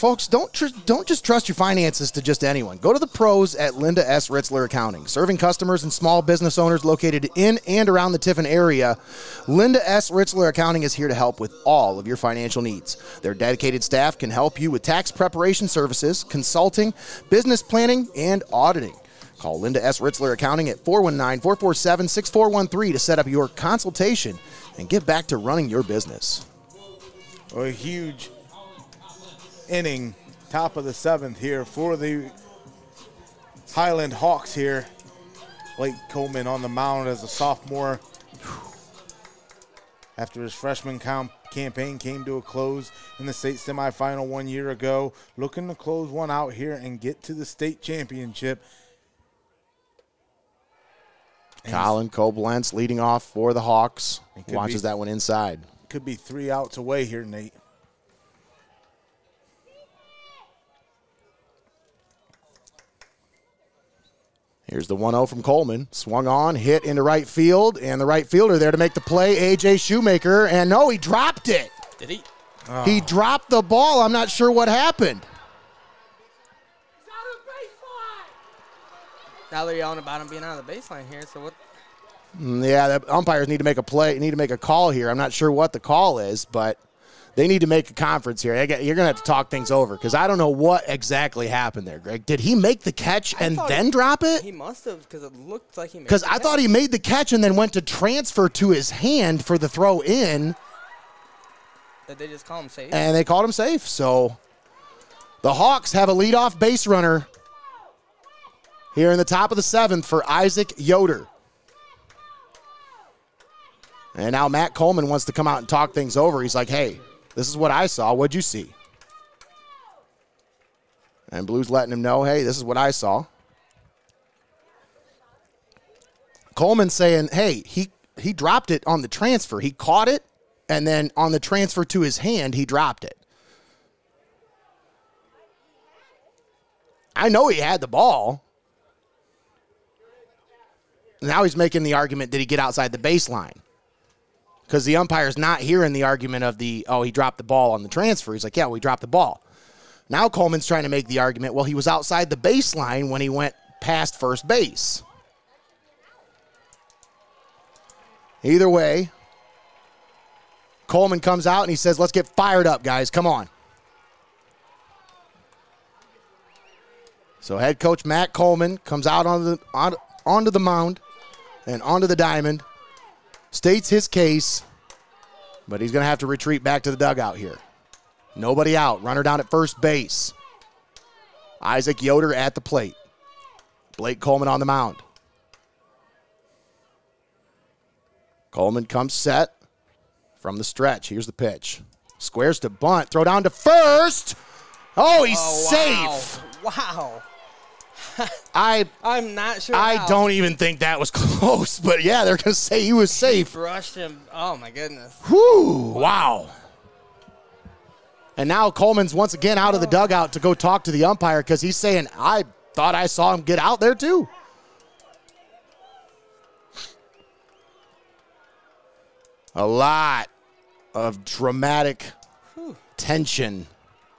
Folks, don't tr- don't just trust your finances to just anyone. Go to the pros at Linda S. Ritzler Accounting, serving customers and small business owners located in and around the Tiffin area. Linda S. Ritzler Accounting is here to help with all of your financial needs. Their dedicated staff can help you with tax preparation services, consulting, business planning, and auditing. Call Linda S. Ritzler Accounting at 419 447 6413 to set up your consultation and get back to running your business. A huge inning, top of the seventh here for the Hiland Hawks here. Blake Coleman on the mound as a sophomore. After his freshman com- campaign came to a close in the state semifinal one year ago, looking to close one out here and get to the state championship. And Colin Coblentz leading off for the Hawks. Watches be- that one inside. Could be three outs away here, Nate. Here's the 1 0 from Coleman. Swung on, hit into right field, and the right fielder there to make the play, AJ Shoemaker. And no, he dropped it. Did he? He dropped the ball. I'm not sure what happened. He's out of the baseline. Now they're yelling about him being out of the baseline here. So what? Mm, Yeah, the umpires need to make a play, need to make a call here. I'm not sure what the call is, but they need to make a conference here. You're going to have to talk things over because I don't know what exactly happened there, Greg. Did he make the catch and then he- drop it? He must have because it looked like he. made Because I thought catch. he made the catch and then went to transfer to his hand for the throw in. Did they just call him safe? and they called him safe. So the Hawks have a leadoff base runner here in the top of the seventh for Isaac Yoder. And now Matt Coleman wants to come out and talk things over. He's like, hey, this is what I saw. What'd you see? And Blue's letting him know, hey, this is what I saw. Coleman saying, hey, he, he dropped it on the transfer. He caught it, and then on the transfer to his hand, he dropped it. I know he had the ball. Now he's making the argument did he get outside the baseline? Because the umpire's not hearing the argument of the, oh, he dropped the ball on the transfer. He's like, yeah, we dropped the ball. Now Coleman's trying to make the argument, well, he was outside the baseline when he went past first base. Either way, Coleman comes out and he says, let's get fired up, guys. Come on. So head coach Matt Coleman comes out on the on, onto the mound and onto the diamond, states his case, but he's going to have to retreat back to the dugout here. Nobody out. Runner down at first base. Isaac Yoder at the plate. Blake Coleman on the mound. Coleman comes set from the stretch. Here's the pitch. Squares to bunt. Throw down to first. Oh, he's Oh, safe. Wow. I I'm not sure. I how. don't even think that was [laughs] close, but yeah, they're gonna say he was safe. brushed him. Oh my goodness. Whew, wow. And now Coleman's once again out of the oh. dugout to go talk to the umpire because he's saying, I thought I saw him get out there too. A lot of dramatic tension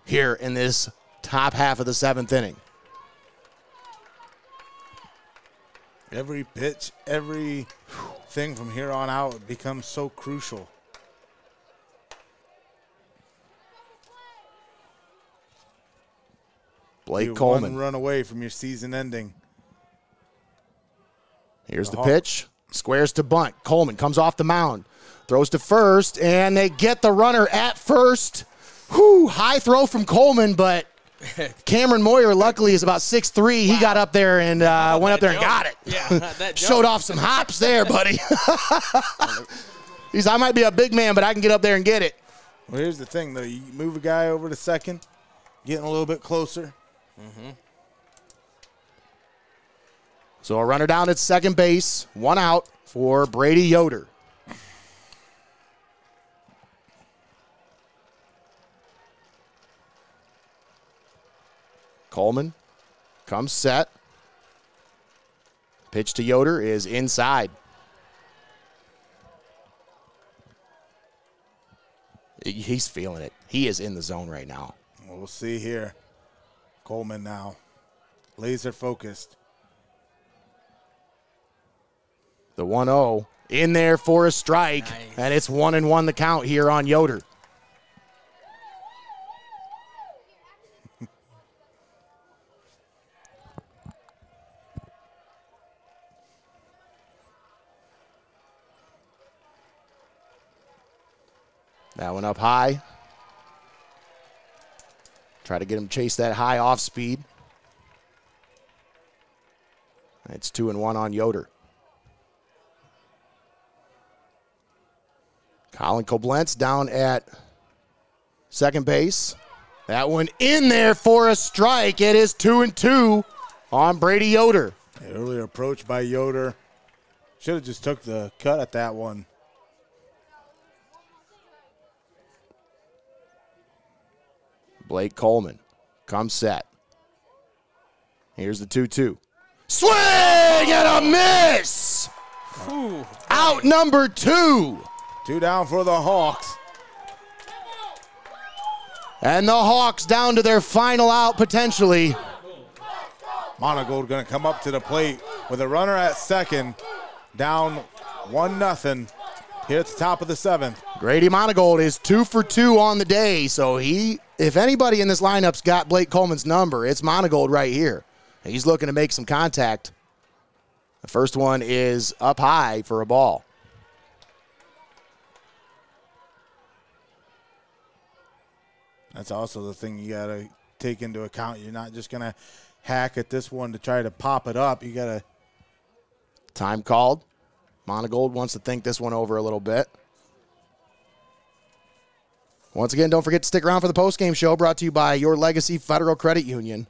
here in this top half of the seventh inning. Every pitch, every thing from here on out becomes so crucial. Blake You're Coleman. one run away from your season ending. Here's the Hawk. pitch. Squares to bunt. Coleman comes off the mound. Throws to first, and they get the runner at first. Whew, high throw from Coleman, but Cameron Moyer luckily is about 6'3". He got up there and uh, went up there and got it. Yeah, [laughs] Showed off some hops there, buddy. [laughs] He's I might be a big man, but I can get up there and get it. Well, here's the thing, though. You move a guy over to second, getting a little bit closer. So a runner down at second base, one out for Brady Yoder. Coleman comes set. Pitch to Yoder is inside. He's feeling it. He is in the zone right now. We'll see here. Coleman now, laser focused. The 1 0 in there for a strike, Nice. and it's 1 and 1 the count here on Yoder. That one up high. Try to get him chase that high off speed. It's two and one on Yoder. Colin Coblentz down at second base. That one in there for a strike. It is two and two on Brady Yoder. Earlier approach by Yoder. Should have just took the cut at that one. Blake Coleman comes set. Here's the 2 2. Swing and a miss! Out number two. Two down for the Hawks. And the Hawks down to their final out potentially. Monagold going to come up to the plate with a runner at second, down one nothing. The top of the seventh. Grady Monagold is two for two on the day. So he, if anybody in this lineup's got Blake Coleman's number, it's Monagold right here. He's looking to make some contact. The first one is up high for a ball. That's also the thing you got to take into account. You're not just going to hack at this one to try to pop it up. You got to Time called. Monagold wants to think this one over a little bit. Once again, don't forget to stick around for the postgame show brought to you by Your Legacy Federal Credit Union.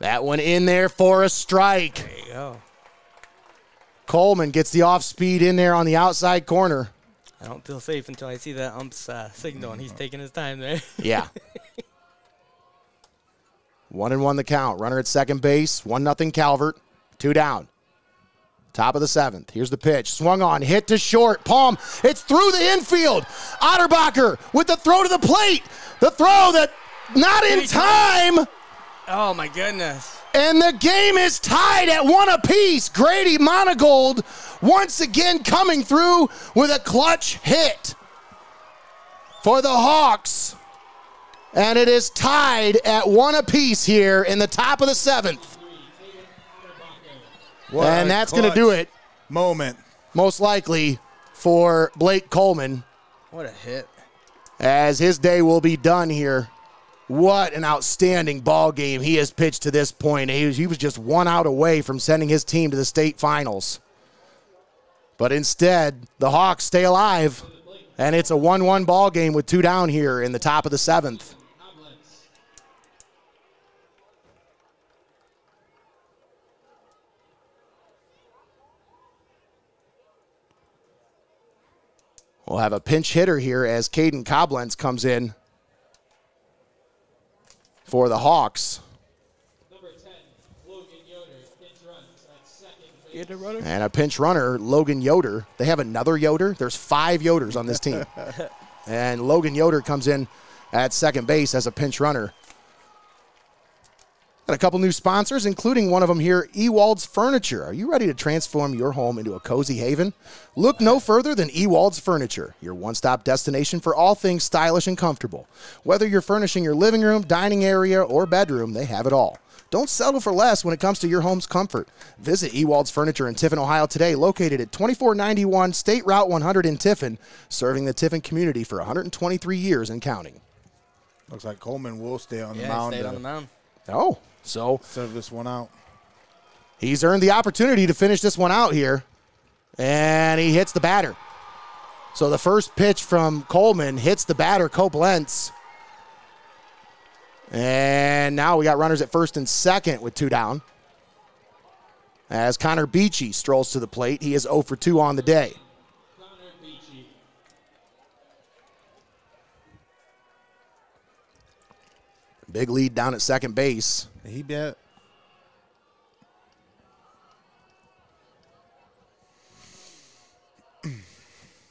That one in there for a strike. There you go. Coleman gets the off speed in there on the outside corner. I don't feel safe until I see that ump's uh, signal, and he's taking his time there. [laughs] Yeah. One and one the count. Runner at second base. One nothing Calvert. Two down. Top of the seventh. Here's the pitch. Swung on. Hit to short. Palm. It's through the infield. Otterbacher with the throw to the plate. The throw that not in time. Oh my goodness. And the game is tied at one apiece. Grady Monagold once again coming through with a clutch hit for the Hawks. And it is tied at one apiece here in the top of the seventh. What and that's going to do it, Moment. most likely, for Blake Coleman, What a hit. as his day will be done here. What an outstanding ball game he has pitched to this point. He was, he was just one out away from sending his team to the state finals. But instead, the Hawks stay alive, and it's a 1 1 ball game with two down here in the top of the seventh. We'll have a pinch hitter here as Caden Coblentz comes in for the Hawks. And a pinch runner, Logan Yoder. They have another Yoder. There's five Yoders on this team. [laughs] and Logan Yoder comes in at second base as a pinch runner. Got a couple new sponsors, including one of them here, Ewald's Furniture. Are you ready to transform your home into a cozy haven? Look no further than Ewald's Furniture, your one stop destination for all things stylish and comfortable. Whether you're furnishing your living room, dining area, or bedroom, they have it all. Don't settle for less when it comes to your home's comfort. Visit Ewald's Furniture in Tiffin, Ohio today, located at 2491 State Route 100 in Tiffin, serving the Tiffin community for 123 years and counting. Looks like Coleman will stay on the Yeah, mound stayed to on the mound. Oh, so serve this one out. He's earned the opportunity to finish this one out here, and he hits the batter. So the first pitch from Coleman hits the batter, Coblentz. And now we got runners at first and second with two down. As Connor Beachy strolls to the plate, he is 0 for 2 on the day. Big lead down at second base. He bet.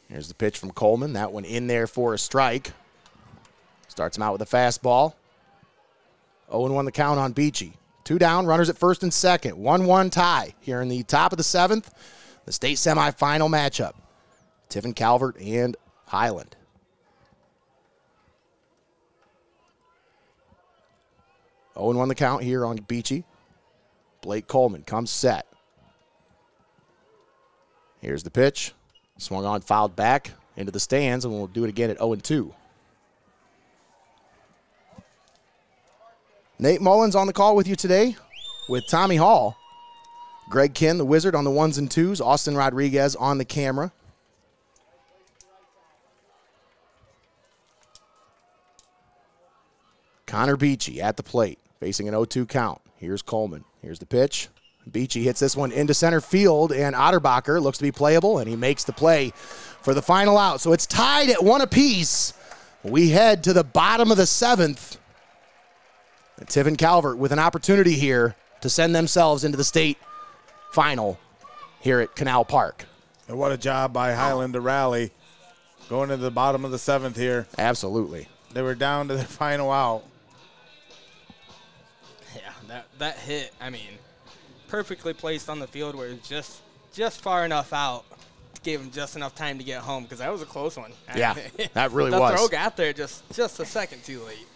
Here's the pitch from Coleman. That one in there for a strike. Starts him out with a fastball. 0 1 the count on Beachy. Two down, runners at first and second. 1 1 tie here in the top of the seventh. The state semifinal matchup. Tiffin Calvert and Hiland. Oh and 1 the count here on Beachy. Blake Coleman comes set. Here's the pitch. Swung on, fouled back into the stands, and we'll do it again at 0 2. Nate Mullins on the call with you today with Tommy Hall. Greg Ken, the wizard, on the ones and twos. Austin Rodriguez on the camera. Connor Beachy at the plate, facing an 0 2 count. Here's Coleman. Here's the pitch. Beachy hits this one into center field, and Otterbacher looks to be playable, and he makes the play for the final out. So it's tied at one apiece. We head to the bottom of the seventh. And Tiffin Calvert with an opportunity here to send themselves into the state final here at Canal Park. And what a job by Hiland to rally. Going to the bottom of the seventh here. Absolutely. They were down to their [laughs] final out. That that hit. I mean, perfectly placed on the field where it's just just far enough out. Gave him just enough time to get home because that was a close one. Yeah, [laughs] that really the was. throw got there just just a second too late.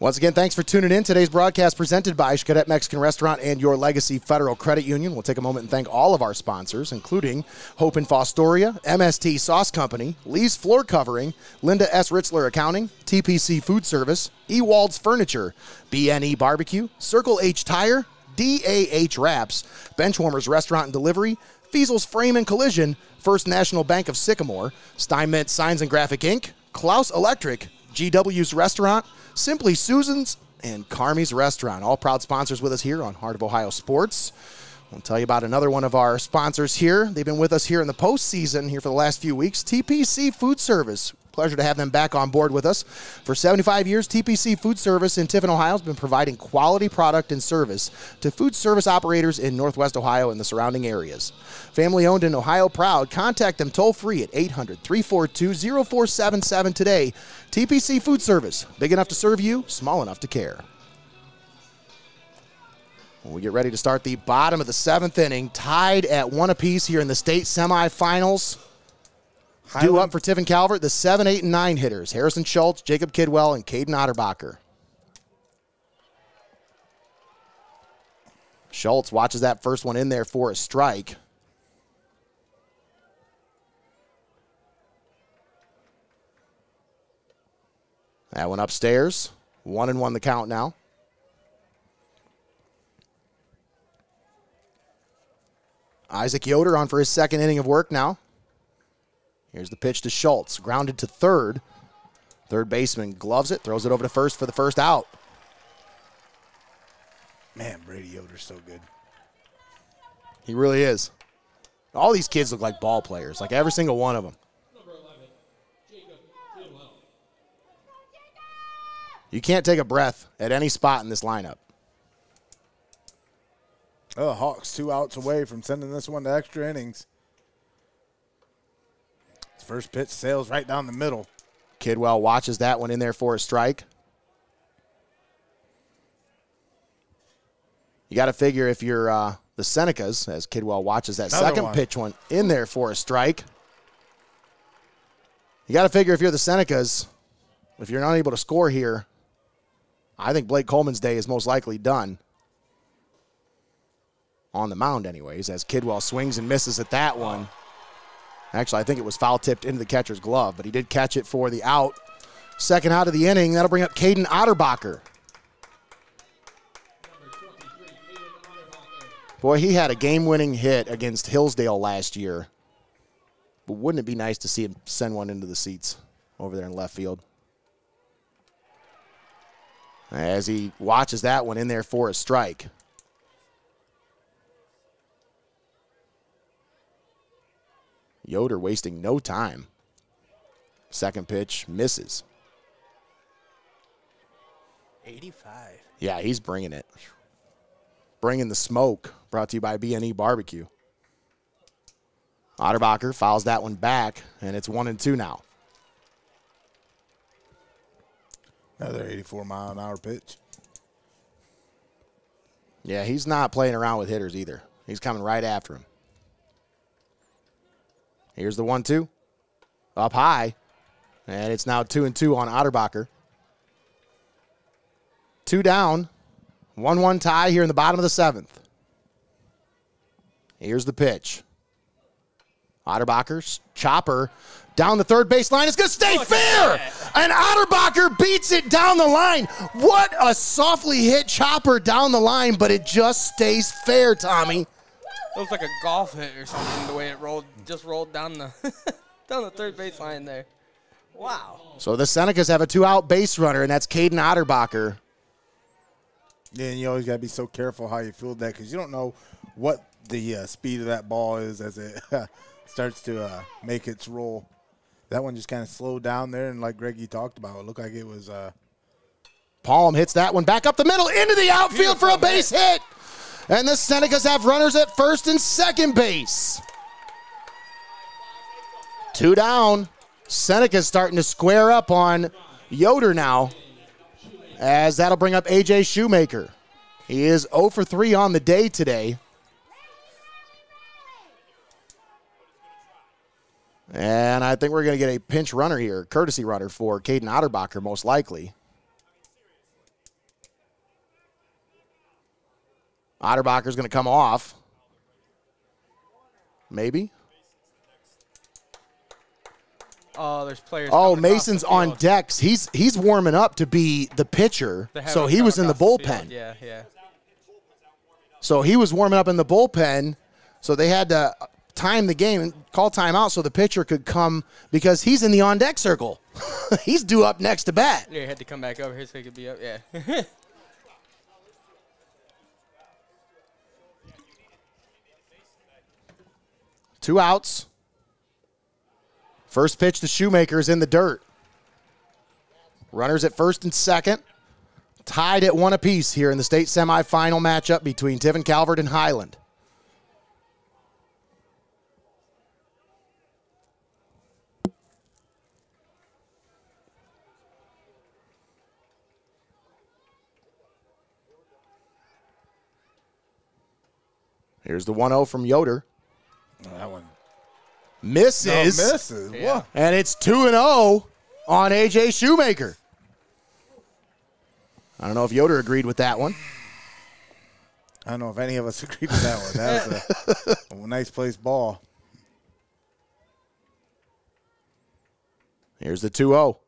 Once again, thanks for tuning in. Today's broadcast presented by Xcaret Mexican Restaurant and Your Legacy Federal Credit Union. We'll take a moment and thank all of our sponsors, including Hope in Fostoria, MST Sauce Company, Lee's Floor Covering, Linda S. Ritzler Accounting, TPC Food Service, Ewald's Furniture, BNE Barbecue, Circle H Tire, DAH Wraps, Benchwarmers Restaurant and Delivery, Feasel's Frame and Collision, First National Bank of Sycamore, Steinmetz Signs and Graphic Ink, Clouse Electric, GW's Restaurant, Simply Susan's, and Carmies Restaurant. All proud sponsors with us here on Heart of Ohio Sports. We'll tell you about another one of our sponsors here. They've been with us here in the postseason here for the last few weeks. TPC Food Service. Pleasure to have them back on board with us. For 75 years, TPC Food Service in Tiffin, Ohio has been providing quality product and service to food service operators in Northwest Ohio and the surrounding areas. Family owned and Ohio proud. Contact them toll free at 800 342 0477 today. TPC Food Service, big enough to serve you, small enough to care. We get ready to start the bottom of the seventh inning, tied at one apiece here in the state semifinals. Due up for Tiffin Calvert, the 7, 8, and 9 hitters Harrison Schultz, Jacob Kidwell, and Caden Otterbacher. Schultz watches that first one in there for a strike. That one upstairs. One and one the count now. Isaac Yoder on for his second inning of work now. Here's the pitch to Schultz, grounded to third. Third baseman gloves it, throws it over to first for the first out. Man, Brady Yoder's so good. He really is. All these kids look like ball players, like every single one of them. You can't take a breath at any spot in this lineup. Oh, Hawks two outs away from sending this one to extra innings. First pitch sails right down the middle. Kidwell watches that one in there for a strike. You got to figure if you're uh, the Senecas, as Kidwell watches that Another second one. pitch one in there for a strike. You got to figure if you're the Senecas, if you're not able to score here, I think Blake Coleman's day is most likely done. On the mound, anyways, as Kidwell swings and misses at that one. Actually, I think it was foul tipped into the catcher's glove, but he did catch it for the out. Second out of the inning. That'll bring up Caden Otterbacher. Boy, he had a game winning hit against Hillsdale last year. But wouldn't it be nice to see him send one into the seats over there in left field? As he watches that one in there for a strike. Yoder wasting no time. Second pitch misses. 85. Yeah, he's bringing it. Bringing the smoke. Brought to you by B&E Barbecue. Otterbacher fouls that one back, and it's one and two now. Another 84 mile an hour pitch. Yeah, he's not playing around with hitters either. He's coming right after him. Here's the one two. Up high. And it's now two and two on Otterbacher. Two down. One one tie here in the bottom of the seventh. Here's the pitch. Otterbacher's chopper down the third base line. It's going to stay fair. And Otterbacher beats it down the line. What a softly hit chopper down the line, but it just stays fair, Tommy. It looks like a golf hit or something. The way it rolled, just rolled down the [laughs] down the third base line there. Wow. So the Senecas have a two out base runner, and that's Caden Otterbacher. Yeah, and you always got to be so careful how you field that because you don't know what the uh, speed of that ball is as it [laughs] starts to uh, make its roll. That one just kind of slowed down there, and like Greggy talked about, it looked like it was. Uh, Palm hits that one back up the middle into the outfield for a base hit. And the Senecas have runners at first and second base. Two down. Seneca's starting to square up on Yoder now, as that'll bring up AJ Shoemaker. He is 0 for 3 on the day today. And I think we're going to get a pinch runner here, courtesy runner for Caden Otterbacher, most likely. Otterbacher's going to come off. Maybe. Oh, there's players. Oh, Mason's the on decks. He's he's warming up to be the pitcher. So he was in the bullpen. field. Yeah, yeah. So he was warming up in the bullpen. So they had to time the game and call timeout so the pitcher could come because he's in the on deck circle. [laughs] he's due up next to bat. Yeah, he had to come back over here so he could be up. Yeah. [laughs] Two outs. First pitch to Shoemaker is in the dirt. Runners at first and second. Tied at one apiece here in the state semifinal matchup between Tiffin Calvert and Hiland. Here's the 1 0 from Yoder. Oh, that one. Misses. No, misses. What? And it's 2 and 0 on AJ Shoemaker. I don't know if Yoder agreed with that one. I don't know if any of us [laughs] agreed with that one. That was a, a nice place ball. Here's the 2 0.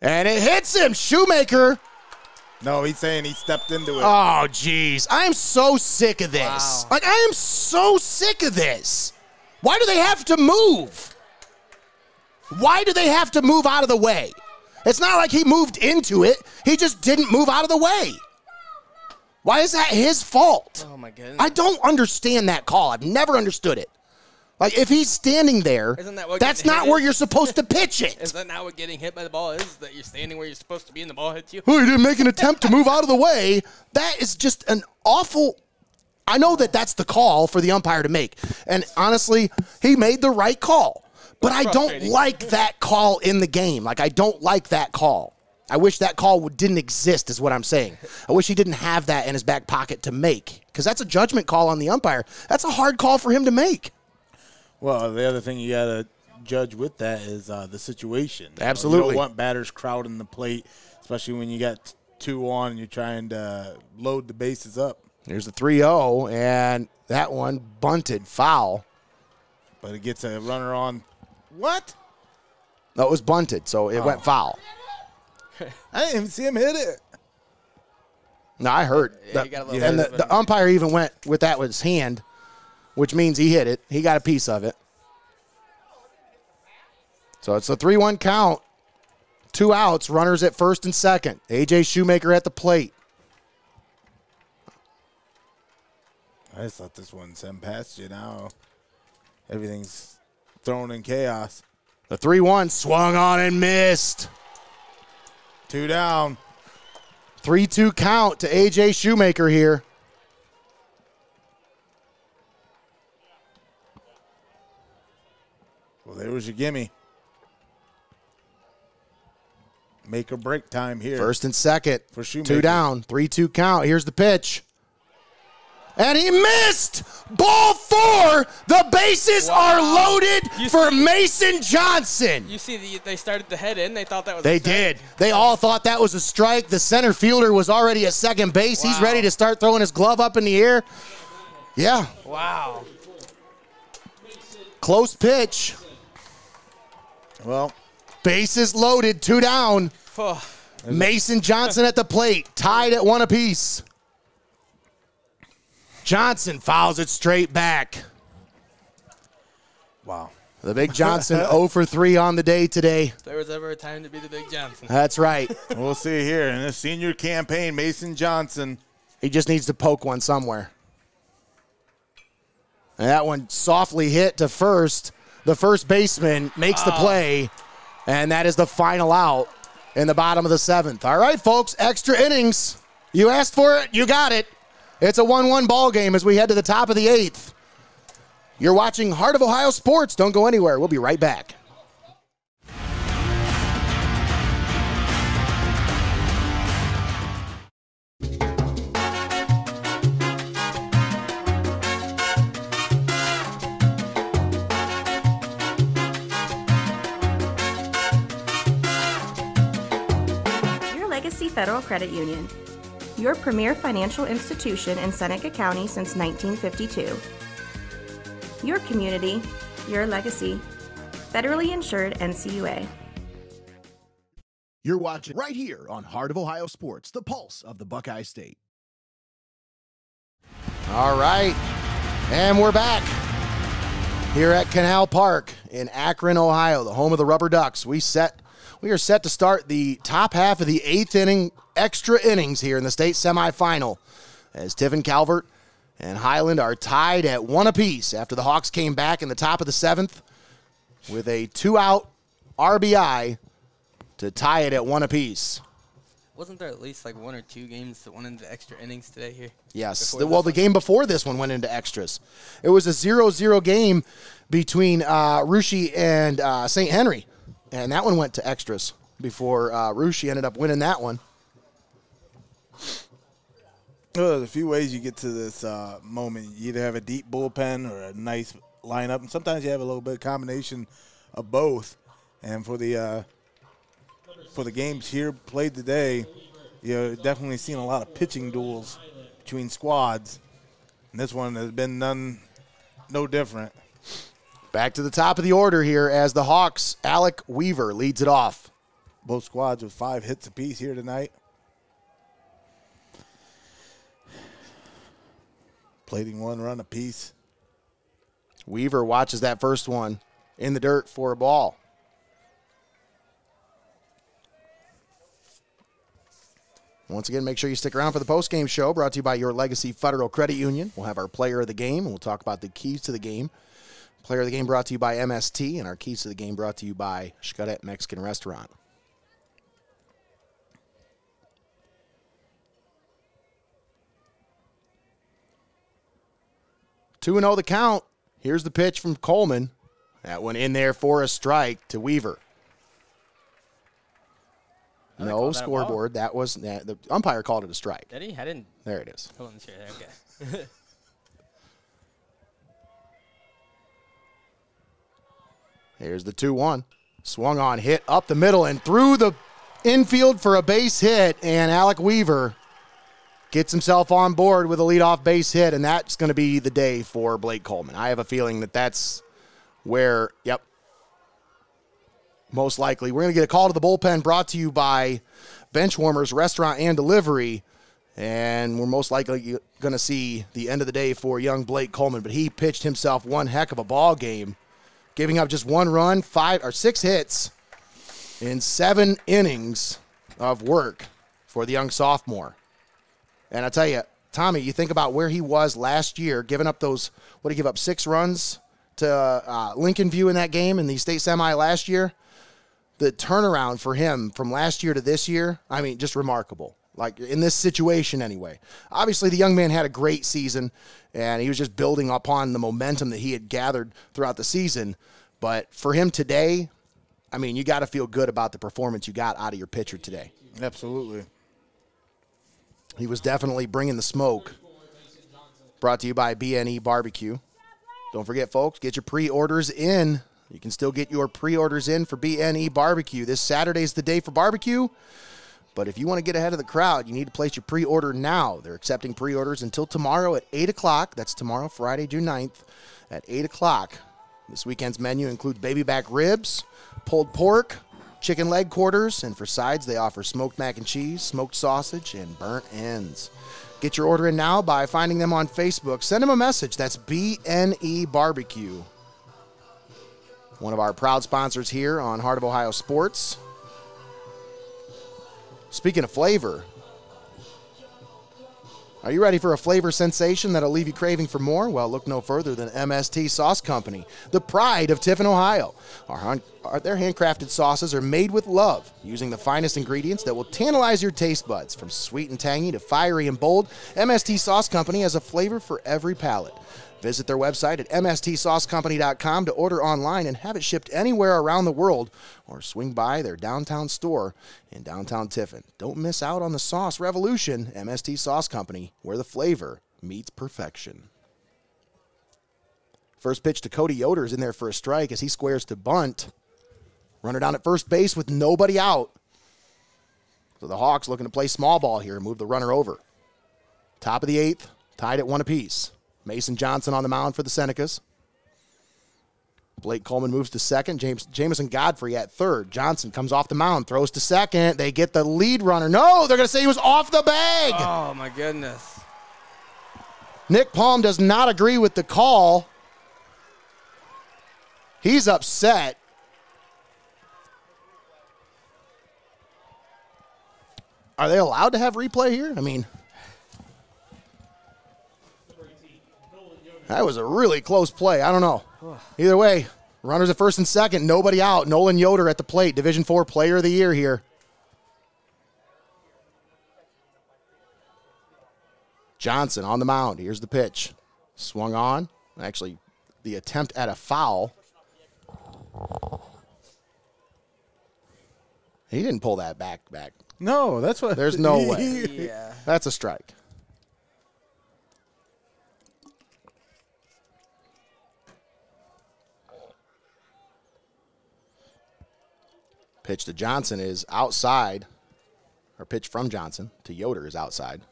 And it hits him. Shoemaker. No, he's saying he stepped into it. Oh, jeez. I am so sick of this. Like, I am so sick of this. Why do they have to move? Why do they have to move out of the way? It's not like he moved into it, he just didn't move out of the way. Why is that his fault? Oh my goodness. I don't understand that call. I've never understood it. Like, if he's standing there, that that's not where is? you're supposed to pitch [laughs] it. Is that not what getting hit by the ball is? That you're standing where you're supposed to be and the ball hits you? oh, he didn't make an attempt to move out of the way. That is just an awful. I know that that's the call for the umpire to make. And honestly, he made the right call. But I don't like that call in the game. Like, I don't like that call. I wish that call didn't exist, is what I'm saying. I wish he didn't have that in his back pocket to make because that's a judgment call on the umpire. That's a hard call for him to make. Well, the other thing you got to judge with that is uh, the situation. Absolutely. You don't want batters crowding the plate, especially when you got two on and you're trying to load the bases up. Here's the 3 0, and that one bunted foul. But it gets a runner on. What? No, it was bunted, so it went oh. foul. [laughs] I didn't even see him hit it. No, I heard. Yeah, The- he got a little and the, the umpire even went with that with his hand, which means he hit it. He got a piece of it. So it's a 3 1 count. Two outs, runners at first and second. AJ Shoemaker at the plate. I just thought this one sent past you now. Everything's thrown in chaos. The 3 1 swung on and missed. Two down. 3 2 count to AJ Shoemaker here. Well, there was your gimme. Make or break time here. First and second. For Shoemaker. Two down. 3 2 count. Here's the pitch. And he missed! Ball four! The bases are loaded You for see- Mason Johnson. You see, the, they started to head in. They thought that was. They a strike. did. They all thought that was a strike. The center fielder was already at second base. He's ready to start throwing his glove up in the air. Yeah, Wow. close pitch. Well, Bases loaded, two down. Oh, Mason Johnson at the plate, tied at one apiece. Johnson fouls it straight back. wow. The big Johnson 0 [laughs] for 3 on the day today. if there was ever a time to be the big Johnson. That's right. [laughs] We'll see here in the senior campaign. Mason Johnson. He just needs to poke one somewhere. And that one softly hit to first. The first baseman makes the ah. play, and that is the final out in the bottom of the seventh. All right, folks, extra innings. You asked for it, you got it. It's a 1 1 ball game as we head to the top of the eighth. You're watching Heart of Ohio Sports. Don't go anywhere. We'll be right back. Your Legacy Federal Credit Union. Your premier financial institution in Seneca County since 1952. Your community, your legacy. Federally insured NCUA. You're watching right here on Heart of Ohio Sports, the pulse of the Buckeye State. All right. And we're back here at Canal Park in Akron, Ohio, the home of the Rubber Ducks. We set we are set to start the top half of the eighth inning, extra innings here in the state semifinal. As Tiffin Calvert and Hiland are tied at one apiece after the Hawks came back in the top of the seventh with a two out RBI to tie it at one apiece. Wasn't there at least like one or two games that went into extra innings today here? Yes. The- well, the game before this one went into extras. It was a 0 0 game between uh, Russia and uh, St. Henry. And that one went to extras before uh, Russia ended up winning that one. Well, there's a few ways you get to this uh, moment. You either have a deep bullpen or a nice lineup, and sometimes you have a little bit of combination of both. And for the uh, for the games here played today, you're definitely seeing a lot of pitching duels between squads. And this one has been none no different. Back to the top of the order here as the Hawks, Alec Weaver leads it off. Both squads with five hits apiece here tonight. Plating one run apiece. Weaver watches that first one in the dirt for a ball. Once again, make sure you stick around for the post-game show brought to you by Your Legacy Federal Credit Union. We'll have our player of the game, and we'll talk about the keys to the game. Player of the game brought to you by MST, and our keys to the game brought to you by Xcaret Mexican Restaurant. Two and zero the count. Here's the pitch from Coleman. That one in there for a strike to Weaver. No that a ball? scoreboard. That was that, the umpire called it a strike. Did he? I didn't. There it is. Wasn't sure. Okay. [laughs] Here's the 2 1. Swung on, hit up the middle and through the infield for a base hit. And Alec Weaver gets himself on board with a leadoff base hit. And that's going to be the day for Blake Coleman. I have a feeling that that's where, yep, most likely. We're going to get a call to the bullpen brought to you by Benchwarmers Restaurant and Delivery. And we're most likely going to see the end of the day for young Blake Coleman. But he pitched himself one heck of a ball game giving up just one run, five or six hits in seven innings of work for the young sophomore. And I tell you, Tommy, you think about where he was last year, giving up those, what did he give up, six runs to uh, Lincolnview in that game in the state semi last year? The turnaround for him from last year to this year, I mean, just remarkable. Like in this situation, anyway. Obviously, the young man had a great season, and he was just building upon the momentum that he had gathered throughout the season. But for him today, I mean, you got to feel good about the performance you got out of your pitcher today. Absolutely. He was definitely bringing the smoke. Brought to you by BNE Barbecue. Don't forget, folks, get your pre orders in. You can still get your pre orders in for BNE Barbecue. This Saturday's the day for barbecue. But if you want to get ahead of the crowd, you need to place your pre order now. They're accepting pre orders until tomorrow at 8 o'clock. That's tomorrow, Friday, June 9th, at 8 o'clock. This weekend's menu includes baby back ribs, pulled pork, chicken leg quarters, and for sides, they offer smoked mac and cheese, smoked sausage, and burnt ends. Get your order in now by finding them on Facebook. Send them a message. That's BNE Barbecue. One of our proud sponsors here on Heart of Ohio Sports. Speaking of flavor, are you ready for a flavor sensation that'll leave you craving for more? Well, look no further than MST Sauce Company, the pride of Tiffin, Ohio. Our, our- their handcrafted sauces are made with love, using the finest ingredients that will tantalize your taste buds. From sweet and tangy to fiery and bold, MST Sauce Company has a flavor for every palate. Visit their website at mstsaucecompany.com to order online and have it shipped anywhere around the world or swing by their downtown store in downtown Tiffin. Don't miss out on the sauce revolution, MST Sauce Company, where the flavor meets perfection. First pitch to Cody Yoder is in there for a strike as he squares to bunt. Runner down at first base with nobody out. So the Hawks looking to play small ball here move the runner over. Top of the eighth, tied at one apiece. Mason Johnson on the mound for the Senecas. Blake Coleman moves to second. James Jameson Godfrey at third. Johnson comes off the mound, throws to second. They get the lead runner. No, they're going to say he was off the bag. oh my goodness. Nick Palm does not agree with the call. He's upset. Are they allowed to have replay here? I mean, that was a really close play. I don't know. Either way, Runners at first and second, nobody out. Nolan Yoder at the plate, Division Four Player of the Year here. Johnson on the mound. Here's the pitch. Swung on. Actually, the attempt at a foul. He didn't pull that back back. No, that's what. There's no [laughs] way. Yeah. That's a strike. Pitch to Johnson is outside, or pitch from Johnson to Yoder is outside.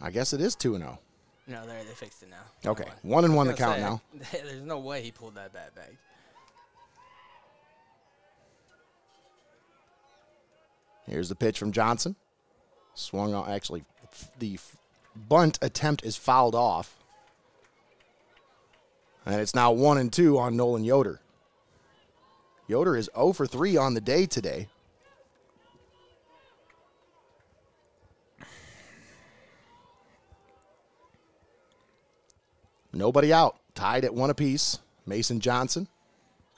I guess it is 2 0. No, there they fixed it now. No Okay. 1 and [laughs] 1 the I was gonna count say, now. [laughs] There's no way he pulled that bat back. Here's the pitch from Johnson. Swung on. Actually, the bunt attempt is fouled off. And it's now 1 and 2 on Nolan Yoder. Yoder is 0 for 3 on the day today. Nobody out. Tied at one apiece. Mason Johnson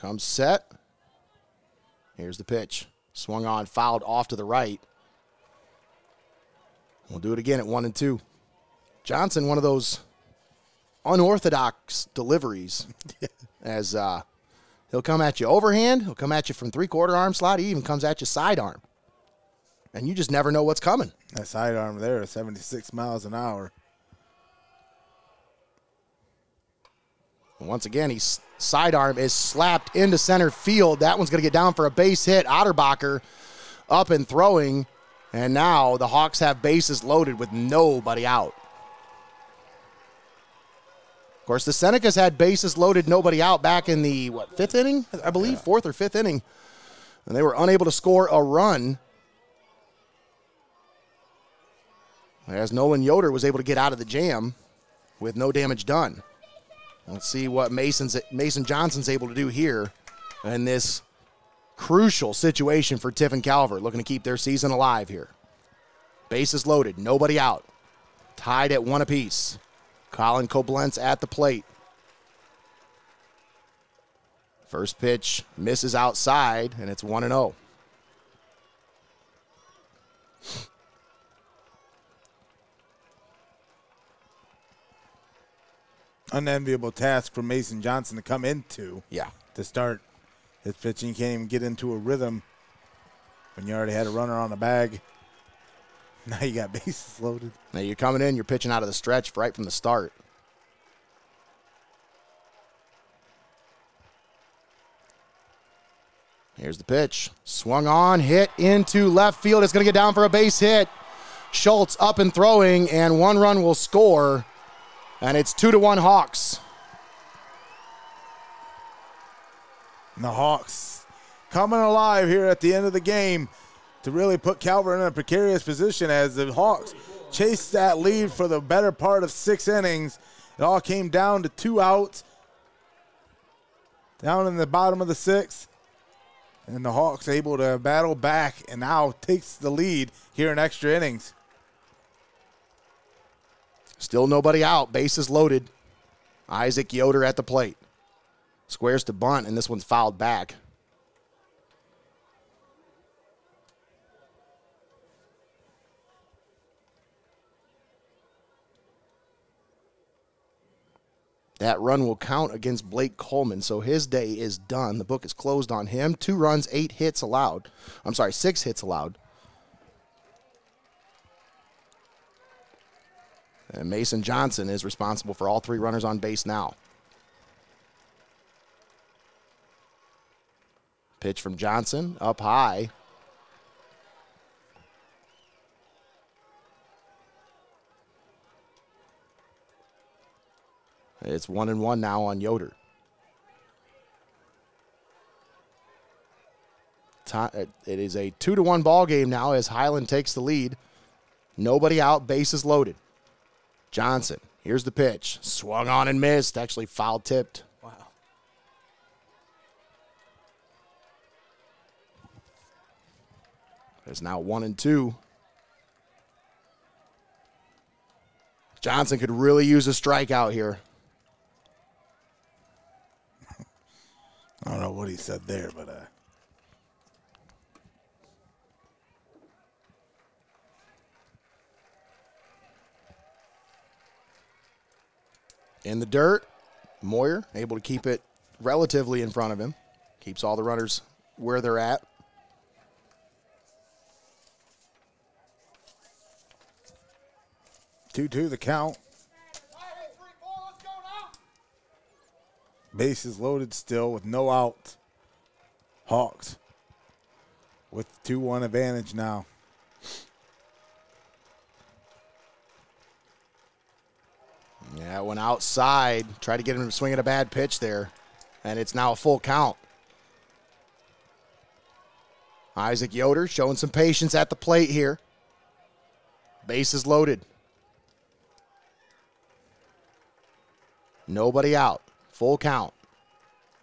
comes set. Here's the pitch. Swung on, fouled off to the right. We'll do it again at one and two. Johnson, one of those unorthodox deliveries, [laughs] as uh, he'll come at you overhand, he'll come at you from three quarter arm slot, he even comes at you sidearm. And you just never know what's coming. That sidearm there is 76 miles an hour. And once again, he's sidearm is slapped into center field. That one's going to get down for a base hit. Otterbacher up and throwing. And now the Hawks have bases loaded with nobody out. Of course, the Senecas had bases loaded, nobody out back in the, what, fifth inning? I believe, fourth or fifth inning. And they were unable to score a run. As Nolan Yoder was able to get out of the jam with no damage done. Let's see what Mason's Mason Johnson's able to do here in this crucial situation for Tiffin Calvert, looking to keep their season alive here. Bases loaded, nobody out. Tied at one apiece. Colin Coblentz at the plate. First pitch misses outside, and it's 1 0. Unenviable task for Mason Johnson to come into. Yeah. To start his pitching. You can't even get into a rhythm when you already had a runner on the bag. [laughs] Now you got bases loaded. Now you're coming in, you're pitching out of the stretch right from the start. Here's the pitch. Swung on, hit into left field. It's going to get down for a base hit. Schultz up and throwing, and one run will score. And it's two to one Hawks. And the Hawks coming alive here at the end of the game to really put Calvert in a precarious position as the Hawks chased that lead for the better part of six innings. It all came down to two outs down in the bottom of the sixth. And the Hawks able to battle back and now takes the lead here in extra innings. Still nobody out. Bases loaded. Isaac Yoder at the plate. Squares to bunt, and this one's fouled back. That run will count against Blake Coleman, so his day is done. The book is closed on him. Two runs, eight hits allowed. I'm sorry, six hits allowed. And Mason Johnson is responsible for all three runners on base now. Pitch from Johnson up high. It's one and one now on Yoder. It is a two to one ball game now as Hiland takes the lead. Nobody out, bases loaded. Johnson, here's the pitch. Swung on and missed. Actually, foul tipped. Wow. It's now one and two. Johnson could really use a strikeout here. I don't know what he said there, but uh, In the dirt, Moyer able to keep it relatively in front of him. Keeps all the runners where they're at. two two the count. Bases loaded still with no out. Hawks with two one advantage now. Yeah, went outside, tried to get him to swing at a bad pitch there, and it's now a full count. Isaac Yoder showing some patience at the plate here. Bases loaded. Nobody out. Full count.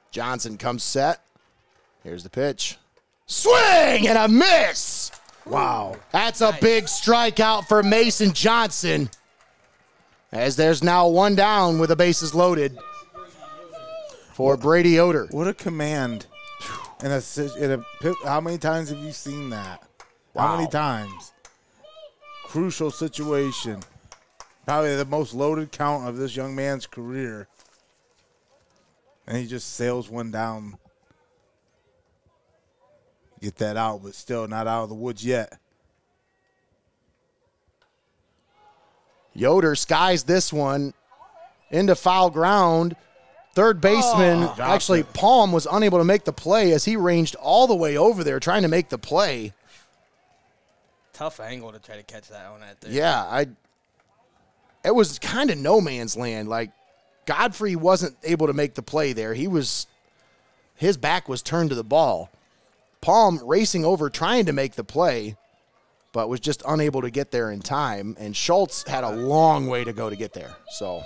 Johnson comes set. Here's the pitch. Swing and a miss. Wow. That's a big strikeout for Mason Johnson. As there's now one down with the bases loaded for Brady Yoder. What a command. In a, a how many times have you seen that? How many times? Crucial situation. Probably the most loaded count of this young man's career. And he just sails one down. Get that out, but still not out of the woods yet. Yoder skies this one into foul ground. Third baseman, oh, actually, Palm was unable to make the play as he ranged all the way over there trying to make the play. Tough angle to try to catch that one at there. Yeah, I. It was kind of no man's land. Like Godfrey wasn't able to make the play there. He was, his back was turned to the ball. Palm racing over trying to make the play, but was just unable to get there in time. And Schultz had a long way to go to get there. So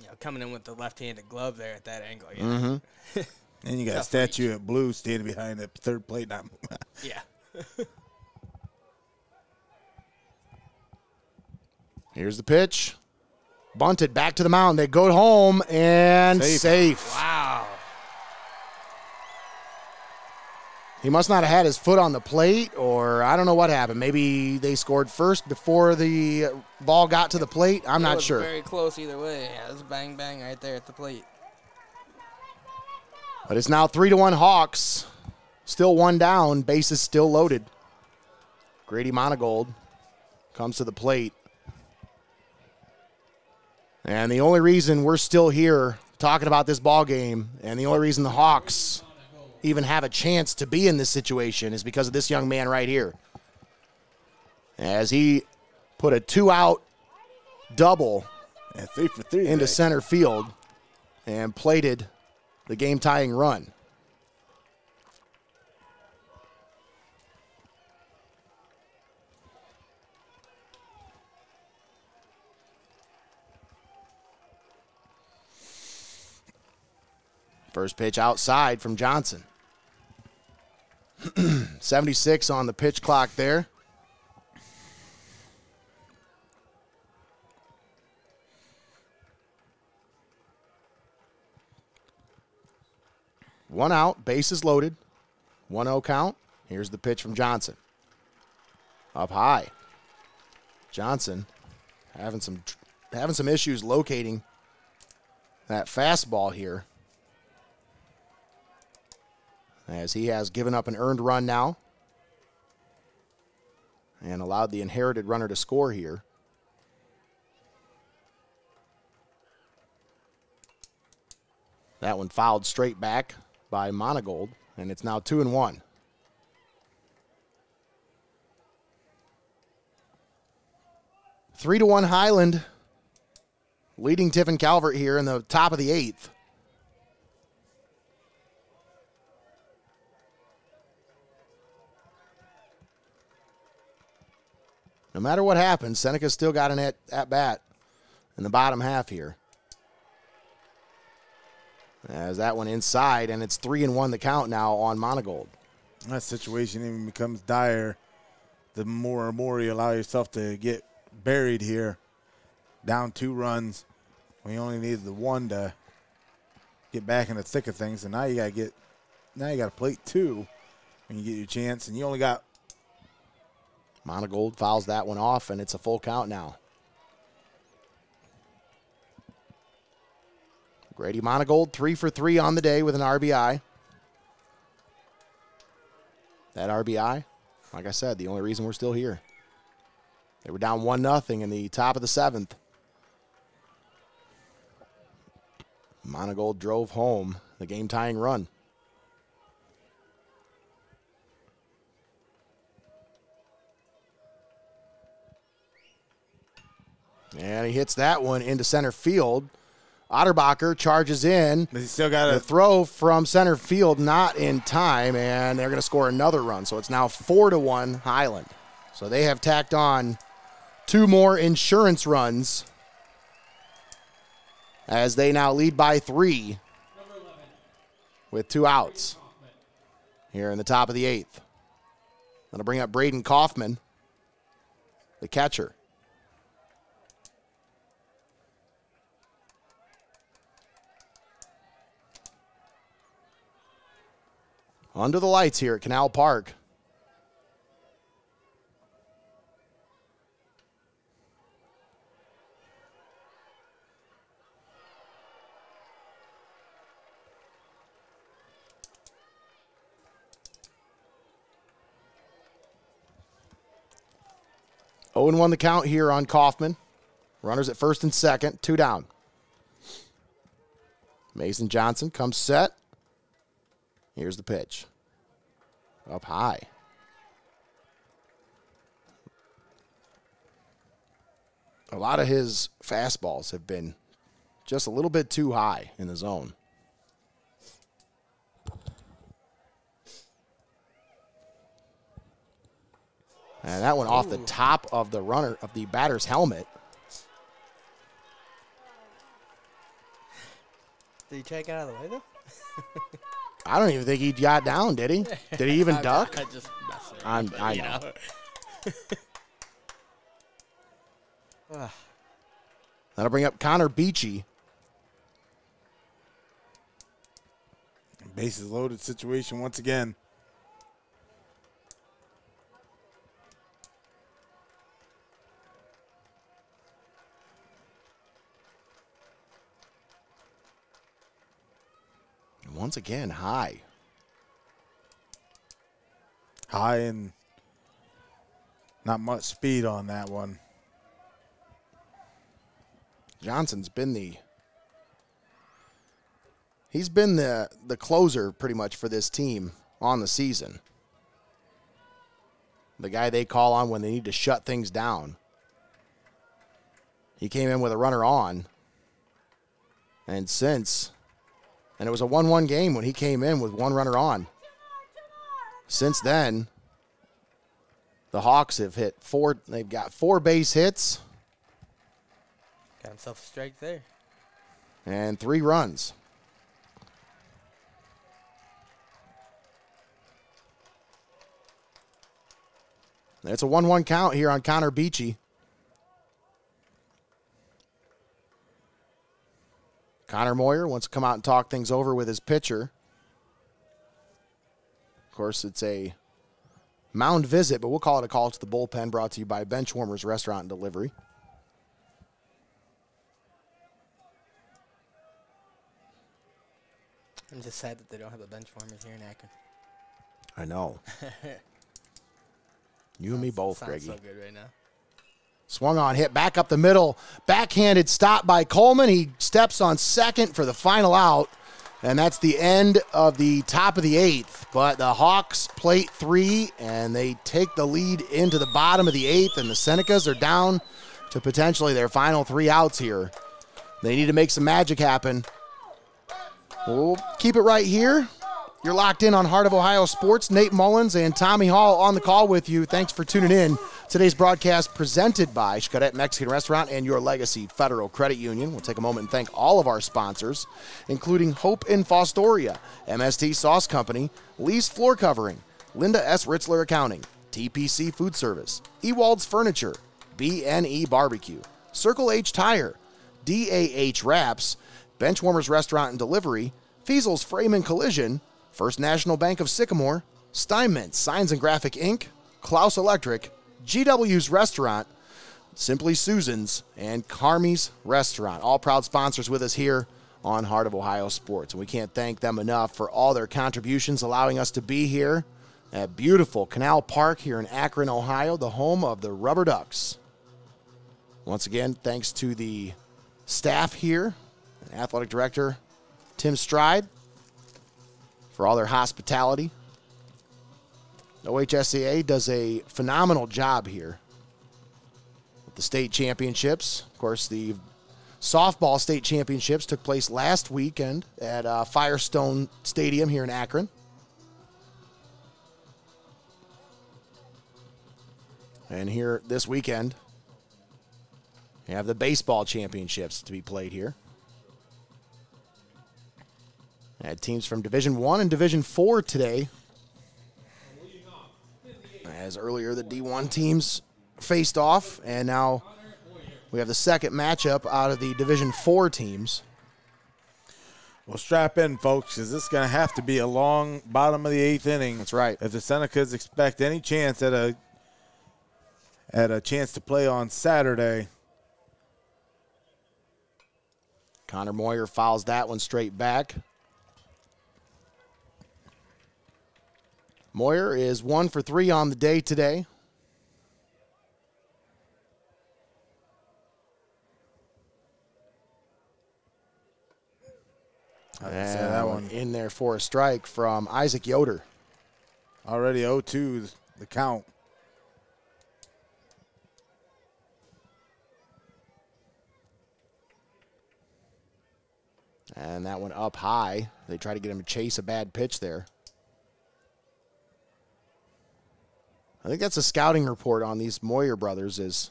You know, coming in with the left-handed glove there at that angle. Yeah. Mm-hmm. [laughs] And you got a Tough statue of Blue standing behind the third plate. Not [laughs] Yeah. [laughs] here's the pitch, bunted back to the mound. They go home and Safe. safe. Wow. He must not have had his foot on the plate, or I don't know what happened. Maybe they scored first before the ball got to the plate. I'm It not was sure. Very close either way. Yeah, it was bang bang right there at the plate. But it's now three to one Hawks. Still one down. Bases still loaded. Grady Monagold comes to the plate. And the only reason we're still here talking about this ball game, and the only reason the Hawks even have a chance to be in this situation is because of this young man right here. As he put a two out double and three for three. into center field and plated the game tying run. First pitch outside from Johnson. [clears throat] 76 on the pitch clock there. One out, bases loaded. 1 0 count. Here's the pitch from Johnson. Up high. Johnson having some having some issues locating that fastball here. As he has given up an earned run now and allowed the inherited runner to score here. That one fouled straight back by Monagold, and it's now two and one. Three to one Hiland, leading Tiffin Calvert here in the top of the eighth. No matter what happens, Seneca's still got an at, at bat in the bottom half here. As that one inside, and it's three and one the count now on Monagold. that situation even becomes dire the more and more you allow yourself to get buried here. down two runs. We only needed the one to get back in the thick of things, and now you got to get now you got to plate two when you get your chance, and you only got Monagold fouls that one off, and it's a full count now. Grady Monagold, three for three on the day with an RBI. That RBI, like I said, the only reason we're still here. They were down one nothing in the top of the seventh. Monagold drove home the game tying run. And he hits that one into center field. Otterbacher charges in. But he still got The a throw from center field not in time, and they're going to score another run. So it's now four to one Hiland. So they have tacked on two more insurance runs as they now lead by three with two outs here in the top of the eighth. Going to bring up Braden Kaufman, the catcher. Under the lights here at Canal Park. Oh and 1 the count here on Kaufman. Runners at first and second, two down. Mason Johnson comes set. Here's the pitch. Up high. A lot of his fastballs have been just a little bit too high in the zone. And that one off the top of the runner of the batter's helmet. Did he check out of the way though? [laughs] I don't even think he got down, did he? Did he even [laughs] I'm- duck? I just messing around, I'm, but, I you know. Ah. [laughs] That'll bring up Connor Beachy. bases loaded situation once again. And once again, high. High and not much speed on that one. Johnson's been the he's been the the closer pretty much for this team on the season. The guy they call on when they need to shut things down. He came in with a runner on. And since and it was a 1-1 game when he came in with one runner on. Since then, the Hawks have hit four they've got four base hits. Got himself a strike there. and three runs. It's a 1 1 count here on Connor Beachy. Connor Moyer wants to come out and talk things over with his pitcher. Of course, it's a mound visit, but we'll call it a call to the bullpen brought to you by Benchwarmers Restaurant and Delivery. I'm just sad that they don't have the bench warmers here in Akron. I know. [laughs] You and me both, Greggy. so good right now. Swung on, hit back up the middle. Backhanded stop by Coleman. He steps on second for the final out. And that's the end of the top of the eighth. But the Hawks plate three, and they take the lead into the bottom of the eighth. And the Senecas are down to potentially their final three outs here. They need to make some magic happen. We'll keep it right here. You're locked in on Heart of Ohio Sports. Nate Mullins and Tommy Hall on the call with you. Thanks for tuning in. Today's broadcast presented by Xcaret Mexican Restaurant and Your Legacy Federal Credit Union. We'll take a moment and thank all of our sponsors, including Hope in Fostoria, MST Sauce Company, Lee's Floor Covering, Linda S. Ritzler Accounting, TPC Food Service, Ewald's Furniture, BNE Barbecue, Circle H Tire, DAH Wraps, Benchwarmers Restaurant and Delivery, Feasel's Frame and Collision, First National Bank of Sycamore, Steinmetz Signs and Graphic Ink., Clouse Electric, GW's Restaurant, Simply Susan's, and Carmies Restaurant. All proud sponsors with us here on Heart of Ohio Sports. And we can't thank them enough for all their contributions, allowing us to be here at beautiful Canal Park here in Akron, Ohio, the home of the Rubber Ducks. Once again, thanks to the staff here, athletic director Tim Stried, for all their hospitality. OHSAA does a phenomenal job here with the state championships. Of course, the softball state championships took place last weekend at uh, Firestone Stadium here in Akron. And here this weekend, we have the baseball championships to be played here. Had teams from Division One and Division Four today. As earlier, the D1 teams faced off, and now we have the second matchup out of the Division Four teams. Well, strap in, folks, because this is going to have to be a long bottom of the eighth inning. That's right. If the Senecas expect any chance at a at a chance to play on Saturday, Connor Moyer fouls that one straight back. Moyer is one for three on the day today. say that one. in there for a strike from Isaac Yoder. already 0-2 the count. And that one up high. They try to get him to chase a bad pitch there. I think that's a scouting report on these Moyer brothers is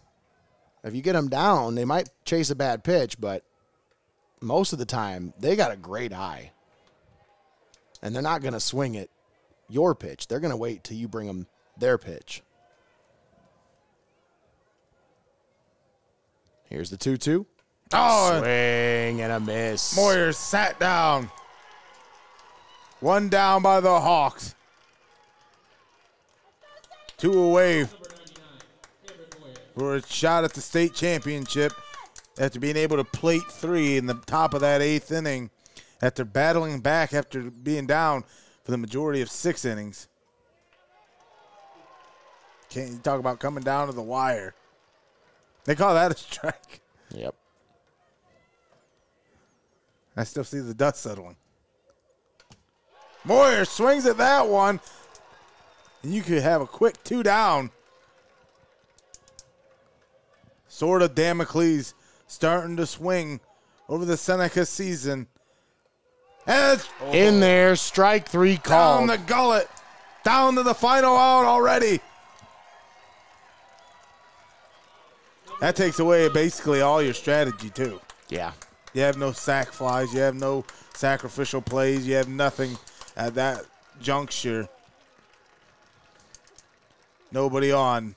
if you get them down, they might chase a bad pitch, but most of the time they got a great eye. And they're not going to swing it your pitch. They're going to wait till you bring them their pitch. Here's the 2 2. Oh, Swing and a miss. Moyer sat down. One down by the Hawks. Two away for a shot at the state championship after being able to plate three in the top of that eighth inning after battling back after being down for the majority of six innings. Can't you talk about coming down to the wire? They call that a strike. Yep. I still see the dust settling. Moyer swings at that one. And you could have a quick two down. Sword of Damocles starting to swing over the Seneca season. And it's In there, strike three down the gullet. Down to the final out already. That takes away basically all your strategy, too. yeah. You have no sac flies. You have no sacrificial plays. You have nothing at that juncture. Nobody on.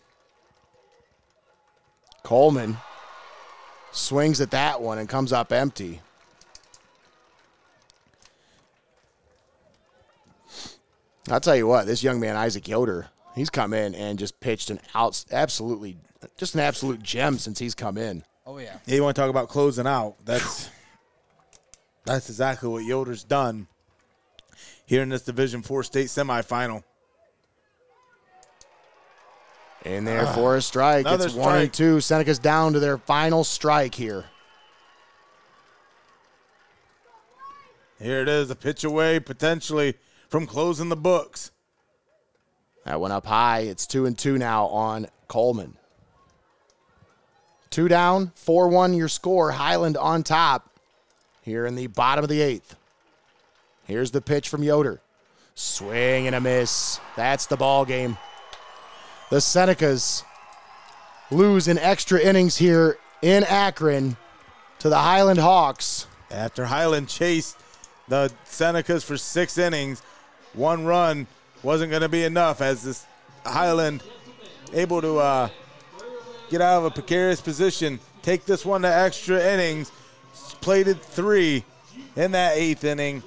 Coleman swings at that one and comes up empty. I'll tell you what, this young man Isaac Yoder, he's come in and just pitched an out, absolutely, just an absolute gem since he's come in. Oh yeah. Yeah, you want to talk about closing out? That's that's exactly what Yoder's done here in this Division Four state semifinal. In there for a strike. It's one and two. Seneca's down to their final strike here. Here it is, a pitch away potentially from closing the books. That went up high. It's two and two now on Coleman. Two down, 4 1 your score. Hiland on top here in the bottom of the eighth. Here's the pitch from Yoder. Swing and a miss. That's the ball game. The Senecas lose in extra innings here in Akron to the Hiland Hawks. After Hiland chased the Senecas for six innings, one run wasn't going to be enough as this Hiland able to uh, get out of a precarious position take this one to extra innings. Plated three in that eighth inning,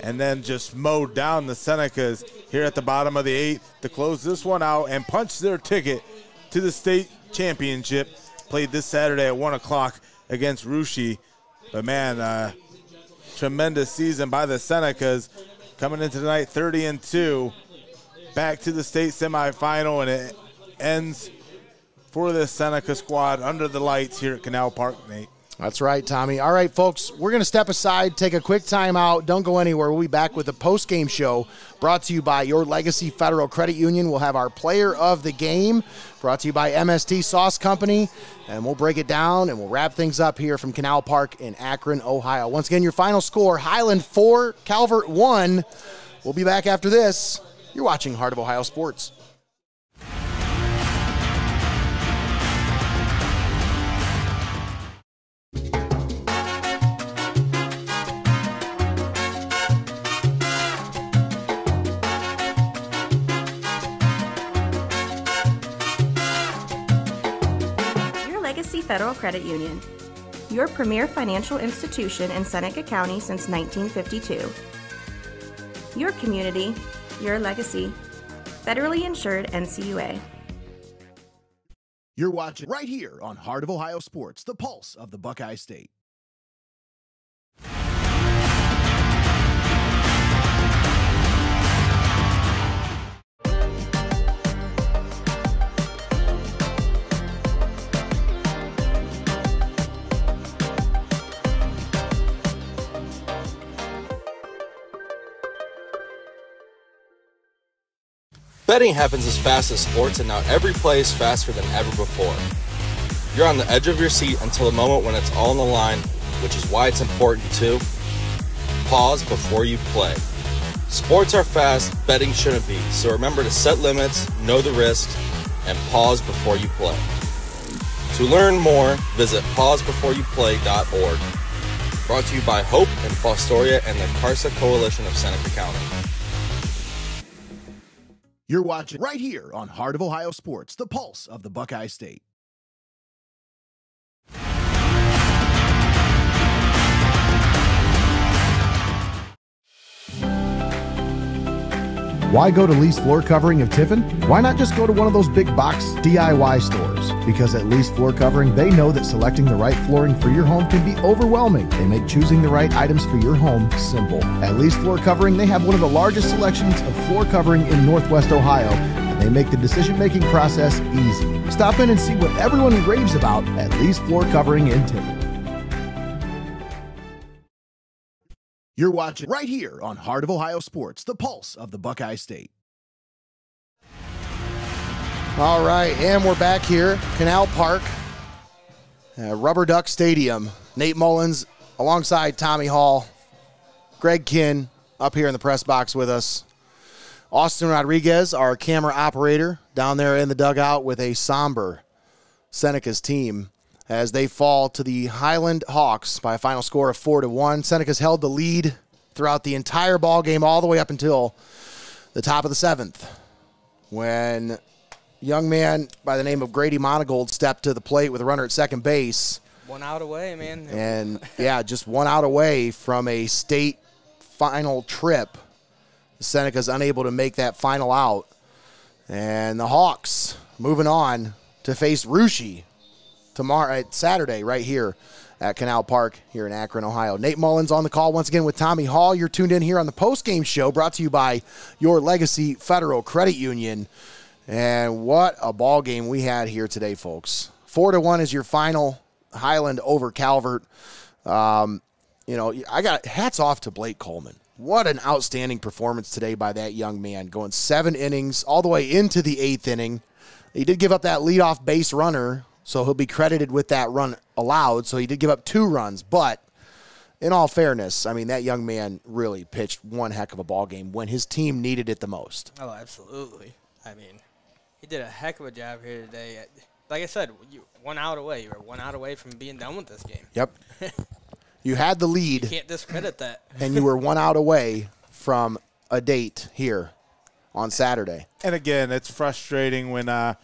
and then just mowed down the Senecas here at the bottom of the eighth to close this one out and punch their ticket to the state championship. Played this Saturday at one o'clock against Russia. But man, uh, tremendous season by the Senecas coming into tonight 30 and 2 back to the state semifinal and it ends for the Seneca squad under the lights here at Canal Park, Nate. That's right, Tommy. All right, folks, we're going to step aside, take a quick timeout. Don't go anywhere. We'll be back with a post game show brought to you by Your Legacy Federal Credit Union. We'll have our player of the game brought to you by MST Sauce Company, and we'll break it down and we'll wrap things up here from Canal Park in Akron, Ohio. Once again, your final score Hiland 4, Calvert 1. We'll be back after this. You're watching Heart of Ohio Sports. Federal Credit Union. Your premier financial institution in Seneca County since 1952. Your community, your legacy. Federally insured NCUA. You're watching right here on Heart of Ohio Sports, the pulse of the Buckeye State. Betting happens as fast as sports, and now every play is faster than ever before. You're on the edge of your seat until the moment when it's all on the line, which is why it's important to pause before you play. Sports are fast, betting shouldn't be, so remember to set limits, know the risks, and pause before you play. To learn more, visit pausebeforeyouplay.org. Brought to you by Hope in Fostoria and the CARSA Coalition of Seneca County. You're watching right here on Heart of Ohio Sports, the pulse of the Buckeye State. Why go to Lee's Floor Covering of Tiffin? Why not just go to one of those big box DIY stores? Because at Lee's Floor Covering, they know that selecting the right flooring for your home can be overwhelming. They make choosing the right items for your home simple. At Lee's Floor Covering, they have one of the largest selections of floor covering in Northwest Ohio, and they make the decision making process easy. Stop in and see what everyone raves about at Lee's Floor Covering in Tiffin. You're watching right here on Heart of Ohio Sports, the pulse of the Buckeye State. All right, and we're back here, Canal Park, uh, Rubber Duck Stadium. Nate Mullins alongside Tommy Hall, Greg Kinn up here in the press box with us. Austin Rodriguez, our camera operator, down there in the dugout with a somber Seneca's team as they fall to the Hiland Hawks by a final score of four to one. Seneca's held the lead throughout the entire ball game, all the way up until the top of the seventh, when a young man by the name of Grady Monagold stepped to the plate with a runner at second base, One out away, man. and yeah, just one out away from a state final trip. Seneca's unable to make that final out, and the Hawks moving on to face Russia tomorrow at Saturday right here at Canal Park here in Akron, Ohio. Nate Mullins on the call once again with Tommy Hall. You're tuned in here on the post game show brought to you by Your Legacy Federal Credit Union. And what a ball game we had here today, folks. Four to one is your final Hiland over Calvert. Um, you know, I got hats off to Blake Coleman. What an outstanding performance today by that young man, going seven innings all the way into the eighth inning. He did give up that leadoff base runner, so he'll be credited with that run allowed. So he did give up two runs, but in all fairness, I mean that young man really pitched one heck of a ball game when his team needed it the most. Oh, absolutely. I mean, he did a heck of a job here today. Like I said, you one out away. You were one out away from being done with this game. Yep. [laughs] you had the lead. You Can't discredit that. and you were one out away from a date here on Saturday. And again, it's frustrating when uh,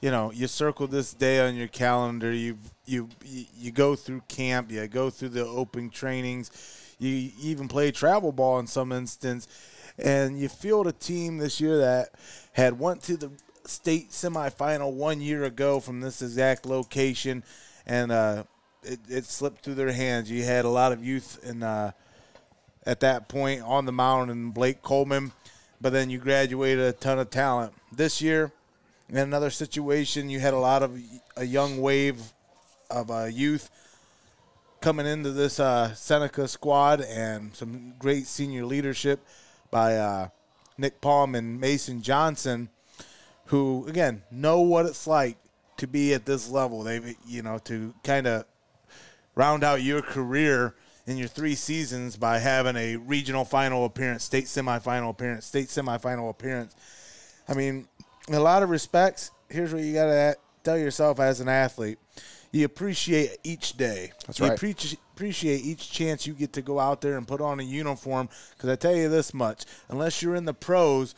you know, you circle this day on your calendar. You you you go through camp. You go through the open trainings. You even play travel ball in some instance, and you field a team this year that had went to the state semifinal one year ago from this exact location, and uh, it, it slipped through their hands. You had a lot of youth and uh, at that point on the mound and Blake Coleman, but then you graduated a ton of talent. This year, in another situation, you had a lot of a young wave of uh, youth coming into this uh, Seneca squad and some great senior leadership by uh, Nick Palm and Mason Johnson, who again know what it's like to be at this level. They've you know to kind of round out your career in your three seasons by having a regional final appearance, state semifinal appearance, state semifinal appearance. I mean, in a lot of respects, here's what you got to tell yourself as an athlete. You appreciate each day. That's you right. appreci- appreciate each chance you get to go out there and put on a uniform. Because I tell you this much: unless you're in the pros,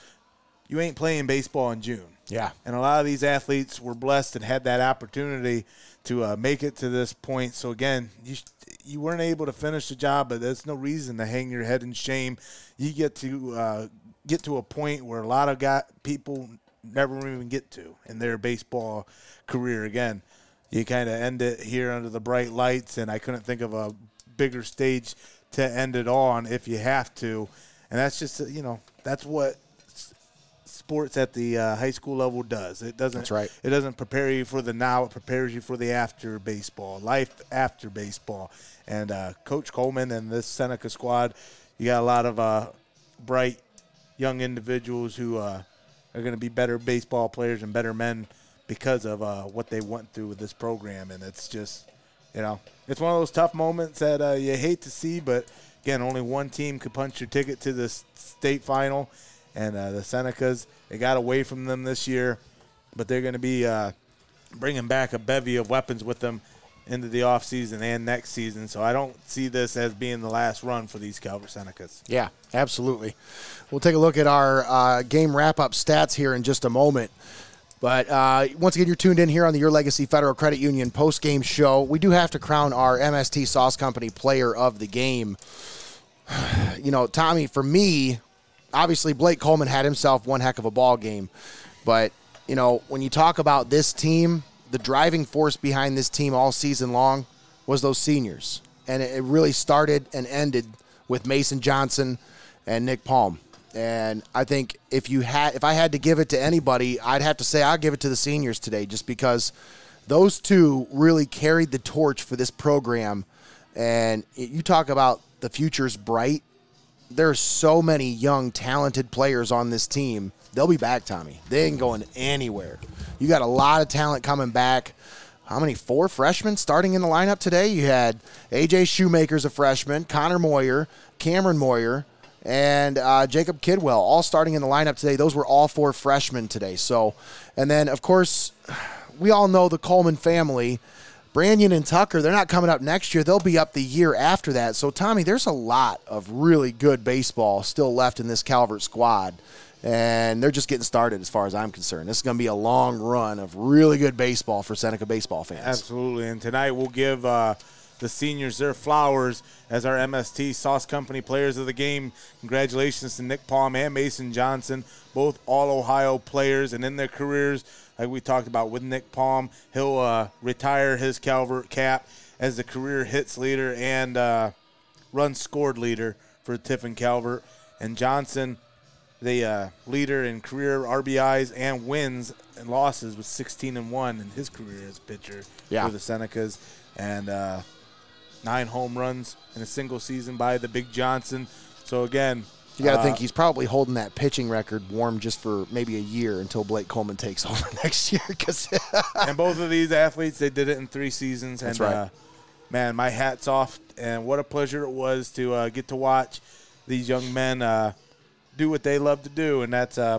you ain't playing baseball in June. Yeah. And a lot of these athletes were blessed and had that opportunity to uh, make it to this point. So again, you you weren't able to finish the job, but there's no reason to hang your head in shame. You get to uh, get to a point where a lot of got people never even get to in their baseball career. Again, you kind of end it here under the bright lights, and I couldn't think of a bigger stage to end it on if you have to. And that's just you know that's what sports at the uh, high school level does. It doesn't. That's right. It doesn't prepare you for the now. It prepares you for the after baseball, life after baseball. And uh, Coach Coleman and this Seneca squad, you got a lot of uh, bright young individuals who uh, are going to be better baseball players and better men because of uh, what they went through with this program. And it's just, you know, it's one of those tough moments that uh, you hate to see, but again, only one team could punch your ticket to the state final, and uh, the Senecas they got away from them this year, but they're going to be uh, bringing back a bevy of weapons with them into the offseason and next season. So I don't see this as being the last run for these Calvert Senecas. Yeah, absolutely. We'll take a look at our uh, game wrap up stats here in just a moment. But uh, once again, you're tuned in here on the Your Legacy Federal Credit Union post game show. We do have to crown our MST Sauce Company player of the game. [sighs] You know, Tommy, for me, obviously Blake Coleman had himself one heck of a ball game. But, you know, when you talk about this team, the driving force behind this team all season long was those seniors. And it really started and ended with Mason Johnson and Nick Palm. And I think if you had if I had to give it to anybody, I'd have to say I'll give it to the seniors today just because those two really carried the torch for this program. And you talk about the future's bright. There's so many young, talented players on this team. They'll be back, Tommy. They ain't going anywhere. You got a lot of talent coming back. How many? Four freshmen starting in the lineup today. You had AJ Shoemaker's a freshman, Connor Moyer, Cameron Moyer, and uh, Jacob Kidwell, all starting in the lineup today. Those were all four freshmen today. So, and then of course, we all know the Coleman family. Branyan and Tucker, they're not coming up next year. They'll be up the year after that. So, Tommy, there's a lot of really good baseball still left in this Calvert squad. And they're just getting started as far as I'm concerned. This is going to be a long run of really good baseball for Seneca baseball fans. Absolutely. And tonight we'll give uh, the seniors their flowers as our MST Sauce Company players of the game. Congratulations to Nick Palm and Mason Johnson, both all Ohio players. And in their careers, like we talked about with Nick Palm, he'll uh, retire his Calvert cap as the career hits leader and uh, run scored leader for Tiffin Calvert. And Johnson, the uh, leader in career RBIs and wins and losses with 16 and one in his career as a pitcher Yeah. for the Senecas, and uh, nine home runs in a single season by the Big Johnson. So again, You got to uh, think he's probably holding that pitching record warm just for maybe a year until Blake Coleman takes [laughs] over next year. Because [laughs] and both of these athletes, they did it in three seasons. And That's right. uh, man, my hat's off, and what a pleasure it was to uh, get to watch these young men uh, do what they love to do, and that's uh,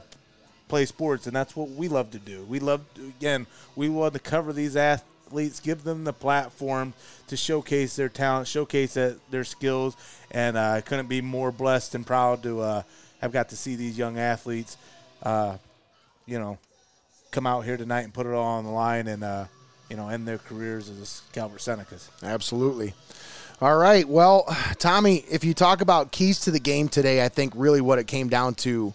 play sports, and that's what we love to do. We love, to, again, we want to cover these athletes, give them the platform to showcase their talent, showcase their skills, and uh, I couldn't be more blessed and proud to uh, have got to see these young athletes, uh, you know, come out here tonight and put it all on the line and uh, you know end their careers as Calvert Senecas. Absolutely. All right. Well, Tommy, if you talk about keys to the game today, I think really what it came down to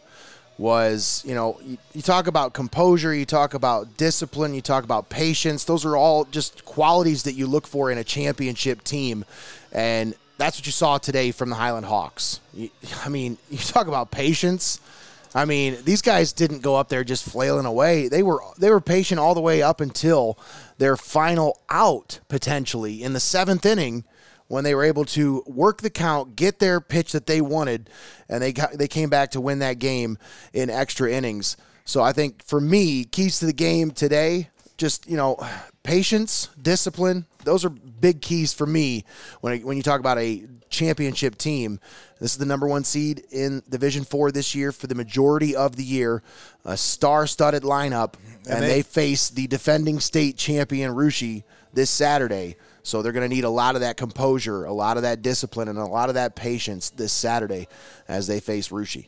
was, you know, you, you, talk about composure, you talk about discipline, you talk about patience. Those are all just qualities that you look for in a championship team. And that's what you saw today from the Hiland Hawks. You, I mean, [laughs] you talk about patience. I mean, these guys didn't go up there just flailing away. They were they were patient all the way up until their final out potentially in the 7th inning when they were able to work the count, get their pitch that they wanted, and they got, they came back to win that game in extra innings. So I think for me, keys to the game today, just you know, patience, discipline. Those are big keys for me when when you talk about a championship team. This is the number one seed in Division Four this year for the majority of the year. A star-studded lineup, and, and they, they face the defending state champion Russia this Saturday. So they're going to need a lot of that composure, a lot of that discipline, and a lot of that patience this Saturday as they face Russia.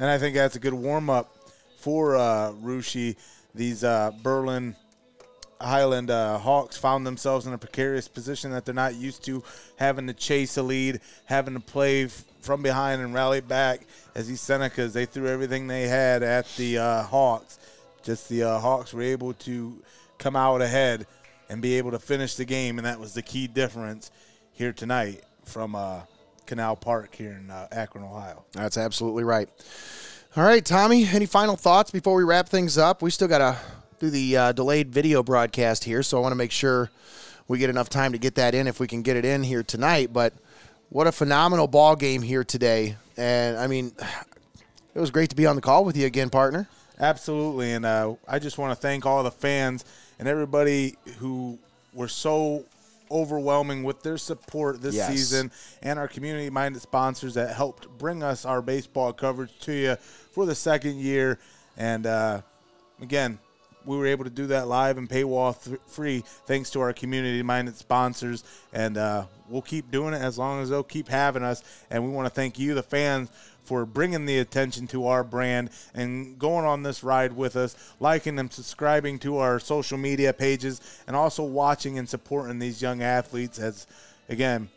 And I think that's a good warm up for uh, Russia. These uh, Berlin Hiland uh, Hawks found themselves in a precarious position that they're not used to, having to chase a lead, having to play from behind and rally back. As these Senecas, they threw everything they had at the uh, Hawks. Just the uh, Hawks were able to come out ahead and be able to finish the game, and that was the key difference here tonight from uh, Canal Park here in uh, Akron, Ohio. That's absolutely right. All right, Tommy, any final thoughts before we wrap things up? We still got to do the uh, delayed video broadcast here, so I want to make sure we get enough time to get that in if we can get it in here tonight. But what a phenomenal ball game here today. And I mean, it was great to be on the call with you again, partner. Absolutely. And uh, I just want to thank all the fans and everybody who were so overwhelming with their support this yes. season and our community minded sponsors that helped bring us our baseball coverage to you for the second year. And uh, again, we were able to do that live and paywall th- free thanks to our community minded sponsors. And uh, we'll keep doing it as long as they'll keep having us. And we want to thank you, the fans, for bringing the attention to our brand and going on this ride with us, liking and subscribing to our social media pages, and also watching and supporting these young athletes. As again,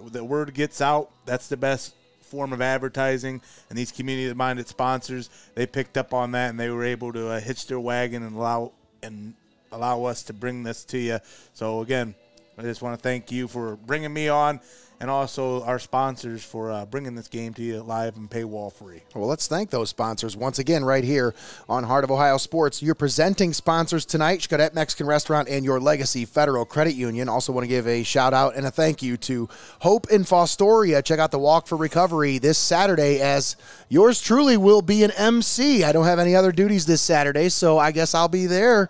the word gets out, that's the best form of advertising. And these community-minded sponsors, they picked up on that and they were able to uh, hitch their wagon and allow and allow us to bring this to you. So again, I just want to thank you for bringing me on and also our sponsors for uh, bringing this game to you live and paywall free. Well, let's thank those sponsors once again right here on Heart of Ohio Sports. Your presenting sponsors tonight, Xcaret Mexican Restaurant and your Legacy Federal Credit Union. Also want to give a shout out and a thank you to Hope in Fostoria. Check out the Walk for Recovery this Saturday as yours truly will be an MC. I don't have any other duties this Saturday, so I guess I'll be there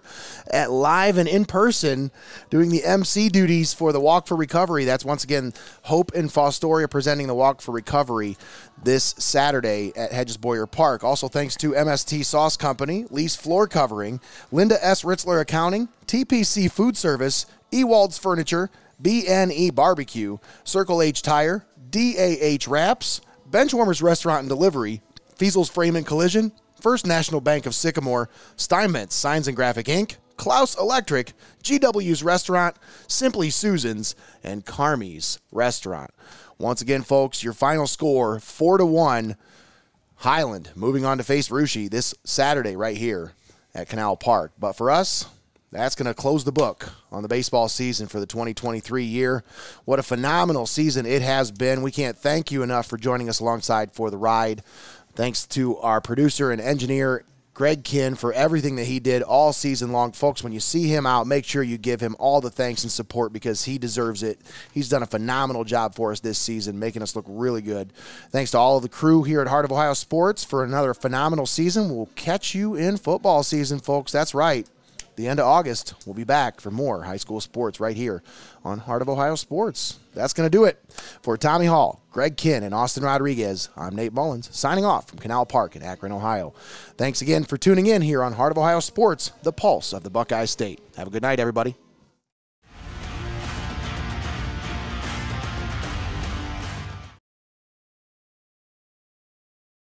at live and in person doing the MC duties for the Walk for Recovery. That's once again Hope Hope in Fostoria presenting the Walk for Recovery this Saturday at Hedges Boyer Park. Also, thanks to MST Sauce Company, Lee's Floor Covering, Linda S. Ritzler Accounting, TPC Food Service, Ewald's Furniture, BNE Barbecue, Circle H Tire, DAH Wraps, Benchwarmers Restaurant and Delivery, Feasel's Frame and Collision, First National Bank of Sycamore, Steinmetz Signs and Graphic Ink., Clouse Electric, GW's Restaurant, Simply Susan's, and Carmies Restaurant. Once again, folks, your final score four to one. Hiland moving on to face Russia this Saturday right here at Canal Park. But for us, that's going to close the book on the baseball season for the 2023 year. What a phenomenal season it has been. We can't thank you enough for joining us alongside for the ride. Thanks to our producer and engineer, Greg Kinn for everything that he did all season long. Folks, when you see him out, make sure you give him all the thanks and support because he deserves it. He's done a phenomenal job for us this season, making us look really good. Thanks to all of the crew here at Heart of Ohio Sports for another phenomenal season. We'll catch you in football season, folks. That's right the end of August, we'll be back for more high school sports right here on Heart of Ohio Sports. That's going to do it. For Tommy Hall, Greg Kinn, and Austin Rodriguez, I'm Nate Mullins, signing off from Canal Park in Akron, Ohio. Thanks again for tuning in here on Heart of Ohio Sports, the pulse of the Buckeye State. Have a good night, everybody.